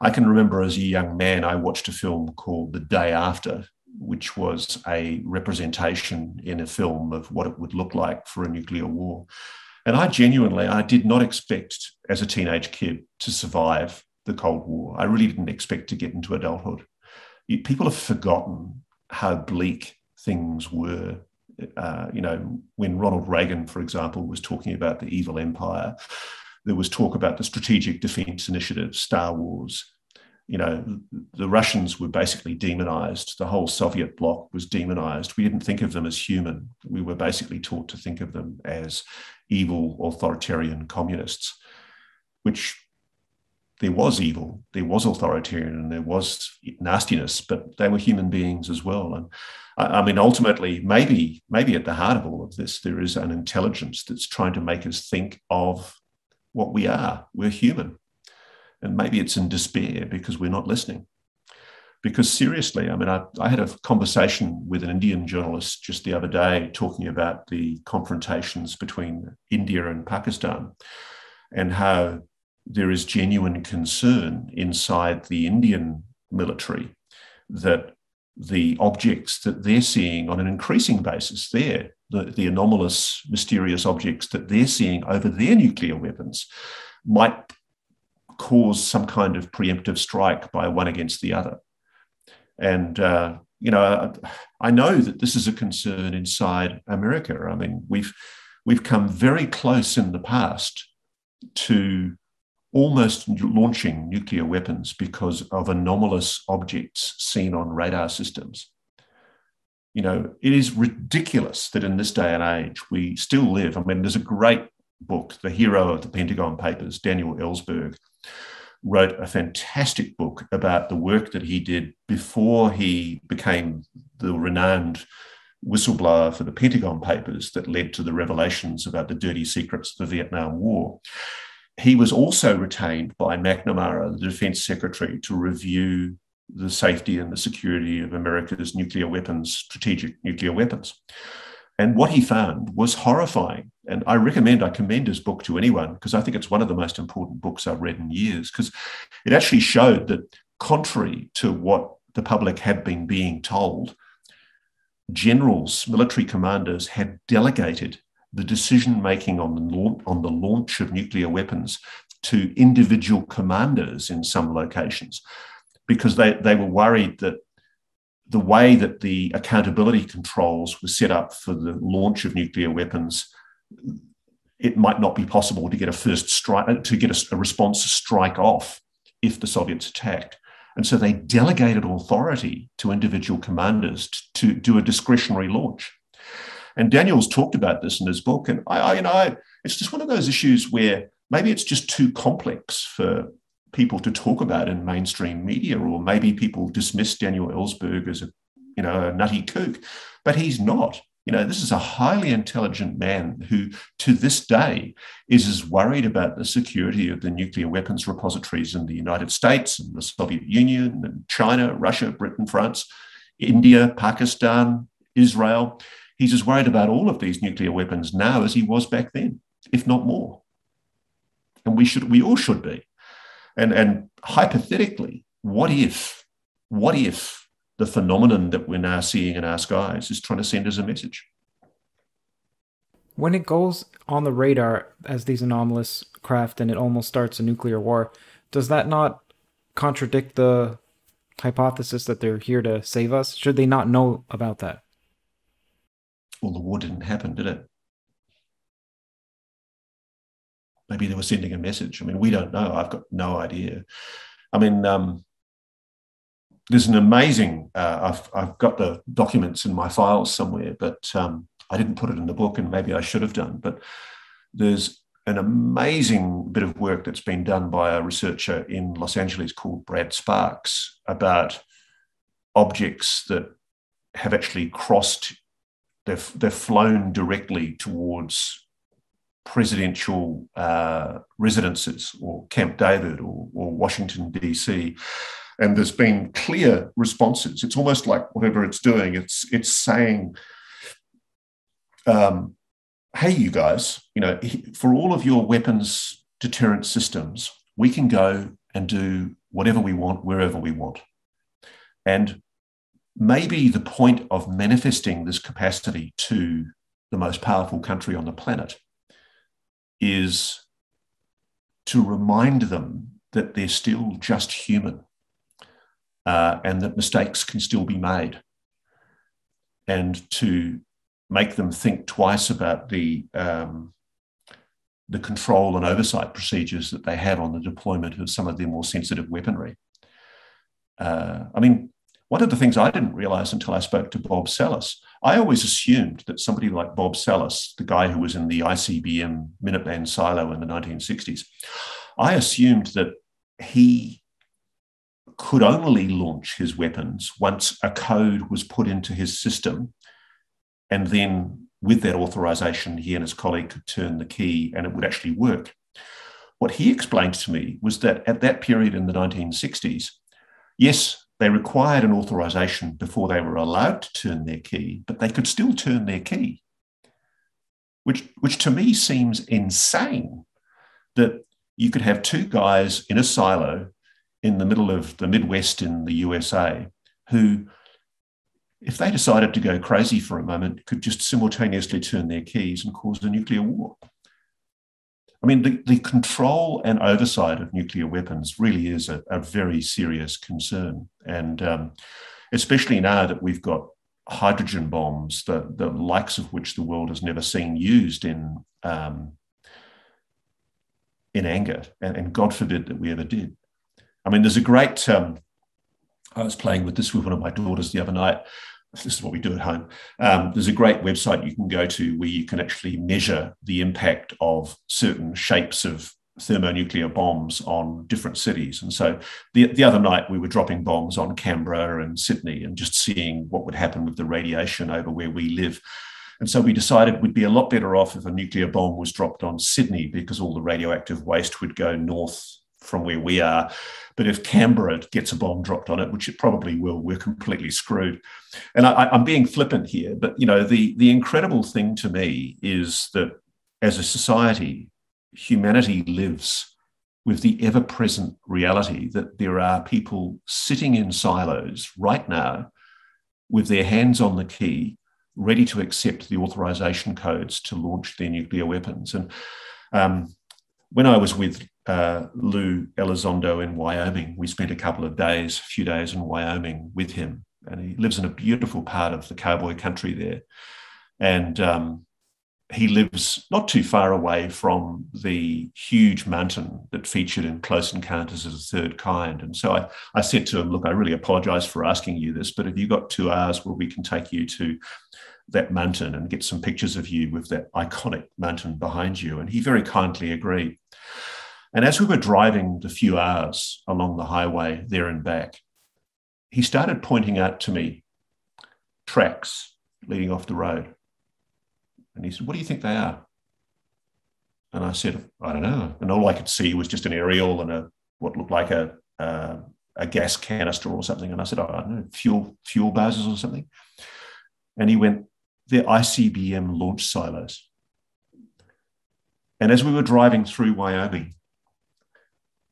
I can remember as a young man, I watched a film called The Day After which was a representation in a film of what it would look like for a nuclear war. And I genuinely, I did not expect as a teenage kid to survive the Cold War. I really didn't expect to get into adulthood. People have forgotten how bleak things were. Uh, you know, when Ronald Reagan, for example, was talking about the evil empire, there was talk about the Strategic Defense Initiative, Star Wars, you know, the Russians were basically demonized. The whole Soviet bloc was demonized. We didn't think of them as human. We were basically taught to think of them as evil, authoritarian communists, which there was evil, there was authoritarian, and there was nastiness, but they were human beings as well. And I, mean, ultimately, maybe, maybe at the heart of all of this, there is an intelligence that's trying to make us think of what we are. We're human and maybe it's in despair because we're not listening. Because seriously, I mean, I, I, had a conversation with an Indian journalist just the other day talking about the confrontations between India and Pakistan and how there is genuine concern inside the Indian military that the objects that they're seeing on an increasing basis there, the, the anomalous, mysterious objects that they're seeing over their nuclear weapons, might cause some kind of preemptive strike by one against the other. And, uh, you know, I know that this is a concern inside America. I mean, we've, we've come very close in the past to almost launching nuclear weapons because of anomalous objects seen on radar systems. You know, it is ridiculous that in this day and age we still live. I mean, there's a great book, The Hero of the Pentagon Papers, Daniel Ellsberg, wrote a fantastic book about the work that he did before he became the renowned whistleblower for the Pentagon Papers that led to the revelations about the dirty secrets of the Vietnam War. He was also retained by McNamara, the defense secretary, to review the safety and the security of America's nuclear weapons, strategic nuclear weapons. And what he found was horrifying. And I recommend, I commend his book to anyone because I think it's one of the most important books I've read in years because it actually showed that, contrary to what the public had been being told, generals, military commanders had delegated the decision making on the, on the launch of nuclear weapons to individual commanders in some locations because they, they were worried that the way that the accountability controls were set up for the launch of nuclear weapons, it might not be possible to get a first strike, uh, to get a, a response strike off if the Soviets attacked. And so they delegated authority to individual commanders to, to do a discretionary launch. And Daniel's talked about this in his book. And I, I you know, I, it's just one of those issues where maybe it's just too complex for people to talk about in mainstream media, or maybe people dismiss Daniel Ellsberg as a, you know, a nutty kook, but he's not. You know, this is a highly intelligent man who, to this day, is as worried about the security of the nuclear weapons repositories in the United States and the Soviet Union and China, Russia, Britain, France, India, Pakistan, Israel. He's as worried about all of these nuclear weapons now as he was back then, if not more. And we should, we all should be. And, and hypothetically, what if, what if the phenomenon that we're now seeing in our skies is trying to send us a message? When it goes on the radar as these anomalous craft and it almost starts a nuclear war, does that not contradict the hypothesis that they're here to save us? Should they not know about that? Well, the war didn't happen, did it? Maybe they were sending a message. I mean, we don't know. I've got no idea. I mean, um, there's an amazing. Uh, I've I've got the documents in my files somewhere, but um, I didn't put it in the book, and maybe I should have done. But there's an amazing bit of work that's been done by a researcher in Los Angeles called Brad Sparks about objects that have actually crossed. They've they've flown directly towards presidential uh, residences or Camp David or, or Washington, D.C. And there's been clear responses. It's almost like whatever it's doing, it's, it's saying, um, hey, you guys, you know, for all of your weapons deterrent systems, we can go and do whatever we want, wherever we want. And maybe the point of manifesting this capacity to the most powerful country on the planet is to remind them that they're still just human uh, and that mistakes can still be made, and to make them think twice about the um, the control and oversight procedures that they have on the deployment of some of their more sensitive weaponry. Uh, I mean, one of the things I didn't realize until I spoke to Bob Salas, I always assumed that somebody like Bob Salas, the guy who was in the ICBM Minuteman silo in the 1960s, I assumed that he could only launch his weapons once a code was put into his system. And then, with that authorization, he and his colleague could turn the key and it would actually work. What he explained to me was that at that period in the 1960s, yes, they required an authorization before they were allowed to turn their key, but they could still turn their key, which, which to me seems insane that you could have two guys in a silo in the middle of the Midwest in the USA who if they decided to go crazy for a moment, could just simultaneously turn their keys and cause a nuclear war. I mean, the, the control and oversight of nuclear weapons really is a, a very serious concern. And um, especially now that we've got hydrogen bombs, the, the likes of which the world has never seen used in, um, in anger. And, and, God forbid that we ever did. I mean, there's a great, um, I was playing with this with one of my daughters the other night this is what we do at home. Um, there's a great website you can go to where you can actually measure the impact of certain shapes of thermonuclear bombs on different cities. And so the, the other night we were dropping bombs on Canberra and Sydney and just seeing what would happen with the radiation over where we live. And so we decided we'd be a lot better off if a nuclear bomb was dropped on Sydney because all the radioactive waste would go north from where we are. But if Canberra gets a bomb dropped on it, which it probably will, we're completely screwed. And I, am being flippant here, but you know, the the incredible thing to me is that as a society, humanity lives with the ever-present reality that there are people sitting in silos right now with their hands on the key, ready to accept the authorization codes to launch their nuclear weapons. And um, when I was with uh, Lue Elizondo in Wyoming. We spent a couple of days, a few days in Wyoming with him, and he lives in a beautiful part of the cowboy country there. And um, he lives not too far away from the huge mountain that featured in Close Encounters of the Third Kind. And so I, I said to him, Look, I really apologize for asking you this, but have you got two hours where we can take you to that mountain and get some pictures of you with that iconic mountain behind you? And he very kindly agreed. And as we were driving the few hours along the highway there and back, he started pointing out to me tracks leading off the road. And he said, What do you think they are? And I said, I don't know. And all I could see was just an aerial and a what looked like a a gas canister or something. And I said, oh, I don't know, fuel fuel bases or something. And he went, they're ICBM launch silos. And as we were driving through Wyoming,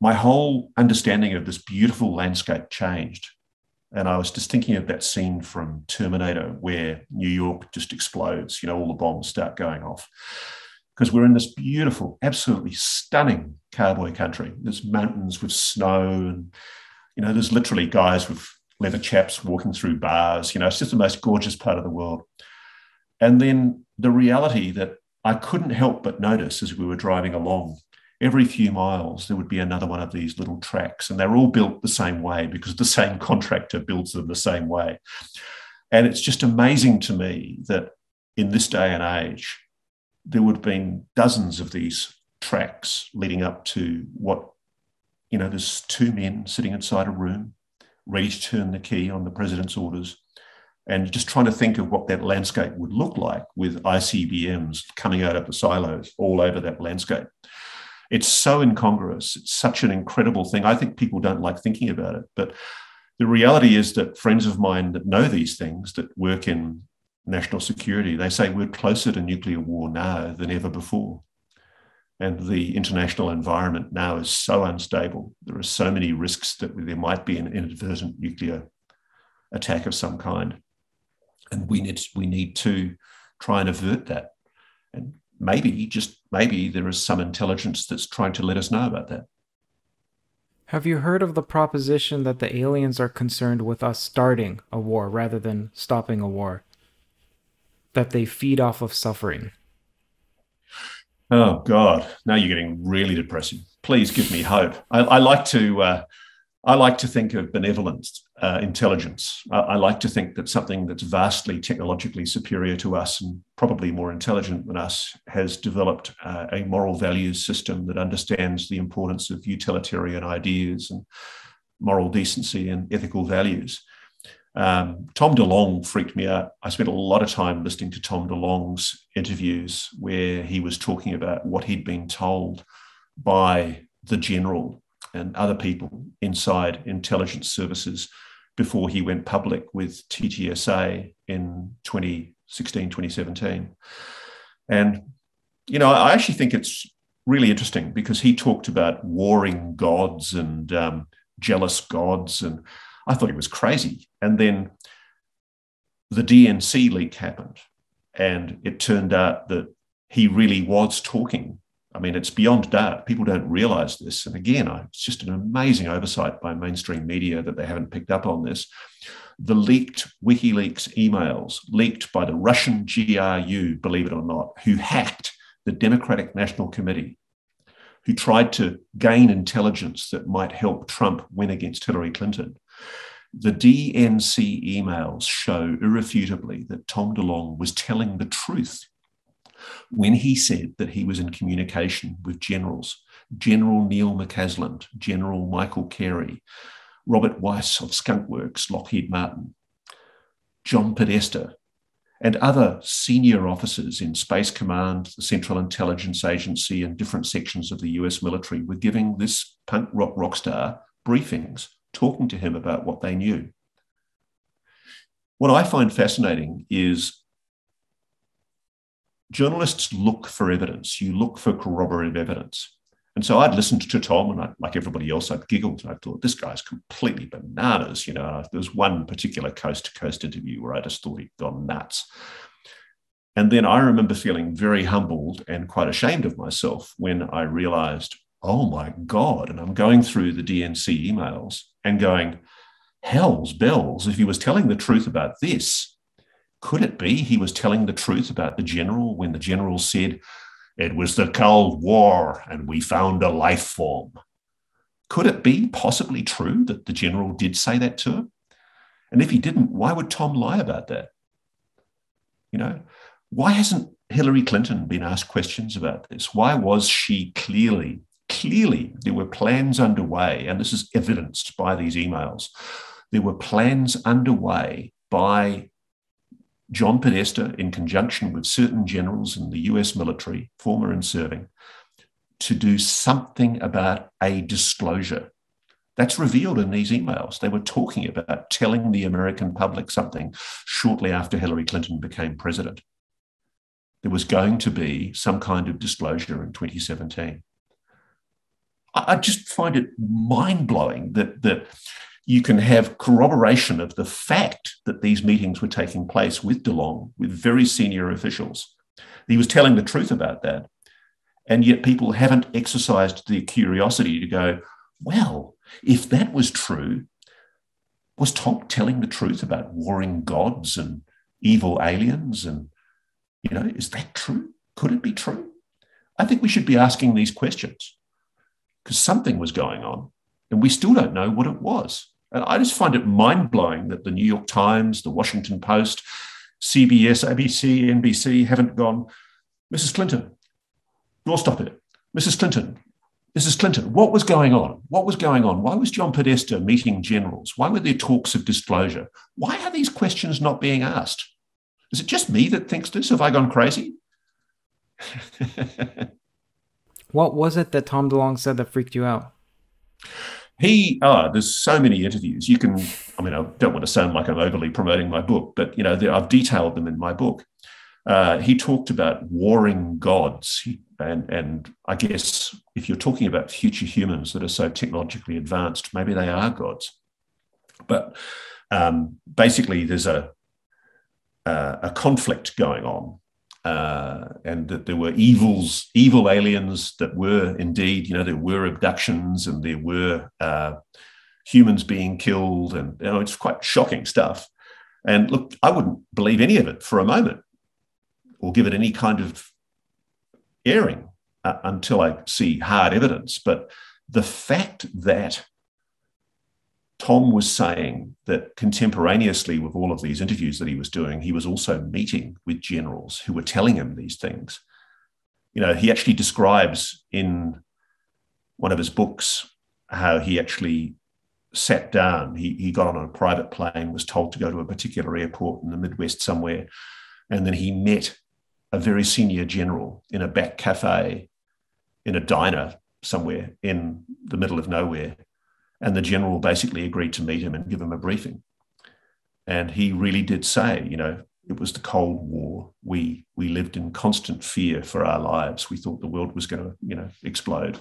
my whole understanding of this beautiful landscape changed. And I was just thinking of that scene from Terminator where New York just explodes, you know, all the bombs start going off. Because we're in this beautiful, absolutely stunning cowboy country. There's mountains with snow, and, you know, there's literally guys with leather chaps walking through bars. You know, it's just the most gorgeous part of the world. And then the reality that I couldn't help but notice as we were driving along every few miles there would be another one of these little tracks and they're all built the same way because the same contractor builds them the same way. And it's just amazing to me that in this day and age there would have been dozens of these tracks leading up to what you know there's two men sitting inside a room ready to turn the key on the president's orders and just trying to think of what that landscape would look like with ICBMs coming out of the silos all over that landscape it's so incongruous. It's such an incredible thing. I think people don't like thinking about it. But the reality is that friends of mine that know these things, that work in national security, they say we're closer to nuclear war now than ever before. And the international environment now is so unstable. There are so many risks that there might be an inadvertent nuclear attack of some kind. And we need, we need to try and avert that. And maybe, just maybe, there is some intelligence that's trying to let us know about that. Have you heard of the proposition that the aliens are concerned with us starting a war rather than stopping a war? That they feed off of suffering? Oh, God. Now you're getting really depressing. Please give me hope. I, I like to. Uh, I like to think of benevolence, uh, intelligence. I, I, like to think that something that's vastly technologically superior to us and probably more intelligent than us has developed uh, a moral values system that understands the importance of utilitarian ideas and moral decency and ethical values. Um, Tom DeLonge freaked me out. I spent a lot of time listening to Tom DeLonge's interviews where he was talking about what he'd been told by the general and other people inside intelligence services before he went public with TTSA in 2016, 2017. And, you know, I actually think it's really interesting because he talked about warring gods and um, jealous gods. And I thought he was crazy. And then the DNC leak happened, and it turned out that he really was talking. I mean, it's beyond doubt. People don't realize this. And again, it's just an amazing oversight by mainstream media that they haven't picked up on this. The leaked WikiLeaks emails, leaked by the Russian GRU, believe it or not, who hacked the Democratic National Committee, who tried to gain intelligence that might help Trump win against Hillary Clinton. The DNC emails show irrefutably that Tom DeLonge was telling the truth when he said that he was in communication with generals, General Neil McCasland, General Michael Carey, Robert Weiss of Skunkworks, Lockheed Martin, John Podesta, and other senior officers in Space Command, the Central Intelligence Agency, and different sections of the US military were giving this punk rock rock star briefings, talking to him about what they knew. What I find fascinating is journalists look for evidence. You look for corroborative evidence. And so I'd listened to Tom, and I, like everybody else, I'd giggled. and I thought, this guy's completely bananas. You know, there was one particular coast to coast interview where I just thought he'd gone nuts. And then I remember feeling very humbled and quite ashamed of myself when I realized, oh my God. And I'm going through the DNC emails and going, hell's bells, if he was telling the truth about this, could it be he was telling the truth about the general when the general said, It was the Cold War and we found a life form? Could it be possibly true that the general did say that to him? And if he didn't, why would Tom lie about that? You know, why hasn't Hillary Clinton been asked questions about this? Why was she clearly, clearly, there were plans underway, and this is evidenced by these emails. There were plans underway by John Podesta, in conjunction with certain generals in the US military, former and serving, to do something about a disclosure. That's revealed in these emails. They were talking about telling the American public something shortly after Hillary Clinton became president. There was going to be some kind of disclosure in 2017. I just find it mind blowing that, that you can have corroboration of the fact that these meetings were taking place with DeLonge, with very senior officials. He was telling the truth about that. And yet people haven't exercised the curiosity to go, well, if that was true, was Tom telling the truth about warring gods and evil aliens? And, you know, is that true? Could it be true? I think we should be asking these questions because something was going on and we still don't know what it was. And I just find it mind blowing that the New York Times, the Washington Post, CBS, ABC, NBC haven't gone, Mrs. Clinton, you'll stop it. Mrs. Clinton, Mrs. Clinton, what was going on? What was going on? Why was John Podesta meeting generals? Why were there talks of disclosure? Why are these questions not being asked? Is it just me that thinks this? Have I gone crazy? what was it that Tom DeLonge said that freaked you out? He oh, there's so many interviews. You can i mean i don't want to sound like i'm overly promoting my book but you know i've detailed them in my book. Uh, he talked about warring gods. And and i guess if you're talking about future humans that are so technologically advanced maybe they are gods. But um, basically there's a, a a conflict going on uh, and that there were evils, evil aliens that were indeed, you know, there were abductions and there were uh, humans being killed, and you know, it's quite shocking stuff. And look, I wouldn't believe any of it for a moment, or give it any kind of airing uh, until I see hard evidence. But the fact that Tom was saying that contemporaneously with all of these interviews that he was doing, he was also meeting with generals who were telling him these things. You know, he actually describes in one of his books how he actually sat down. He, he got on a private plane, was told to go to a particular airport in the Midwest somewhere, and then he met a very senior general in a back cafe in a diner somewhere in the middle of nowhere and the general basically agreed to meet him and give him a briefing. And he really did say, you know, it was the Cold War. We we lived in constant fear for our lives. We thought the world was going to, you know, explode.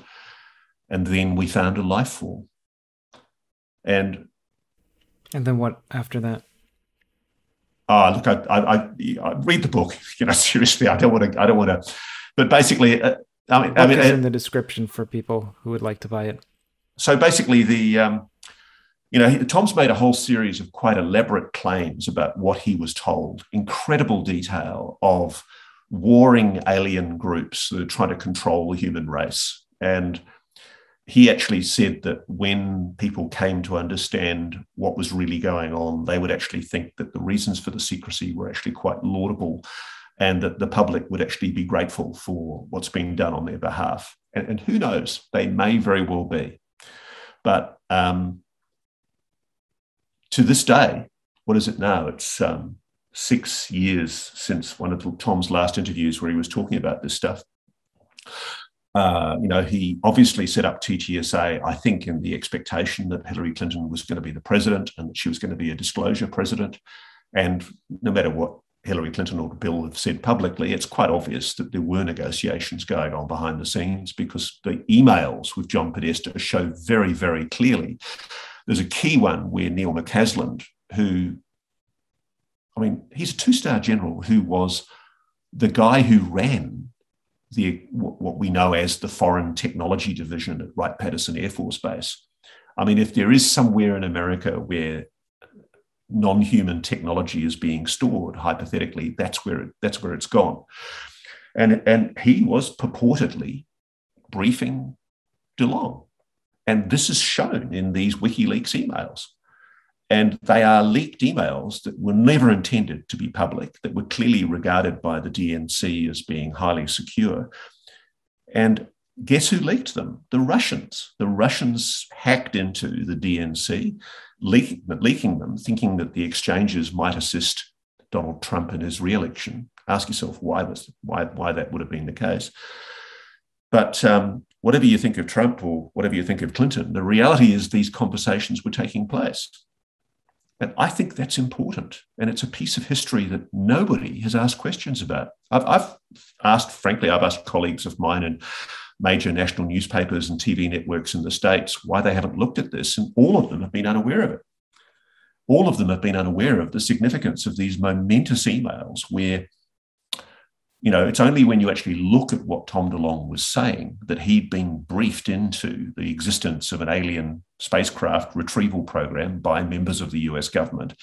And then we found a life form. And and then what after that? Oh, look, I, I, I, read the book. You know, seriously, I don't want to. I don't want to. But basically, uh, I mean, I mean, in the description for people who would like to buy it. So basically, the um, you know, Tom's made a whole series of quite elaborate claims about what he was told, incredible detail of warring alien groups that are trying to control the human race. And he actually said that when people came to understand what was really going on, they would actually think that the reasons for the secrecy were actually quite laudable and that the public would actually be grateful for what's being done on their behalf. And, and who knows, they may very well be. But um, to this day, what is it now? It's um, six years since one of Tom's last interviews where he was talking about this stuff. Uh, you know, he obviously set up TTSA, I think, in the expectation that Hillary Clinton was going to be the president and that she was going to be a disclosure president. And no matter what Hillary Clinton or Bill have said publicly, it's quite obvious that there were negotiations going on behind the scenes because the emails with John Podesta show very, very clearly there's a key one where Neil McCasland, who, I mean, he's a two star general who was the guy who ran the what we know as the Foreign Technology Division at Wright Patterson Air Force Base. I mean, if there is somewhere in America where non-human technology is being stored, hypothetically, that's where it, that's where it's gone. And, and he was purportedly briefing DeLonge and this is shown in these WikiLeaks emails. And they are leaked emails that were never intended to be public, that were clearly regarded by the DNC as being highly secure. And guess who leaked them? The Russians. The Russians hacked into the DNC, leak, leaking them, thinking that the exchanges might assist Donald Trump in his re-election. Ask yourself why was why why that would have been the case. But um, whatever you think of Trump or whatever you think of Clinton, the reality is these conversations were taking place. And I think that's important. And it's a piece of history that nobody has asked questions about. I've, I've asked, frankly, I've asked colleagues of mine in major national newspapers and TV networks in the States why they haven't looked at this, and all of them have been unaware of it. All of them have been unaware of the significance of these momentous emails where you know, it's only when you actually look at what Tom DeLonge was saying that he'd been briefed into the existence of an alien spacecraft retrieval program by members of the US government,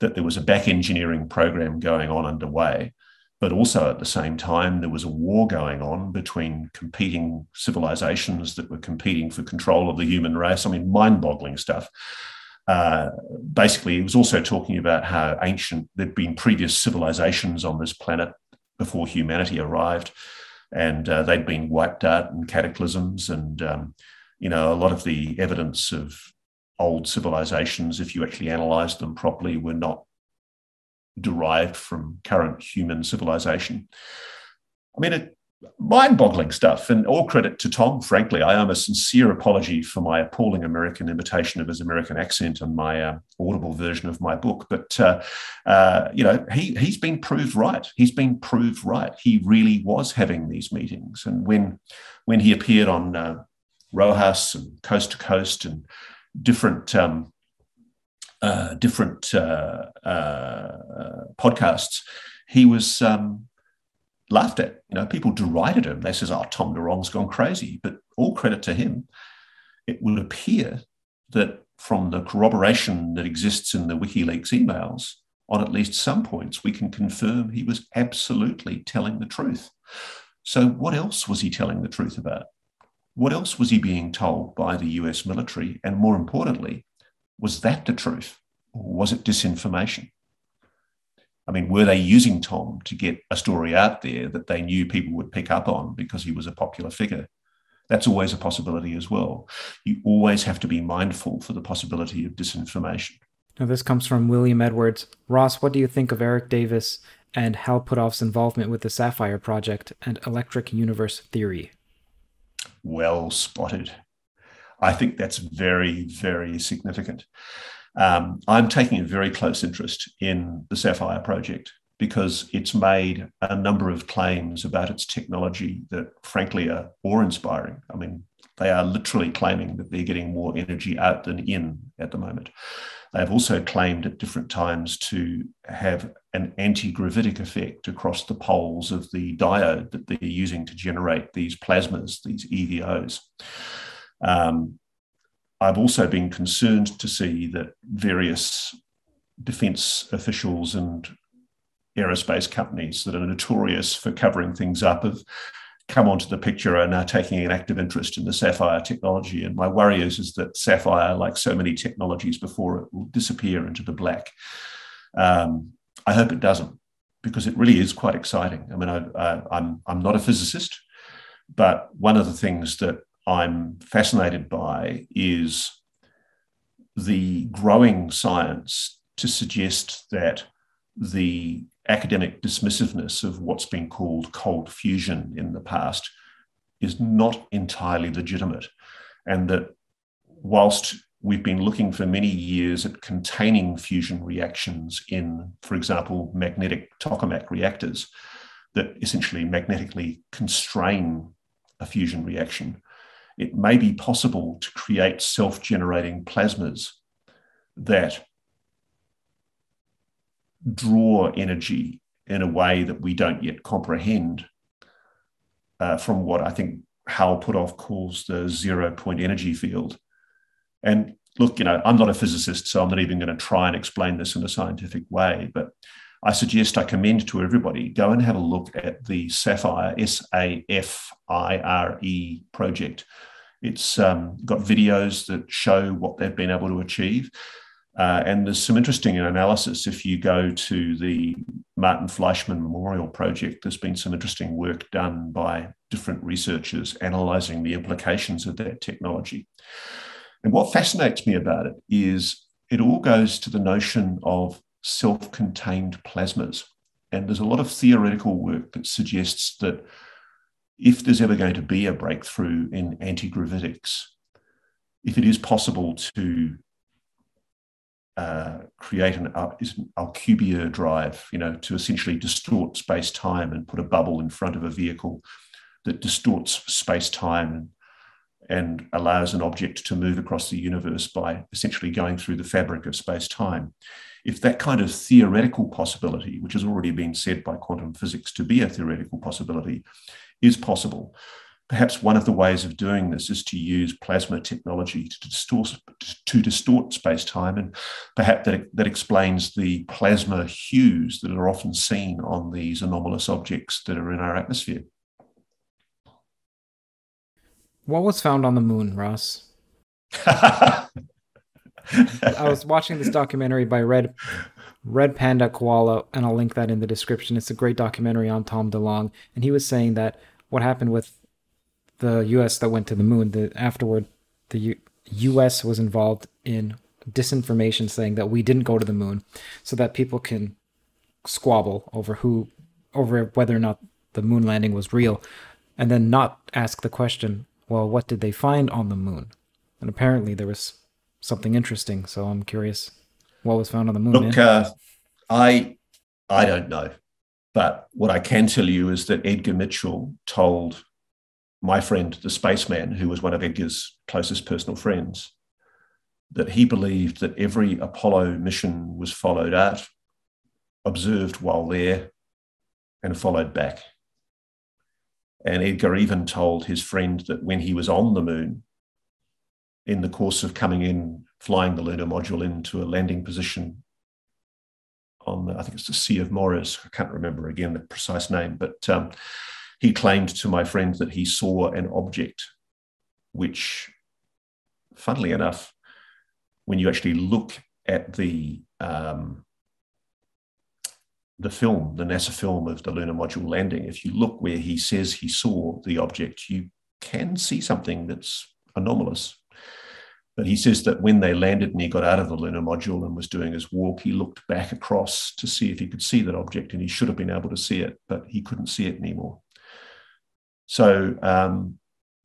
that there was a back engineering program going on underway. But also at the same time, there was a war going on between competing civilizations that were competing for control of the human race. I mean, mind boggling stuff. Uh, basically, he was also talking about how ancient there'd been previous civilizations on this planet before humanity arrived, and uh, they'd been wiped out in cataclysms. And um, you know, a lot of the evidence of old civilizations, if you actually analysed them properly, were not derived from current human civilization. I mean, it, mind-boggling stuff. And all credit to Tom. Frankly, I am a sincere apology for my appalling American imitation of his American accent and my uh, audible version of my book. But uh, uh, you know, he he's been proved right. He's been proved right. He really was having these meetings. And when when he appeared on uh, Rojas and Coast to Coast and different. Um, uh, different uh, uh, podcasts. He was um, laughed at. You know, people derided him. They says, "Oh, Tom DeLonge's gone crazy." But all credit to him. It would appear that from the corroboration that exists in the WikiLeaks emails, on at least some points, we can confirm he was absolutely telling the truth. So, what else was he telling the truth about? What else was he being told by the US military? And more importantly, was that the truth or was it disinformation? I mean, were they using Tom to get a story out there that they knew people would pick up on because he was a popular figure? That's always a possibility as well. You always have to be mindful for the possibility of disinformation. Now, this comes from William Edwards. Ross, what do you think of Eric Davis and Hal Puthoff's involvement with the SAFIRE Project and electric universe theory? Well spotted. I think that's very, very significant. Um, I'm taking a very close interest in the SAFIRE project because it's made a number of claims about its technology that, frankly, are awe inspiring. I mean, they are literally claiming that they're getting more energy out than in at the moment. They've also claimed at different times to have an anti gravitic effect across the poles of the diode that they're using to generate these plasmas, these EVOs. Um, I've also been concerned to see that various defense officials and aerospace companies that are notorious for covering things up have come onto the picture and are now taking an active interest in the SAFIRE technology. And my worry is, is that SAFIRE, like so many technologies before it, will disappear into the black. Um, I hope it doesn't, because it really is quite exciting. I mean, I, I'm, I'm not a physicist, but one of the things that I'm fascinated by is the growing science to suggest that the academic dismissiveness of what's been called cold fusion in the past is not entirely legitimate. And that whilst we've been looking for many years at containing fusion reactions in, for example, magnetic tokamak reactors that essentially magnetically constrain a fusion reaction, it may be possible to create self generating plasmas that draw energy in a way that we don't yet comprehend uh, from what I think Hal Puthoff calls the zero point energy field. And look, you know, I'm not a physicist, so I'm not even going to try and explain this in a scientific way, but I suggest I commend to everybody go and have a look at the SAFIRE, S A F I R E project. It's um, got videos that show what they've been able to achieve. Uh, and there's some interesting analysis if you go to the Martin Fleischmann Memorial Project. There's been some interesting work done by different researchers analyzing the implications of that technology. And what fascinates me about it is it all goes to the notion of self contained plasmas. And there's a lot of theoretical work that suggests that if there's ever going to be a breakthrough in anti gravitics, if it is possible to uh, create an, uh, an Alcubierre drive, you know, to essentially distort space time and put a bubble in front of a vehicle that distorts space time and, and allows an object to move across the universe by essentially going through the fabric of space time. If that kind of theoretical possibility, which has already been said by quantum physics to be a theoretical possibility, is possible, Perhaps one of the ways of doing this is to use plasma technology to distort, to distort space-time, and perhaps that, that explains the plasma hues that are often seen on these anomalous objects that are in our atmosphere. What was found on the moon, Ross? I was watching this documentary by Red Red Panda Koala, and I'll link that in the description. It's a great documentary on Tom DeLonge, and he was saying that what happened with the U.S. that went to the moon. The afterward, the U- U.S. was involved in disinformation, saying that we didn't go to the moon, so that people can squabble over who, over whether or not the moon landing was real, and then not ask the question, well, what did they find on the moon? And apparently there was something interesting. So I'm curious what was found on the moon. Look, uh, I I don't know, but what I can tell you is that Edgar Mitchell told my friend, the spaceman, who was one of Edgar's closest personal friends, that he believed that every Apollo mission was followed out, observed while there, and followed back. And Edgar even told his friend that when he was on the moon, in the course of coming in, flying the lunar module into a landing position on, the, I think it's the Sea of Morris. I can't remember again the precise name, but um, he claimed to my friend that he saw an object which, funnily enough, when you actually look at the um, the film, the NASA film of the lunar module landing, if you look where he says he saw the object, you can see something that's anomalous. But he says that when they landed and he got out of the lunar module and was doing his walk, he looked back across to see if he could see that object, and he should have been able to see it, but he couldn't see it anymore. So um,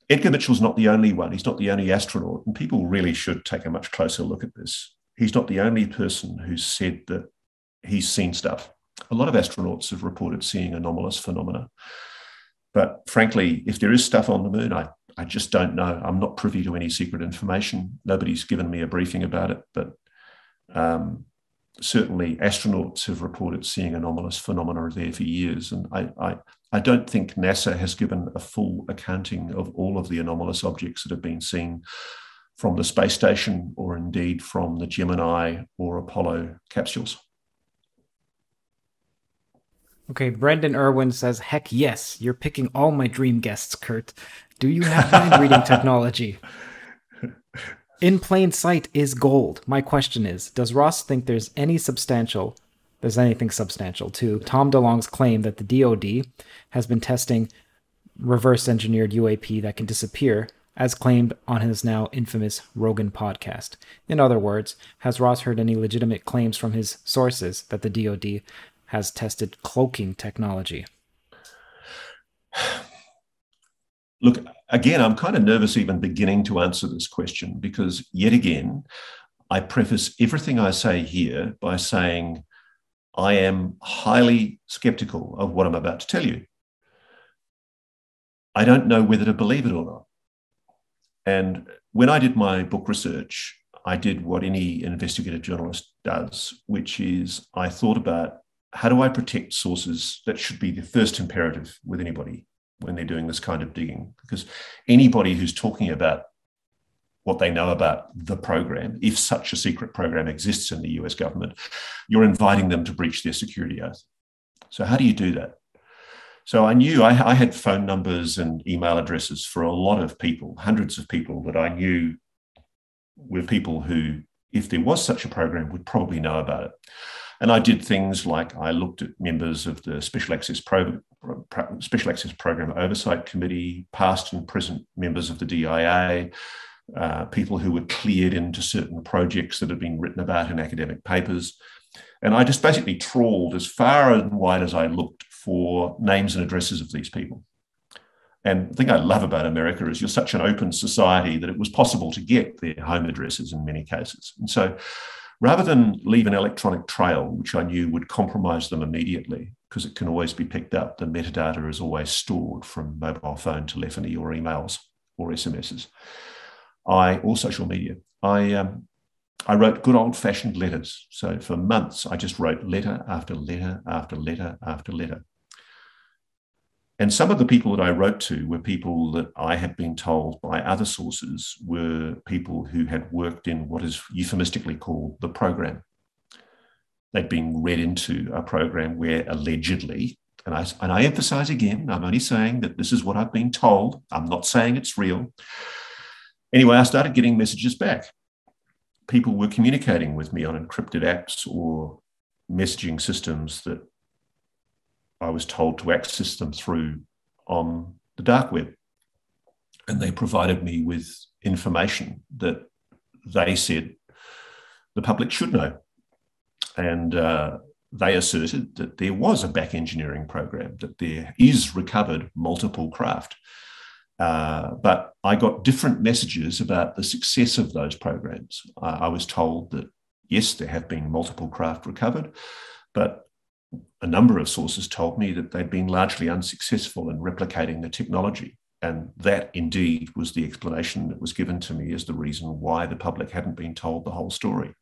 Edgar Mitchell's not the only one. He's not the only astronaut, and people really should take a much closer look at this. He's not the only person who's said that he's seen stuff. A lot of astronauts have reported seeing anomalous phenomena. But frankly, if there is stuff on the moon, I, I just don't know. I'm not privy to any secret information. Nobody's given me a briefing about it, but Um, certainly, astronauts have reported seeing anomalous phenomena there for years, and I, I, I don't think NASA has given a full accounting of all of the anomalous objects that have been seen from the space station or indeed from the Gemini or Apollo capsules. Okay, Brendan Irwin says, heck yes, you're picking all my dream guests, Curt. Do you have mind reading technology? In plain sight is gold. My question is, does Ross think there's any substantial there's anything substantial to Tom DeLonge's claim that the DoD has been testing reverse engineered UAP that can disappear, as claimed on his now infamous Rogan podcast. In other words, has Ross heard any legitimate claims from his sources that the DoD has tested cloaking technology? Look, again, I'm kind of nervous even beginning to answer this question because, yet again, I preface everything I say here by saying I am highly skeptical of what I'm about to tell you. I don't know whether to believe it or not. And when I did my book research, I did what any investigative journalist does, which is I thought about how do I protect sources that should be the first imperative with anybody when they're doing this kind of digging? Because anybody who's talking about what they know about the program, if such a secret program exists in the US government, you're inviting them to breach their security oath. So, how do you do that? So, I knew I, I had phone numbers and email addresses for a lot of people, hundreds of people that I knew were people who, if there was such a program, would probably know about it. And I did things like I looked at members of the Special Access, Pro, Special Access Program Oversight Committee, past and present members of the DIA, uh, people who were cleared into certain projects that had been written about in academic papers. And I just basically trawled as far and wide as I looked for names and addresses of these people. And the thing I love about America is you're such an open society that it was possible to get their home addresses in many cases. And so rather than leave an electronic trail, which I knew would compromise them immediately, because it can always be picked up, the metadata is always stored from mobile phone telephony or emails or SMSs. I or social media. I um, I wrote good old fashioned letters. So for months, I just wrote letter after letter after letter after letter. And some of the people that I wrote to were people that I had been told by other sources were people who had worked in what is euphemistically called the program. They'd been read into a program where allegedly, and I, and I emphasize again, I'm only saying that this is what I've been told. I'm not saying it's real. Anyway, I started getting messages back. People were communicating with me on encrypted apps or messaging systems that I was told to access them through on the dark web. And they provided me with information that they said the public should know. And uh, they asserted that there was a back engineering program, that there is recovered multiple craft. Uh, but I got different messages about the success of those programs. Uh, I was told that, yes, there have been multiple craft recovered, but a number of sources told me that they'd been largely unsuccessful in replicating the technology. And that indeed was the explanation that was given to me as the reason why the public hadn't been told the whole story.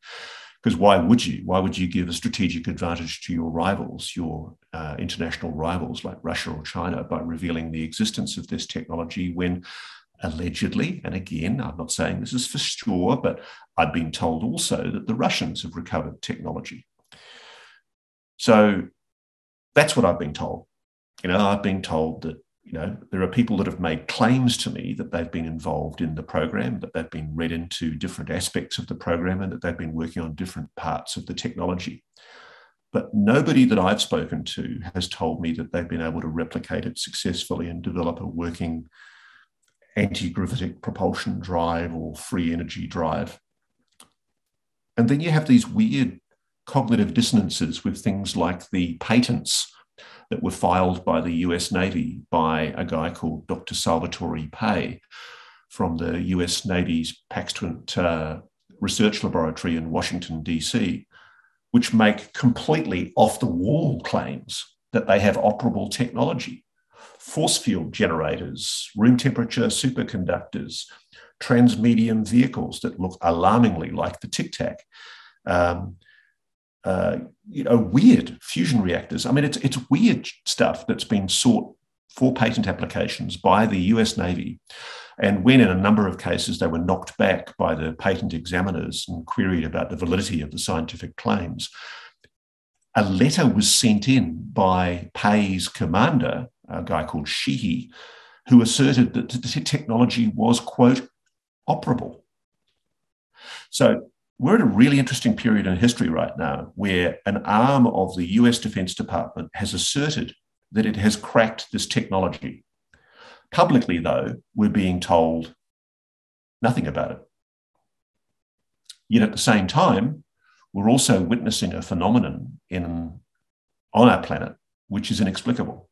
Because why would you? Why would you give a strategic advantage to your rivals, your uh, international rivals like Russia or China, by revealing the existence of this technology when allegedly, and again, I'm not saying this is for sure, but I've been told also that the Russians have recovered technology. So that's what I've been told. You know, I've been told that you know, there are people that have made claims to me that they've been involved in the program, that they've been read into different aspects of the program, and that they've been working on different parts of the technology. But nobody that I've spoken to has told me that they've been able to replicate it successfully and develop a working anti gravitic propulsion drive or free energy drive. And then you have these weird cognitive dissonances with things like the patents that were filed by the US Navy by a guy called Dr. Salvatore Pais from the US Navy's Paxton uh, Research Laboratory in Washington, D.C., which make completely off the wall claims that they have operable technology. Force field generators, room temperature superconductors, transmedium vehicles that look alarmingly like the Tic Tac. Um, uh, you know, weird fusion reactors. I mean, it's it's weird stuff that's been sought for patent applications by the US Navy. And when in a number of cases they were knocked back by the patent examiners and queried about the validity of the scientific claims, a letter was sent in by Pais's commander, a guy called Sheehy, who asserted that the technology was, quote, operable. So we're at a really interesting period in history right now where an arm of the US Defense Department has asserted that it has cracked this technology. Publicly, though, we're being told nothing about it. Yet at the same time, we're also witnessing a phenomenon in, on our planet which is inexplicable,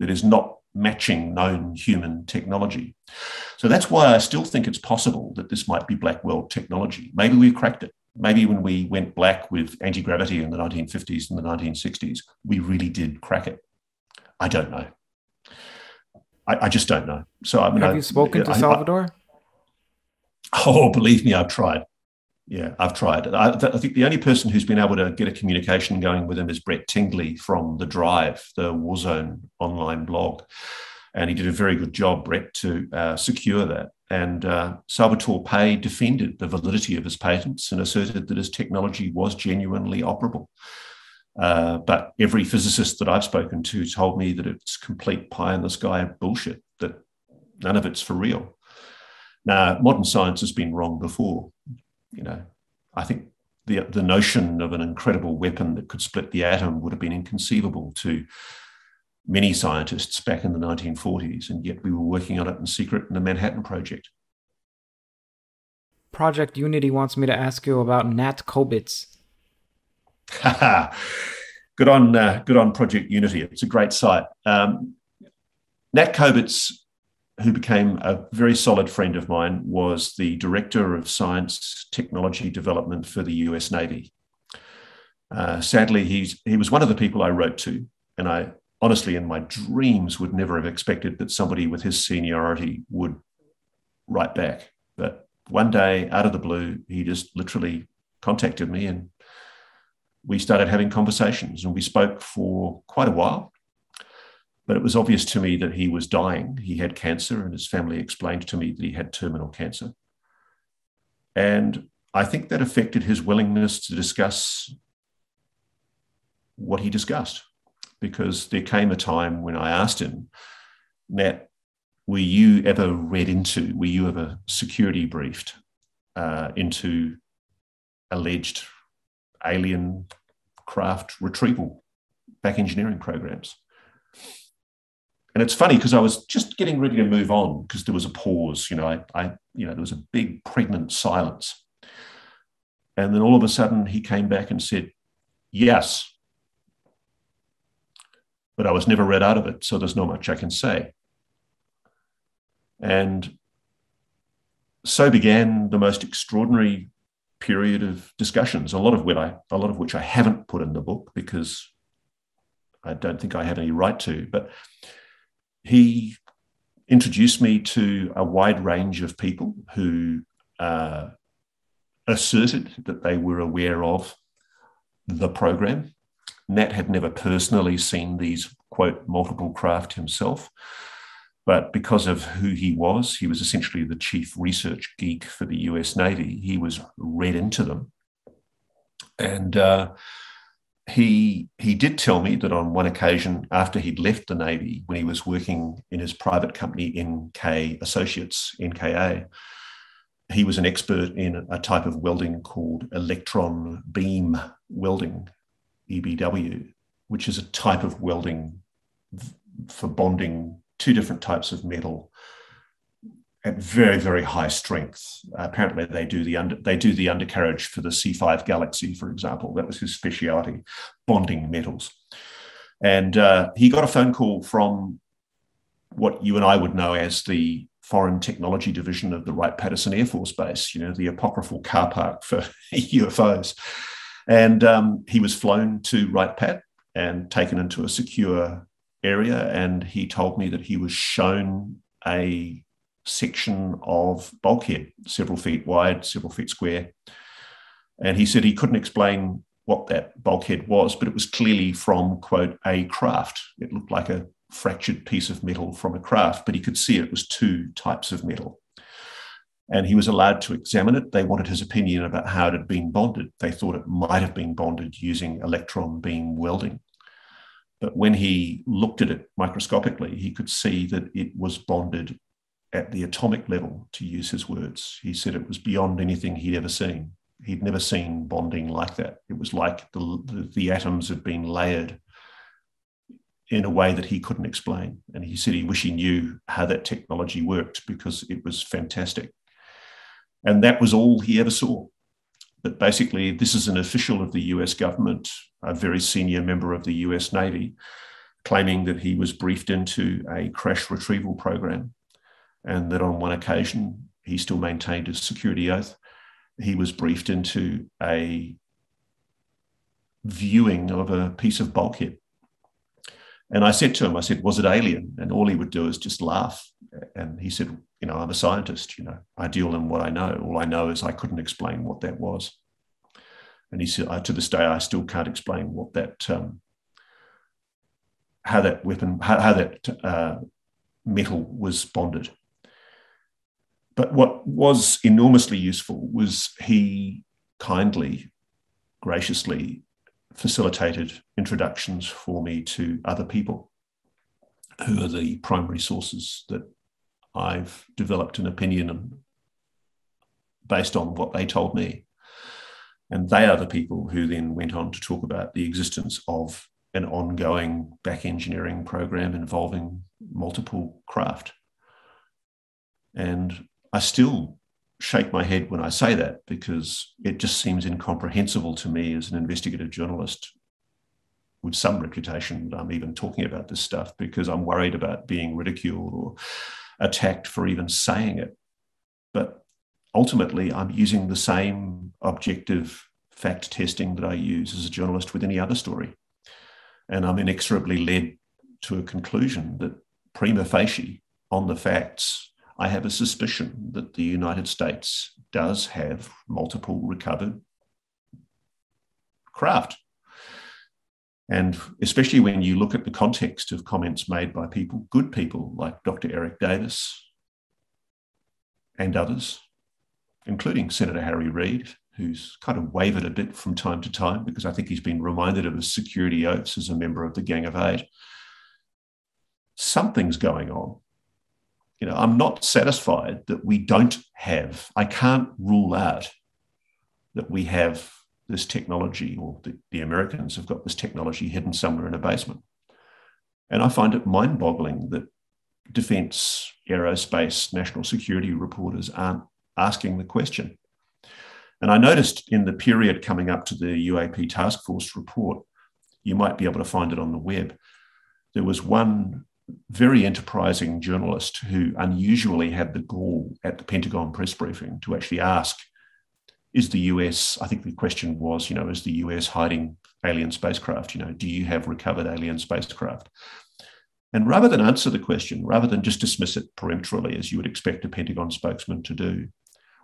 that is not matching known human technology. So that's why I still think it's possible that this might be black world technology. Maybe we cracked it. Maybe when we went black with anti gravity in the 1950s and the 1960s, we really did crack it. I don't know. I, I just don't know. So I mean, have I, you spoken to I, Salvador? oh, believe me, I've tried. Yeah, I've tried. I, I, think the only person who's been able to get a communication going with him is Brett Tingley from The Drive, the Warzone online blog. And he did a very good job, Brett, to uh, secure that. And uh, Salvatore Pais defended the validity of his patents and asserted that his technology was genuinely operable. Uh, but every physicist that I've spoken to told me that it's complete pie in the sky bullshit, that none of it's for real. Now, modern science has been wrong before you know, I think the, the notion of an incredible weapon that could split the atom would have been inconceivable to many scientists back in the 1940s, and yet we were working on it in secret in the Manhattan Project. Project Unity wants me to ask you about Nat Kobitz. good on, uh, good on Project Unity. It's a great site. Um, Nat Kobitz who became a very solid friend of mine, was the director of science technology development for the US Navy. Uh, sadly, he's, he was one of the people I wrote to, and I honestly, in my dreams, would never have expected that somebody with his seniority would write back. But one day, out of the blue, he just literally contacted me and we started having conversations and we spoke for quite a while. But it was obvious to me that he was dying. He had cancer, and his family explained to me that he had terminal cancer. And I think that affected his willingness to discuss what he discussed, because there came a time when I asked him, Nat, were you ever read into, were you ever security briefed uh, into alleged alien craft retrieval back engineering programs? And it's funny because I was just getting ready to move on because there was a pause, you know, I, I, you know, there was a big pregnant silence. And then all of a sudden he came back and said, yes. But I was never read out of it, so there's not much I can say. And so began the most extraordinary period of discussions, a lot of which I, a lot of which I haven't put in the book because I don't think I have any right to. But he introduced me to a wide range of people who uh, asserted that they were aware of the program. Nat had never personally seen these, quote, multiple craft himself. But because of who he was, he was essentially the chief research geek for the US Navy. He was read into them. And uh, he he did tell me that on one occasion after he'd left the navy when he was working in his private company nk associates nka he was an expert in a type of welding called electron beam welding ebw which is a type of welding for bonding two different types of metal at very very high strength. Apparently, they do the under they do the undercarriage for the C5 Galaxy, for example. That was his speciality, bonding metals. And uh, he got a phone call from what you and I would know as the Foreign Technology Division of the Wright Patterson Air Force Base. You know, the apocryphal car park for UFOs. And um, he was flown to Wright Pat and taken into a secure area. And he told me that he was shown a – section of bulkhead, several feet wide, several feet square, And he said he couldn't explain what that bulkhead was, but it was clearly from, quote, a craft. It looked like a fractured piece of metal from a craft, but he could see it was two types of metal. And he was allowed to examine it. They wanted his opinion about how it had been bonded. They thought it might have been bonded using electron beam welding. But when he looked at it microscopically, he could see that it was bonded at the atomic level, to use his words. He said it was beyond anything he'd ever seen. He'd never seen bonding like that. It was like the, the, the atoms had been layered in a way that he couldn't explain. And he said he wished he knew how that technology worked because it was fantastic. And that was all he ever saw. But basically, this is an official of the US government, a very senior member of the US Navy, claiming that he was briefed into a crash retrieval program and that on one occasion he still maintained his security oath. He was briefed into a viewing of a piece of bulkhead. And I said to him, I said, was it alien? And all he would do is just laugh. And he said, you know, I'm a scientist, you know, I deal in what I know. All I know is I couldn't explain what that was. And he said, to this day, I still can't explain what that, um, how that weapon, how, how that uh, metal was bonded. But what was enormously useful was he kindly, graciously facilitated introductions for me to other people who are the primary sources that I've developed an opinion on based on what they told me. And they are the people who then went on to talk about the existence of an ongoing back engineering program involving multiple craft. And I still shake my head when I say that because it just seems incomprehensible to me as an investigative journalist with some reputation that I'm even talking about this stuff because I'm worried about being ridiculed or attacked for even saying it. But ultimately, I'm using the same objective fact testing that I use as a journalist with any other story. And I'm inexorably led to a conclusion that prima facie, on the facts, I have a suspicion that the United States does have multiple recovered craft. And especially when you look at the context of comments made by people, good people like Dr. Eric Davis and others, including Senator Harry Reid, who's kind of wavered a bit from time to time because I think he's been reminded of his security oaths as a member of the Gang of Eight. Something's going on. You know, I'm not satisfied that we don't have, I can't rule out that we have this technology, or the, the Americans have got this technology hidden somewhere in a basement. And I find it mind boggling that defense, aerospace, national security reporters aren't asking the question. And I noticed in the period coming up to the UAP task force report, you might be able to find it on the web. There was one very enterprising journalist who unusually had the gall at the Pentagon press briefing to actually ask is the US, I think the question was, you know, is the US hiding alien spacecraft? You know, do you have recovered alien spacecraft? And rather than answer the question, rather than just dismiss it peremptorily, as you would expect a Pentagon spokesman to do,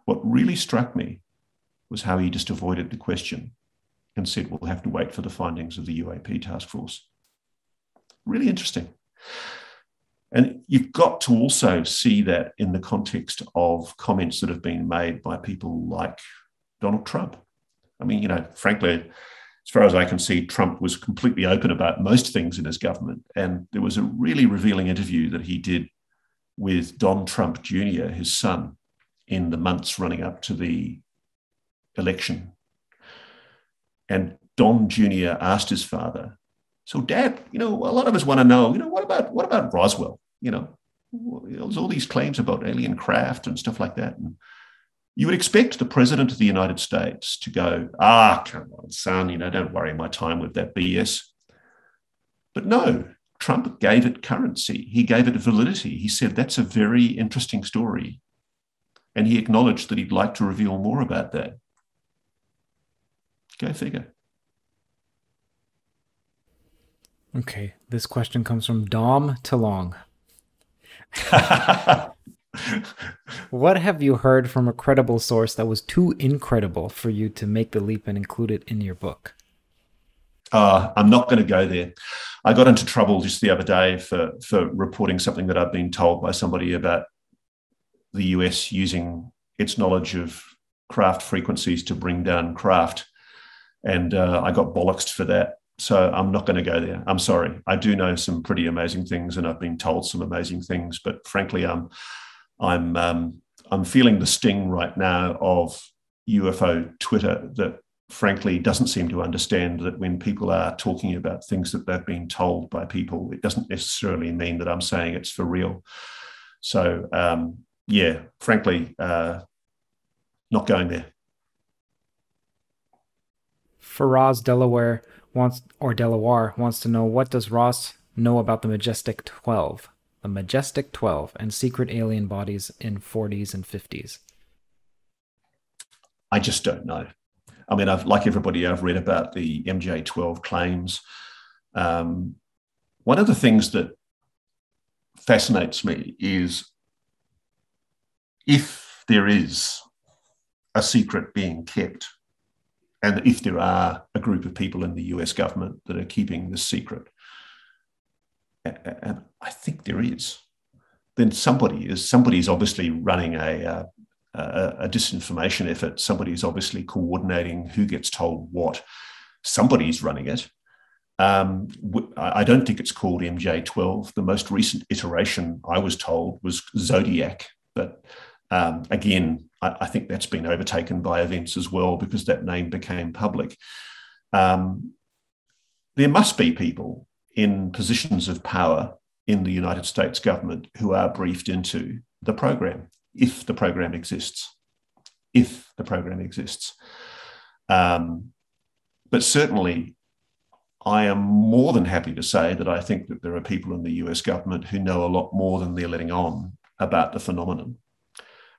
what really struck me was how he just avoided the question and said, we'll have to wait for the findings of the UAP task force. Really interesting. And you've got to also see that in the context of comments that have been made by people like Donald Trump. I mean, you know, frankly, as far as I can see, Trump was completely open about most things in his government. And there was a really revealing interview that he did with Don Trump Jr., his son, in the months running up to the election. And Don Jr. asked his father, So, Dad, you know, a lot of us want to know, you know, what about what about Roswell? You know, there's all these claims about alien craft and stuff like that. And you would expect the president of the United States to go, ah, come on, son, you know, don't worry my time with that BS. But no, Trump gave it currency. He gave it validity. He said, that's a very interesting story. And he acknowledged that he'd like to reveal more about that. Go figure. Okay, this question comes from Dom Talong. what have you heard from a credible source that was too incredible for you to make the leap and include it in your book? Uh, I'm not going to go there. I got into trouble just the other day for, for reporting something that I've been told by somebody about the US using its knowledge of craft frequencies to bring down craft. And uh, I got bollocksed for that. So I'm not going to go there. I'm sorry. I do know some pretty amazing things, and I've been told some amazing things. But frankly, I'm I'm um, I'm feeling the sting right now of UFO Twitter that frankly doesn't seem to understand that when people are talking about things that they've been told by people, it doesn't necessarily mean that I'm saying it's for real. So um, yeah, frankly, uh, not going there. Faraz Delaware wants or Delaware wants to know what does Ross know about the Majestic 12, the Majestic 12, and secret alien bodies in 40s and 50s. I just don't know. I mean, I've like everybody, I've read about the MJ12 claims. Um, one of the things that fascinates me is if there is a secret being kept, and if there are a group of people in the US government that are keeping this secret, and I think there is, then somebody is somebody is obviously running a, uh, a, a disinformation effort. Somebody is obviously coordinating who gets told what. Somebody's running it. Um, I don't think it's called MJ12. The most recent iteration I was told was Zodiac, but um, again, I, I, think that's been overtaken by events as well because that name became public. Um, there must be people in positions of power in the United States government who are briefed into the program, if the program exists. If the program exists. Um, but certainly, I am more than happy to say that I think that there are people in the US government who know a lot more than they're letting on about the phenomenon.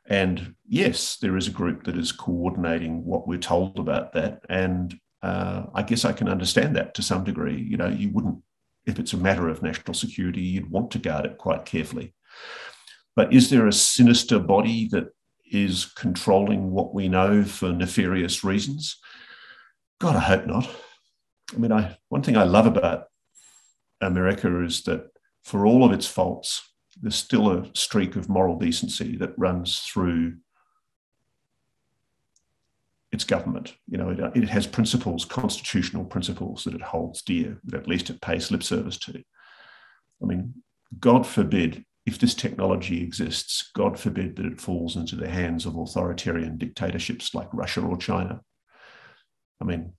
And yes, there is a group that is coordinating what we're told about that. And uh, I guess I can understand that to some degree. You know, you wouldn't, if it's a matter of national security, you'd want to guard it quite carefully. But is there a sinister body that is controlling what we know for nefarious reasons? God, I hope not. I mean, I, one thing I love about America is that for all of its faults, there's still a streak of moral decency that runs through its government. You know, it, uh, it, has principles, constitutional principles that it holds dear, that at least it pays lip service to. I mean, God forbid, if this technology exists, God forbid that it falls into the hands of authoritarian dictatorships like Russia or China. I mean,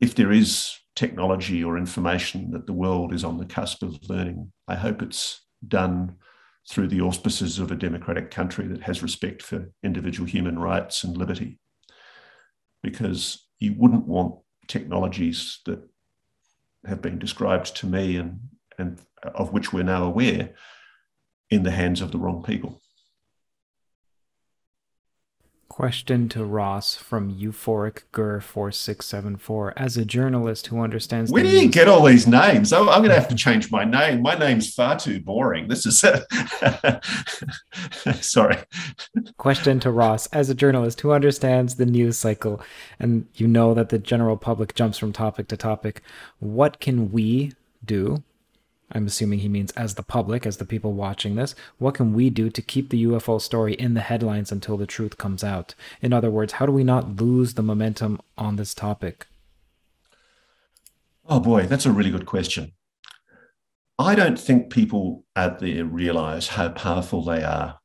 if there is technology or information that the world is on the cusp of learning, I hope it's done through the auspices of a democratic country that has respect for individual human rights and liberty. Because you wouldn't want technologies that have been described to me and, and of which we're now aware in the hands of the wrong people. Question to Ross from Euphoric Gur 4674. As a journalist who understands. Where do you get all these names? I'm, I'm going to have to change my name. My name's far too boring. This is. Sorry. Question to Ross. As a journalist who understands the news cycle and you know that the general public jumps from topic to topic, what can we do I'm assuming he means as the public, as the people watching this, what can we do to keep the UFO story in the headlines until the truth comes out? In other words, how do we not lose the momentum on this topic? Oh boy, that's a really good question. I don't think people out there realize how powerful they are.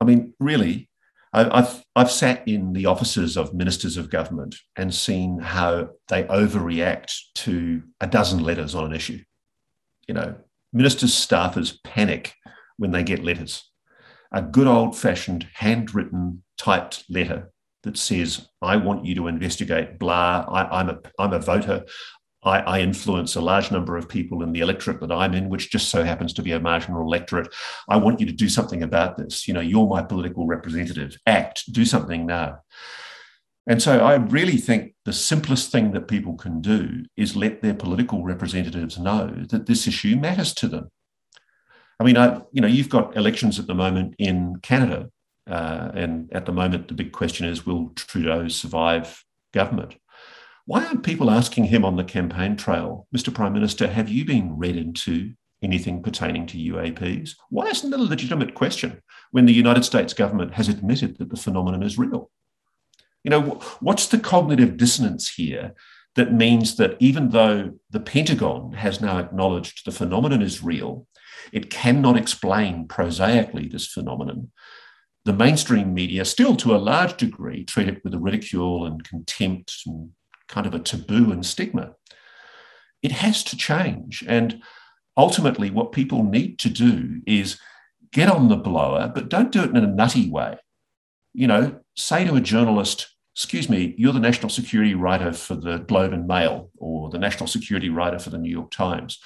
I mean, really, I've, I've sat in the offices of ministers of government and seen how they overreact to a dozen letters on an issue you know, ministers' staffers panic when they get letters. A good old fashioned handwritten typed letter that says, I want you to investigate blah. I, am a, I'm a voter. I, I, influence a large number of people in the electorate that I'm in, which just so happens to be a marginal electorate. I want you to do something about this. You know, you're my political representative. Act, do something now. And so I really think the simplest thing that people can do is let their political representatives know that this issue matters to them. I mean, I, you know, you've got elections at the moment in Canada, uh, and at the moment, the big question is, will Trudeau survive government? Why aren't people asking him on the campaign trail, Mr. Prime Minister, have you been read into anything pertaining to UAPs? Why isn't it a legitimate question when the United States government has admitted that the phenomenon is real? You know, what's the cognitive dissonance here that means that even though the Pentagon has now acknowledged the phenomenon is real, it cannot explain prosaically this phenomenon. The mainstream media, still to a large degree, treat it with a ridicule and contempt and kind of a taboo and stigma. It has to change. And ultimately, what people need to do is get on the blower, but don't do it in a nutty way. You know, say to a journalist, excuse me, you're the national security writer for the Globe and Mail or the national security writer for the New York Times.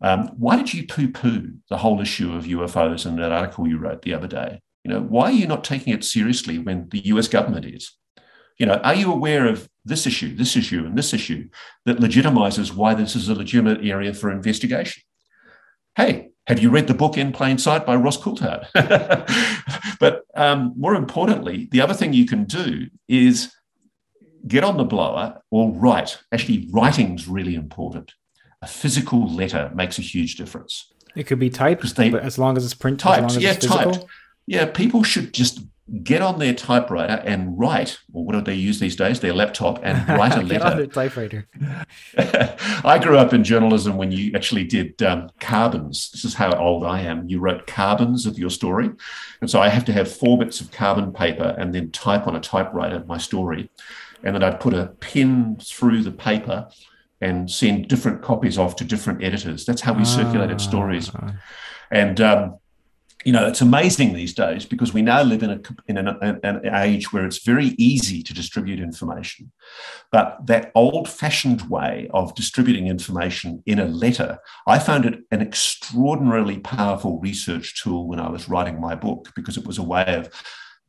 Um, why did you poo poo the whole issue of UFOs in that article you wrote the other day? You know, why are you not taking it seriously when the US government is? You know, are you aware of this issue, this issue, and this issue that legitimizes why this is a legitimate area for investigation? Hey, have you read the book In Plain Sight by Ross Coulthart? but um, more importantly, the other thing you can do is get on the blower or write. Actually, writing's really important. A physical letter makes a huge difference. It could be typed, they, but as long as it's printed, typed, yeah, typed. Yeah, people should just get on their typewriter and write, or what do they use these days? Their laptop and write a letter. get on their typewriter. I grew up in journalism when you actually did um, carbons. This is how old I am. You wrote carbons of your story. And so I have to have four bits of carbon paper and then type on a typewriter my story. And then I'd put a pin through the paper and send different copies off to different editors. That's how we circulated stories. Ah. And um, you know, it's amazing these days because we now live in, a, in an, an, age where it's very easy to distribute information. But that old fashioned way of distributing information in a letter, I found it an extraordinarily powerful research tool when I was writing my book because it was a way of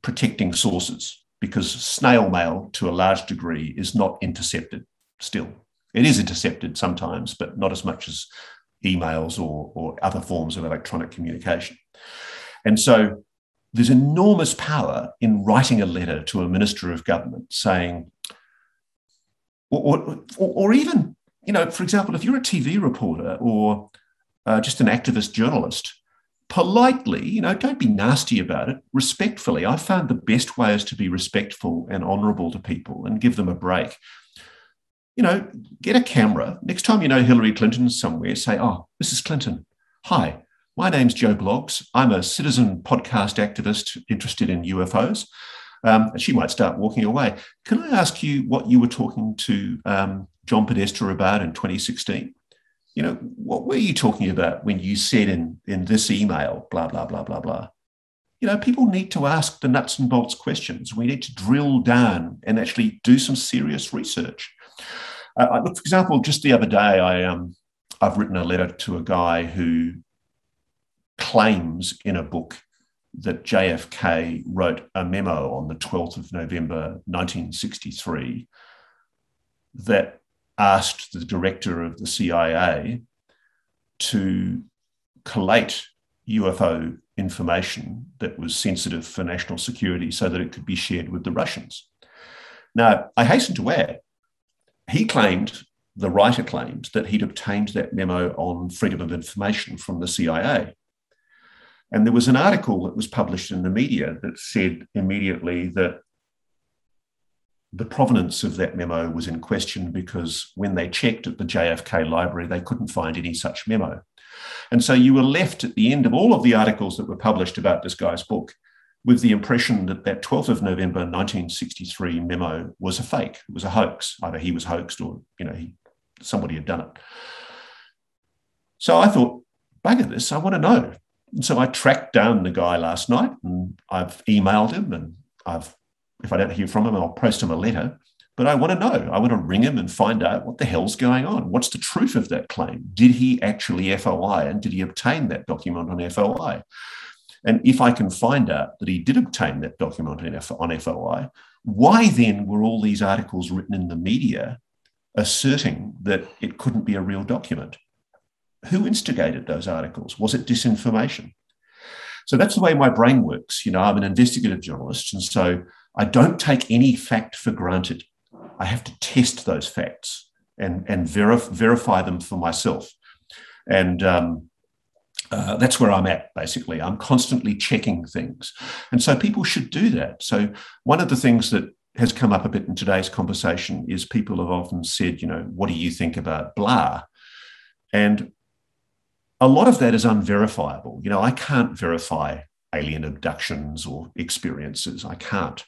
protecting sources. Because snail mail, to a large degree, is not intercepted still. It is intercepted sometimes, but not as much as emails or, or other forms of electronic communication. And so there's enormous power in writing a letter to a minister of government saying, or, or, or even, you know, for example, if you're a TV reporter or uh, just an activist journalist, politely, you know, don't be nasty about it, respectfully. I found the best way is to be respectful and honorable to people and give them a break. You know, get a camera. Next time you know Hillary Clinton's somewhere, say, Oh, Mrs. Clinton, hi, my name's Joe Bloggs. I'm a citizen podcast activist interested in UFOs. Um, and she might start walking away. Can I ask you what you were talking to um, John Podesta about in 2016? You know, what were you talking about when you said in, in this email, blah, blah, blah, blah, blah? You know, people need to ask the nuts and bolts questions. We need to drill down and actually do some serious research. Uh, for example, just the other day, I um, I've written a letter to a guy who claims in a book that JFK wrote a memo on the 12th of November 1963 that asked the director of the CIA to collate UFO information that was sensitive for national security so that it could be shared with the Russians. Now, I hasten to add, he claimed, the writer claimed, that he'd obtained that memo on freedom of information from the CIA. And there was an article that was published in the media that said immediately that the provenance of that memo was in question because when they checked at the JFK library, they couldn't find any such memo. And so you were left at the end of all of the articles that were published about this guy's book with the impression that that 12th of November 1963 memo was a fake, it was a hoax. Either he was hoaxed or, you know, he, somebody had done it. So I thought, bugger this, I want to know. And so I tracked down the guy last night and I've emailed him and I've, if I don't hear from him, I'll post him a letter. But I want to know, I want to ring him and find out what the hell's going on. What's the truth of that claim? Did he actually FOI and did he obtain that document on FOI? And if I can find out that he did obtain that document on FOI, why then were all these articles written in the media asserting that it couldn't be a real document? who instigated those articles? Was it disinformation? So that's the way my brain works. You know, I'm an investigative journalist, and so I don't take any fact for granted. I have to test those facts and, and verif- verify them for myself. And um, uh, that's where I'm at, basically. I'm constantly checking things. And so people should do that. So, one of the things that has come up a bit in today's conversation is people have often said, you know, what do you think about blah? And a lot of that is unverifiable. You know, I can't verify alien abductions or experiences. I can't.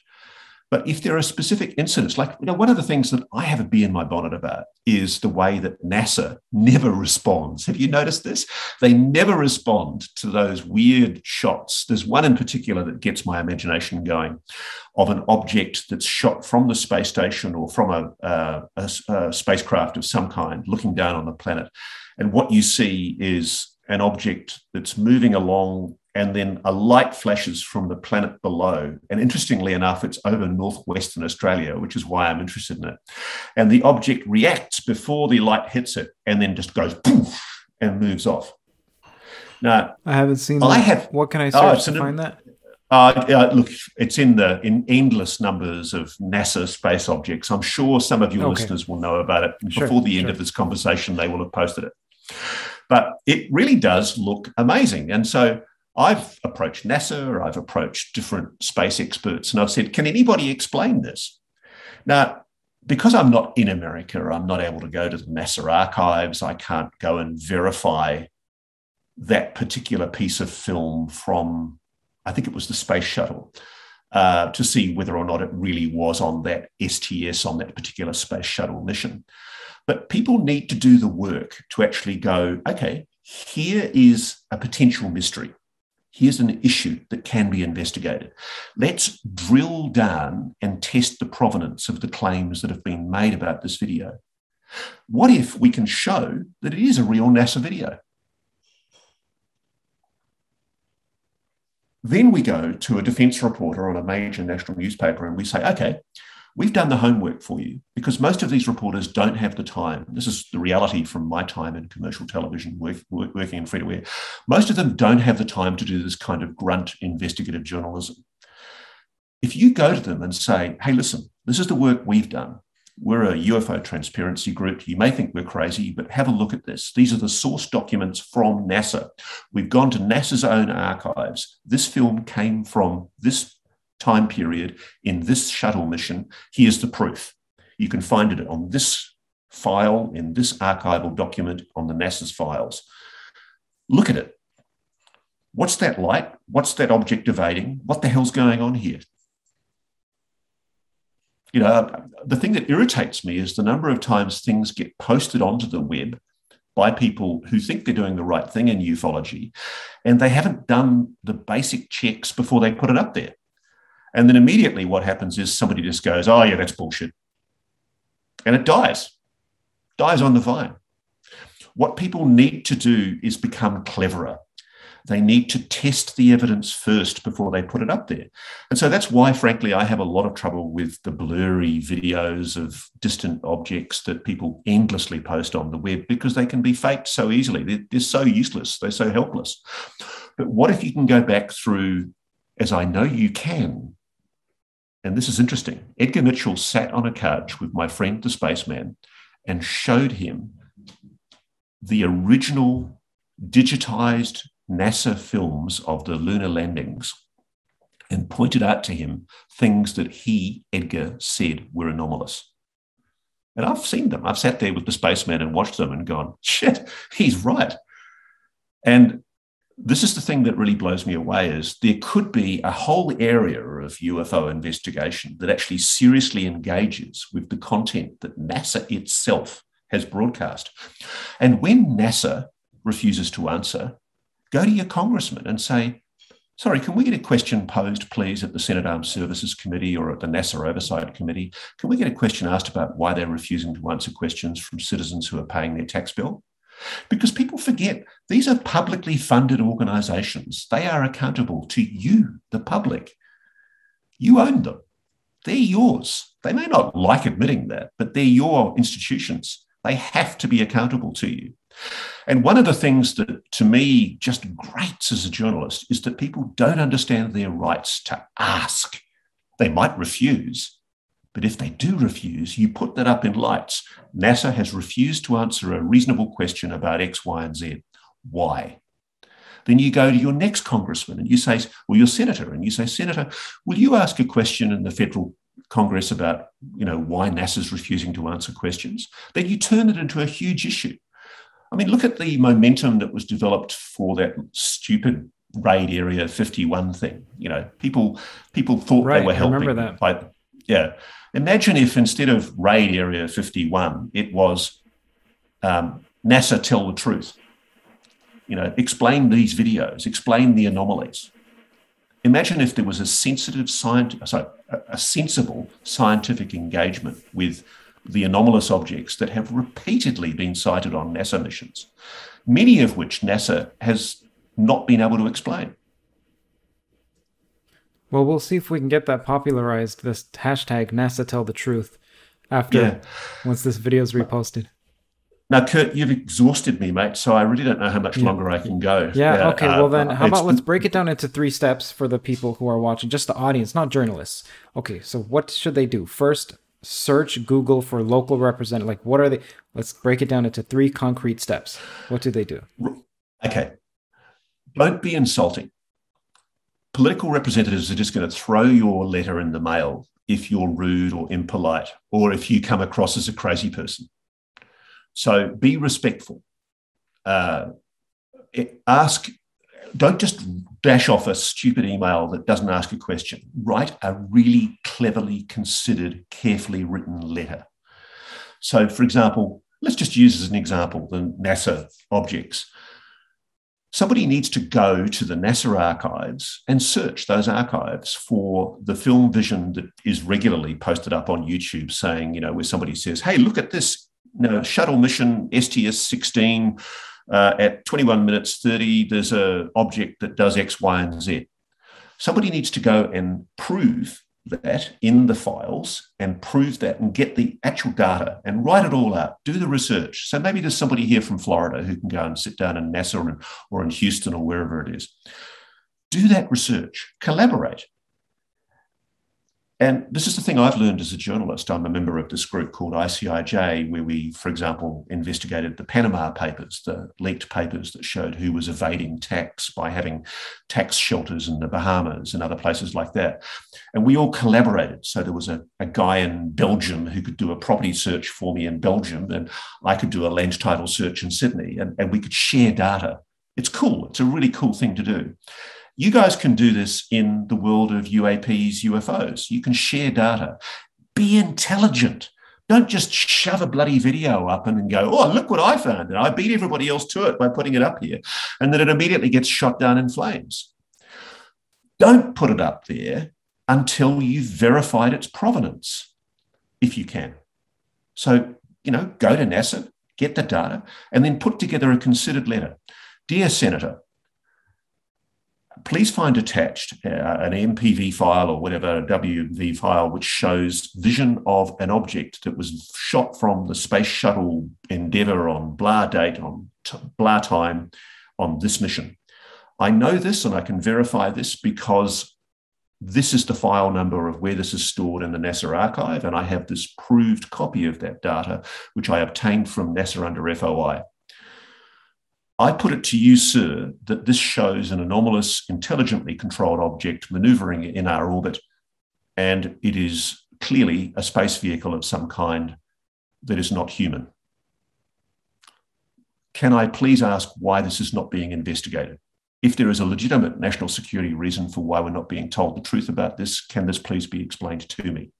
But if there are specific incidents, like you know, one of the things that I have a bee in my bonnet about is the way that NASA never responds. Have you noticed this? They never respond to those weird shots. There's one in particular that gets my imagination going of an object that's shot from the space station or from a, uh, a, a spacecraft of some kind looking down on the planet. And what you see is an object that's moving along and then a light flashes from the planet below. And interestingly enough, it's over northwestern Australia, which is why I'm interested in it. And the object reacts before the light hits it and then just goes poof and moves off. Now, I haven't seen that. I have. What can I search oh, to find that? Uh, uh, look, it's in the in endless numbers of NASA space objects. I'm sure some of your okay. listeners will know about it. Sure, Before the end of this conversation, they will have posted it. But it really does look amazing. And so I've approached NASA, I've approached different space experts, and I've said, can anybody explain this? Now, because I'm not in America, I'm not able to go to the NASA archives, I can't go and verify that particular piece of film from, I think it was the space shuttle. Uh, to see whether or not it really was on that STS, on that particular space shuttle mission. But people need to do the work to actually go, okay, here is a potential mystery. Here's an issue that can be investigated. Let's drill down and test the provenance of the claims that have been made about this video. What if we can show that it is a real NASA video? Then we go to a defense reporter on a major national newspaper and we say, okay, We've done the homework for you because most of these reporters don't have the time. This is the reality from my time in commercial television, work, work, working in free to air. Most of them don't have the time to do this kind of grunt investigative journalism. If you go to them and say, hey, listen, this is the work we've done. We're a UFO transparency group. You may think we're crazy, but have a look at this. These are the source documents from NASA. We've gone to NASA's own archives. This film came from this time period in this shuttle mission. Here's the proof. You can find it on this file, in this archival document on the NASA's files. Look at it. What's that light? What's that object evading? What the hell's going on here? You know, the thing that irritates me is the number of times things get posted onto the web by people who think they're doing the right thing in ufology, and they haven't done the basic checks before they put it up there. And then immediately what happens is somebody just goes, oh, yeah, that's bullshit. And it dies, dies on the vine. What people need to do is become cleverer. They need to test the evidence first before they put it up there. And so that's why, frankly, I have a lot of trouble with the blurry videos of distant objects that people endlessly post on the web because they can be faked so easily. They're, they're so useless, they're so helpless. But what if you can go back through, as I know you can, and this is interesting. Edgar Mitchell sat on a couch with my friend, the spaceman, and showed him the original digitized NASA films of the lunar landings and pointed out to him things that he, Edgar, said were anomalous. And I've seen them. I've sat there with the spaceman and watched them and gone, shit, he's right. And this is the thing that really blows me away is there could be a whole area of UFO investigation that actually seriously engages with the content that NASA itself has broadcast. And when NASA refuses to answer, go to your congressman and say, Sorry, can we get a question posed, please, at the Senate Armed Services Committee or at the NASA Oversight Committee? Can we get a question asked about why they're refusing to answer questions from citizens who are paying their tax bill? Because people forget these are publicly funded organizations. They are accountable to you, the public. You own them. They're yours. They may not like admitting that, but they're your institutions. They have to be accountable to you. And one of the things that to me just grates as a journalist is that people don't understand their rights to ask. They might refuse, but if they do refuse, you put that up in lights. NASA has refused to answer a reasonable question about X, Y, and Z. Why? Then you go to your next congressman and you say, or your senator, and you say, Senator, will you ask a question in the federal Congress about, you know, why NASA's refusing to answer questions? Then you turn it into a huge issue. I mean, look at the momentum that was developed for that stupid raid area 51 thing. You know, people people thought right, they were helping. remember that. By, yeah. Imagine if instead of raid area 51, it was um, NASA tell the truth. You know, explain these videos, explain the anomalies. Imagine if there was a sensitive science, sorry, a sensible scientific engagement with the anomalous objects that have repeatedly been sighted on NASA missions, many of which NASA has not been able to explain. Well, we'll see if we can get that popularized, this hashtag NASA tell the truth, after Yeah. once this video is reposted. Now, Curt, you've exhausted me, mate. So I really don't know how much longer I can go. Yeah, okay. uh, well, then, how about let's break it down into three steps for the people who are watching, just the audience, not journalists. Okay, so what should they do? First, search Google for local representative. Like, what are they? Let's break it down into three concrete steps. What do they do? Okay. Don't be insulting. Political representatives are just going to throw your letter in the mail if you're rude or impolite, or if you come across as a crazy person. So be respectful. Uh, ask, don't just dash off a stupid email that doesn't ask a question. Write a really cleverly considered, carefully written letter. So, for example, let's just use as an example the NASA objects somebody needs to go to the NASA archives and search those archives for the film vision that is regularly posted up on YouTube saying, you know, where somebody says, hey, look at this you know, shuttle mission STS 16 uh, at 21 minutes 30, there's a object that does X, Y, and Z. Somebody needs to go and prove that in the files and prove that and get the actual data and write it all out, do the research. So maybe there's somebody here from Florida who can go and sit down in NASA or, or in Houston or wherever it is. Do that research, collaborate. And this is the thing I've learned as a journalist. I'm a member of this group called ICIJ, where we, for example, investigated the Panama Papers, the leaked papers that showed who was evading tax by having tax shelters in the Bahamas and other places like that. And we all collaborated. So there was a, a guy in Belgium who could do a property search for me in Belgium, and I could do a land title search in Sydney, and, and we could share data. It's cool. It's a really cool thing to do. You guys can do this in the world of UAPs, UFOs. You can share data. Be intelligent. Don't just shove a bloody video up and go, oh, look what I found. And I beat everybody else to it by putting it up here. And then it immediately gets shot down in flames. Don't put it up there until you've verified its provenance, if you can. So, you know, go to NASA, get the data, and then put together a considered letter. Dear Senator, please find attached uh, an MPV file or whatever, a WV file, which shows vision of an object that was shot from the Space Shuttle Endeavour on blah date, on t- blah time, on this mission. I know this and I can verify this because this is the file number of where this is stored in the NASA archive, and I have this proved copy of that data, which I obtained from NASA under FOI. I put it to you, sir, that this shows an anomalous, intelligently controlled object maneuvering in our orbit, and it is clearly a space vehicle of some kind that is not human. Can I please ask why this is not being investigated? If there is a legitimate national security reason for why we're not being told the truth about this, can this please be explained to me?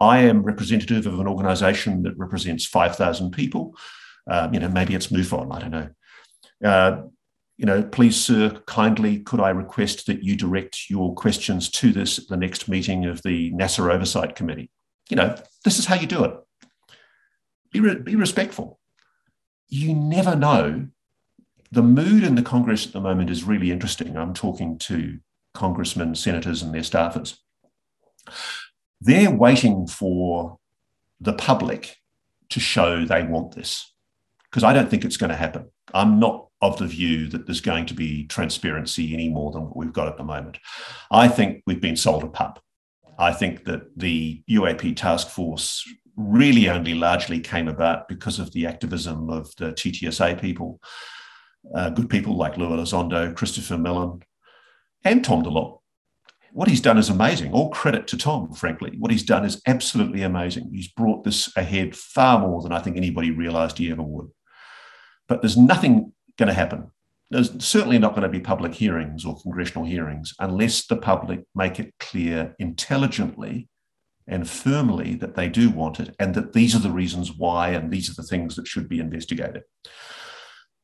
I am representative of an organization that represents 5,000 people. Um, you know, maybe it's MUFON, I don't know. Uh, you know, please, sir, kindly could I request that you direct your questions to this at the next meeting of the NASA Oversight Committee? You know, this is how you do it. Be, re- be respectful. You never know. The mood in the Congress at the moment is really interesting. I'm talking to congressmen, senators, and their staffers. They're waiting for the public to show they want this because I don't think it's going to happen. I'm not of the view that there's going to be transparency any more than what we've got at the moment. I think we've been sold a pup. I think that the UAP task force really only largely came about because of the activism of the TTSA people, uh, good people like Lue Elizondo, Christopher Mellon, and Tom DeLonge. What he's done is amazing. All credit to Tom, frankly. What he's done is absolutely amazing. He's brought this ahead far more than I think anybody realized he ever would. But there's nothing going to happen. There's certainly not going to be public hearings or congressional hearings unless the public make it clear intelligently and firmly that they do want it and that these are the reasons why and these are the things that should be investigated.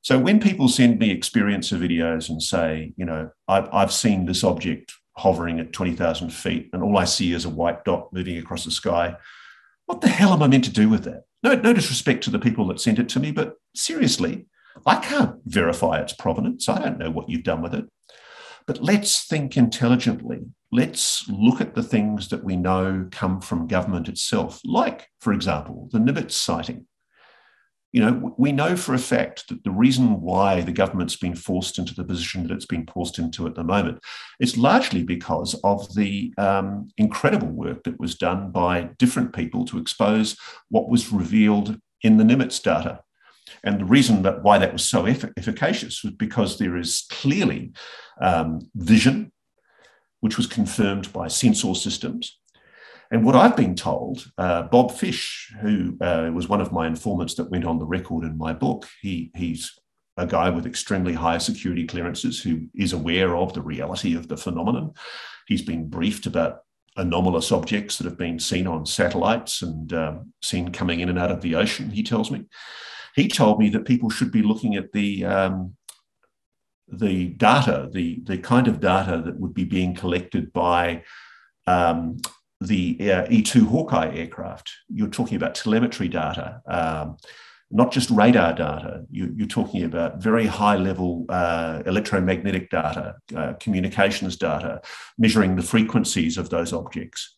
So when people send me experiencer videos and say, you know, I've, I've seen this object hovering at 20,000 feet and all I see is a white dot moving across the sky, what the hell am I meant to do with that? No, no disrespect to the people that sent it to me, but seriously, I can't verify its provenance. I don't know what you've done with it. But let's think intelligently. Let's look at the things that we know come from government itself, like, for example, the Nimitz sighting. You know, we know for a fact that the reason why the government's been forced into the position that it's been forced into at the moment is largely because of the um, incredible work that was done by different people to expose what was revealed in the Nimitz data. And the reason that why that was so eff- efficacious was because there is clearly um, vision, which was confirmed by sensor systems. And what I've been told, uh, Bob Fish, who uh, was one of my informants that went on the record in my book, he, he's a guy with extremely high security clearances who is aware of the reality of the phenomenon. He's been briefed about anomalous objects that have been seen on satellites and um, seen coming in and out of the ocean, he tells me he told me that people should be looking at the um, the data, the the kind of data that would be being collected by um, the uh, E2 Hawkeye aircraft. You're talking about telemetry data, um, not just radar data. You, are talking about very high level uh, electromagnetic data, uh, communications data, measuring the frequencies of those objects.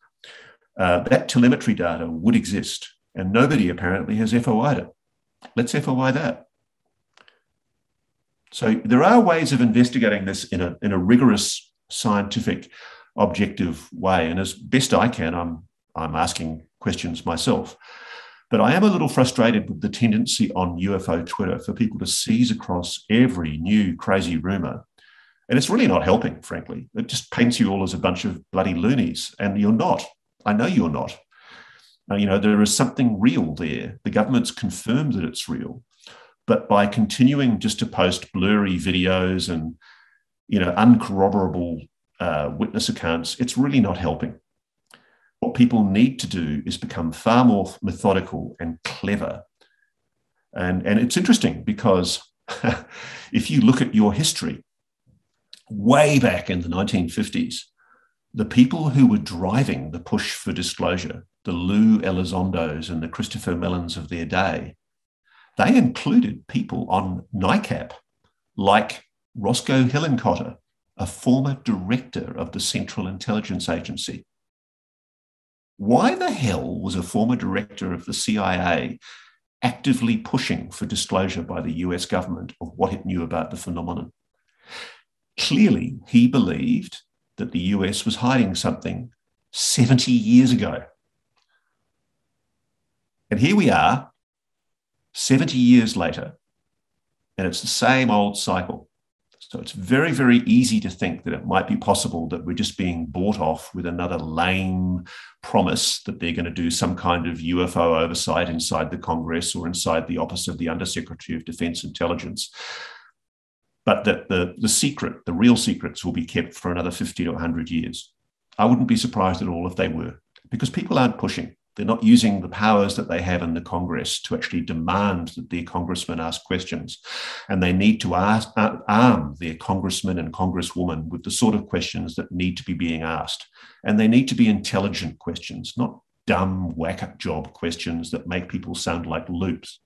Uh, that telemetry data would exist, and nobody apparently has FOI'd it. Let's FOI that. So there are ways of investigating this in a, in a rigorous, scientific, objective way. And as best I can, I'm, I'm asking questions myself. But I am a little frustrated with the tendency on UFO Twitter for people to seize across every new crazy rumor. And it's really not helping, frankly. It just paints you all as a bunch of bloody loonies. And you're not. I know you're not. You know, there is something real there. The government's confirmed that it's real. But by continuing just to post blurry videos and, you know, uncorroborable uh, witness accounts, it's really not helping. What people need to do is become far more methodical and clever. And, and it's interesting because if you look at your history, way back in the 1950s, the people who were driving the push for disclosure, the Lue Elizondos and the Christopher Mellons of their day, they included people on NICAP like Roscoe Hillenkoetter, a former director of the Central Intelligence Agency. Why the hell was a former director of the CIA actively pushing for disclosure by the US government of what it knew about the phenomenon? Clearly, he believed that the US was hiding something 70 years ago. And here we are, 70 years later, and it's the same old cycle. So it's very, very easy to think that it might be possible that we're just being bought off with another lame promise that they're going to do some kind of UFO oversight inside the Congress or inside the office of the Undersecretary of Defense Intelligence but that the, the secret, the real secrets, will be kept for another 50 to 100 years. I wouldn't be surprised at all if they were, because people aren't pushing. They're not using the powers that they have in the Congress to actually demand that their congressmen ask questions. And they need to ask, arm their congressmen and congresswomen with the sort of questions that need to be being asked. And they need to be intelligent questions, not dumb whack up job questions that make people sound like loops.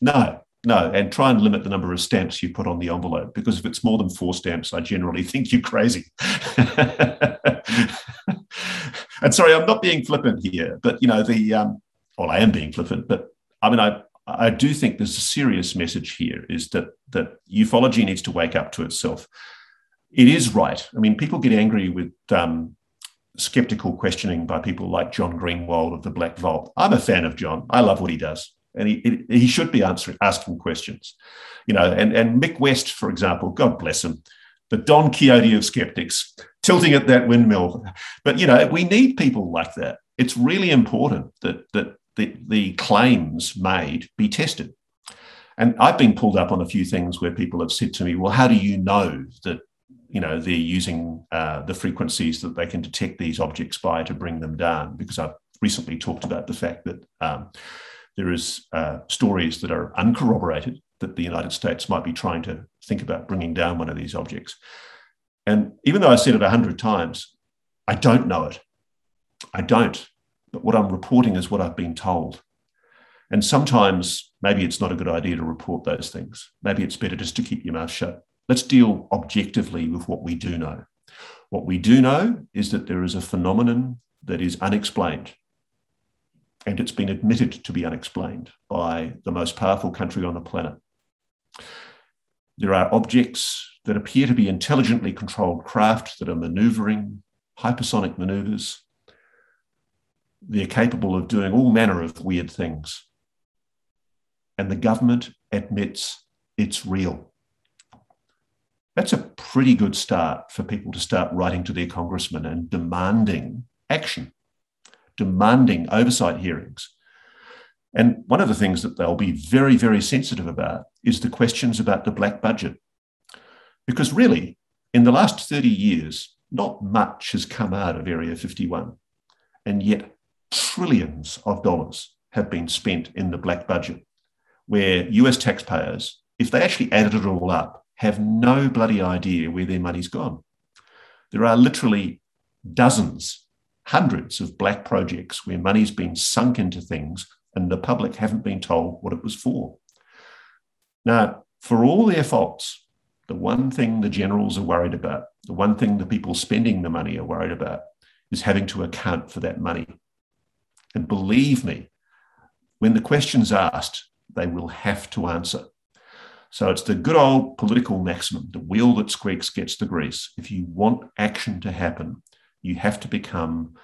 No, no, and try and limit the number of stamps you put on the envelope because if it's more than four stamps, I generally think you're crazy. and sorry, I'm not being flippant here, but you know the um, well, I am being flippant, but I mean I I do think there's a serious message here is that, that ufology needs to wake up to itself. It is right. I mean, people get angry with um, skeptical questioning by people like John Greenwald of the Black Vault. I'm a fan of John. I love what he does. And he, he should be answering, asking questions. You know, and, and Mick West, for example, God bless him, the Don Quixote of skeptics, tilting at that windmill. But, you know, we need people like that. It's really important that, that the, the claims made be tested. And I've been pulled up on a few things where people have said to me, well, how do you know that you know they're using uh, the frequencies that they can detect these objects by to bring them down because i've recently talked about the fact that um, there is uh, stories that are uncorroborated that the united states might be trying to think about bringing down one of these objects. And even though i said it a hundred times i don't know it. I don't. But what i'm reporting is what i've been told. And sometimes maybe it's not a good idea to report those things. Maybe it's better just to keep your mouth shut. Let's deal objectively with what we do know. What we do know is that there is a phenomenon that is unexplained. And it's been admitted to be unexplained by the most powerful country on the planet. There are objects that appear to be intelligently controlled craft that are maneuvering hypersonic maneuvers. They're capable of doing all manner of weird things. And the government admits it's real. That's a pretty good start for people to start writing to their congressman and demanding action, demanding oversight hearings. And one of the things that they'll be very, very sensitive about is the questions about the black budget. Because really, in the last 30 years, not much has come out of Area 51. And yet, trillions of dollars have been spent in the black budget, where US taxpayers, if they actually added it all up, have no bloody idea where their money's gone. There are literally dozens, hundreds of black projects where money's been sunk into things and the public haven't been told what it was for. Now, for all their faults, the one thing the generals are worried about, the one thing the people spending the money are worried about, is having to account for that money. And believe me, when the question's asked, they will have to answer. So it's the good old political maximum the wheel that squeaks gets the grease. If you want action to happen, you have to become,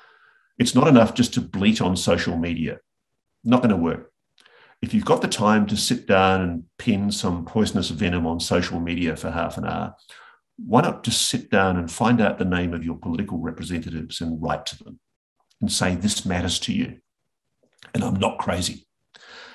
it's not enough just to bleat on social media. Not going to work. If you've got the time to sit down and pin some poisonous venom on social media for half an hour, why not just sit down and find out the name of your political representatives and write to them and say, This matters to you. And I'm not crazy.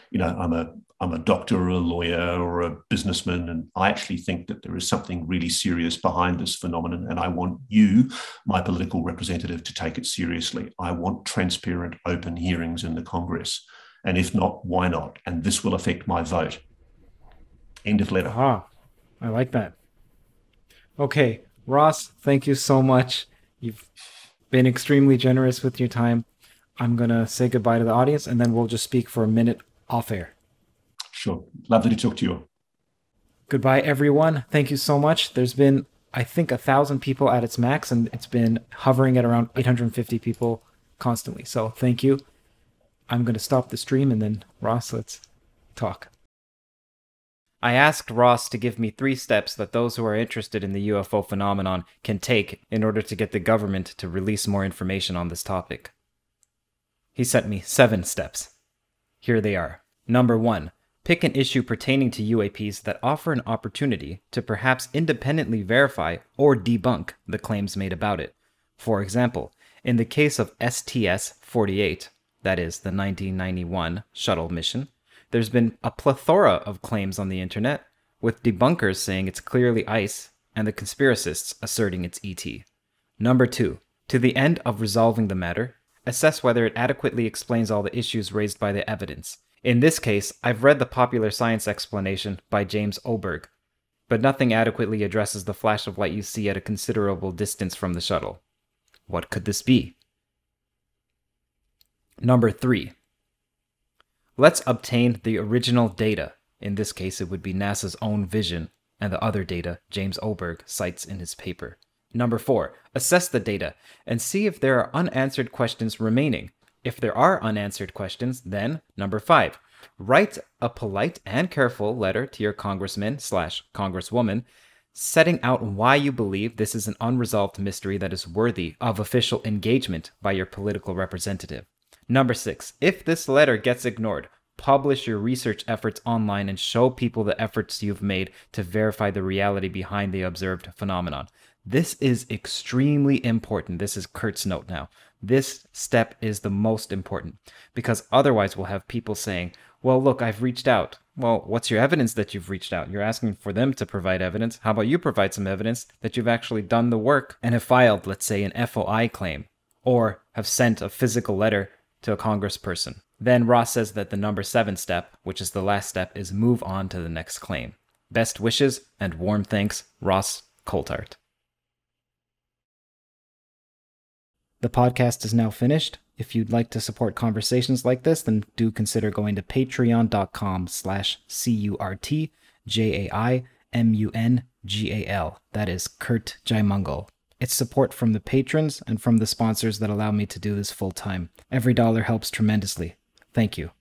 You know, I'm a I'm a doctor or a lawyer or a businessman, and I actually think that there is something really serious behind this phenomenon. And I want you, my political representative, to take it seriously. I want transparent, open hearings in the Congress. And if not, why not? And this will affect my vote. End of letter. Aha. I like that. Okay, Ross, thank you so much. You've been extremely generous with your time. I'm going to say goodbye to the audience and then we'll just speak for a minute off air. Sure. Lovely to talk to you. Goodbye, everyone. Thank you so much. There's been, I think, a thousand people at its max, and it's been hovering at around 850 people constantly. So thank you. I'm going to stop the stream and then, Ross, let's talk. I asked Ross to give me three steps that those who are interested in the UFO phenomenon can take in order to get the government to release more information on this topic. He sent me seven steps. Here they are. Number one, Pick an issue pertaining to UAPs that offer an opportunity to perhaps independently verify or debunk the claims made about it. For example, in the case of STS 48, that is the 1991 shuttle mission, there's been a plethora of claims on the internet, with debunkers saying it's clearly ice and the conspiracists asserting it's ET. Number 2. To the end of resolving the matter, assess whether it adequately explains all the issues raised by the evidence in this case, I've read the popular science explanation by James Oberg, but nothing adequately addresses the flash of light you see at a considerable distance from the shuttle. What could this be? Number 3. Let's obtain the original data. In this case, it would be NASA's own vision and the other data James Oberg cites in his paper. Number 4. Assess the data and see if there are unanswered questions remaining if there are unanswered questions, then number five, Write a polite and careful letter to your congressman slash congresswoman setting out why you believe this is an unresolved mystery that is worthy of official engagement by your political representative. Number six, if this letter gets ignored, publish your research efforts online and show people the efforts you've made to verify the reality behind the observed phenomenon. This is extremely important. This is Curt's note now. This step is the most important because otherwise we'll have people saying, well, look, I've reached out. Well, what's your evidence that you've reached out? You're asking for them to provide evidence. How about you provide some evidence that you've actually done the work and have filed, let's say, an FOI claim or have sent a physical letter to a congressperson? Then Ross says that the number seven step, which is the last step, is move on to the next claim. Best wishes and warm thanks, Ross Coulthart. The podcast is now finished. If you'd like to support conversations like this, then do consider going to patreon.com slash C-U-R-T-J-A-I-M-U-N-G-A-L. That is Curt Jaimungal. It's support from the patrons and from the sponsors that allow me to do this full time. Every dollar helps tremendously. Thank you.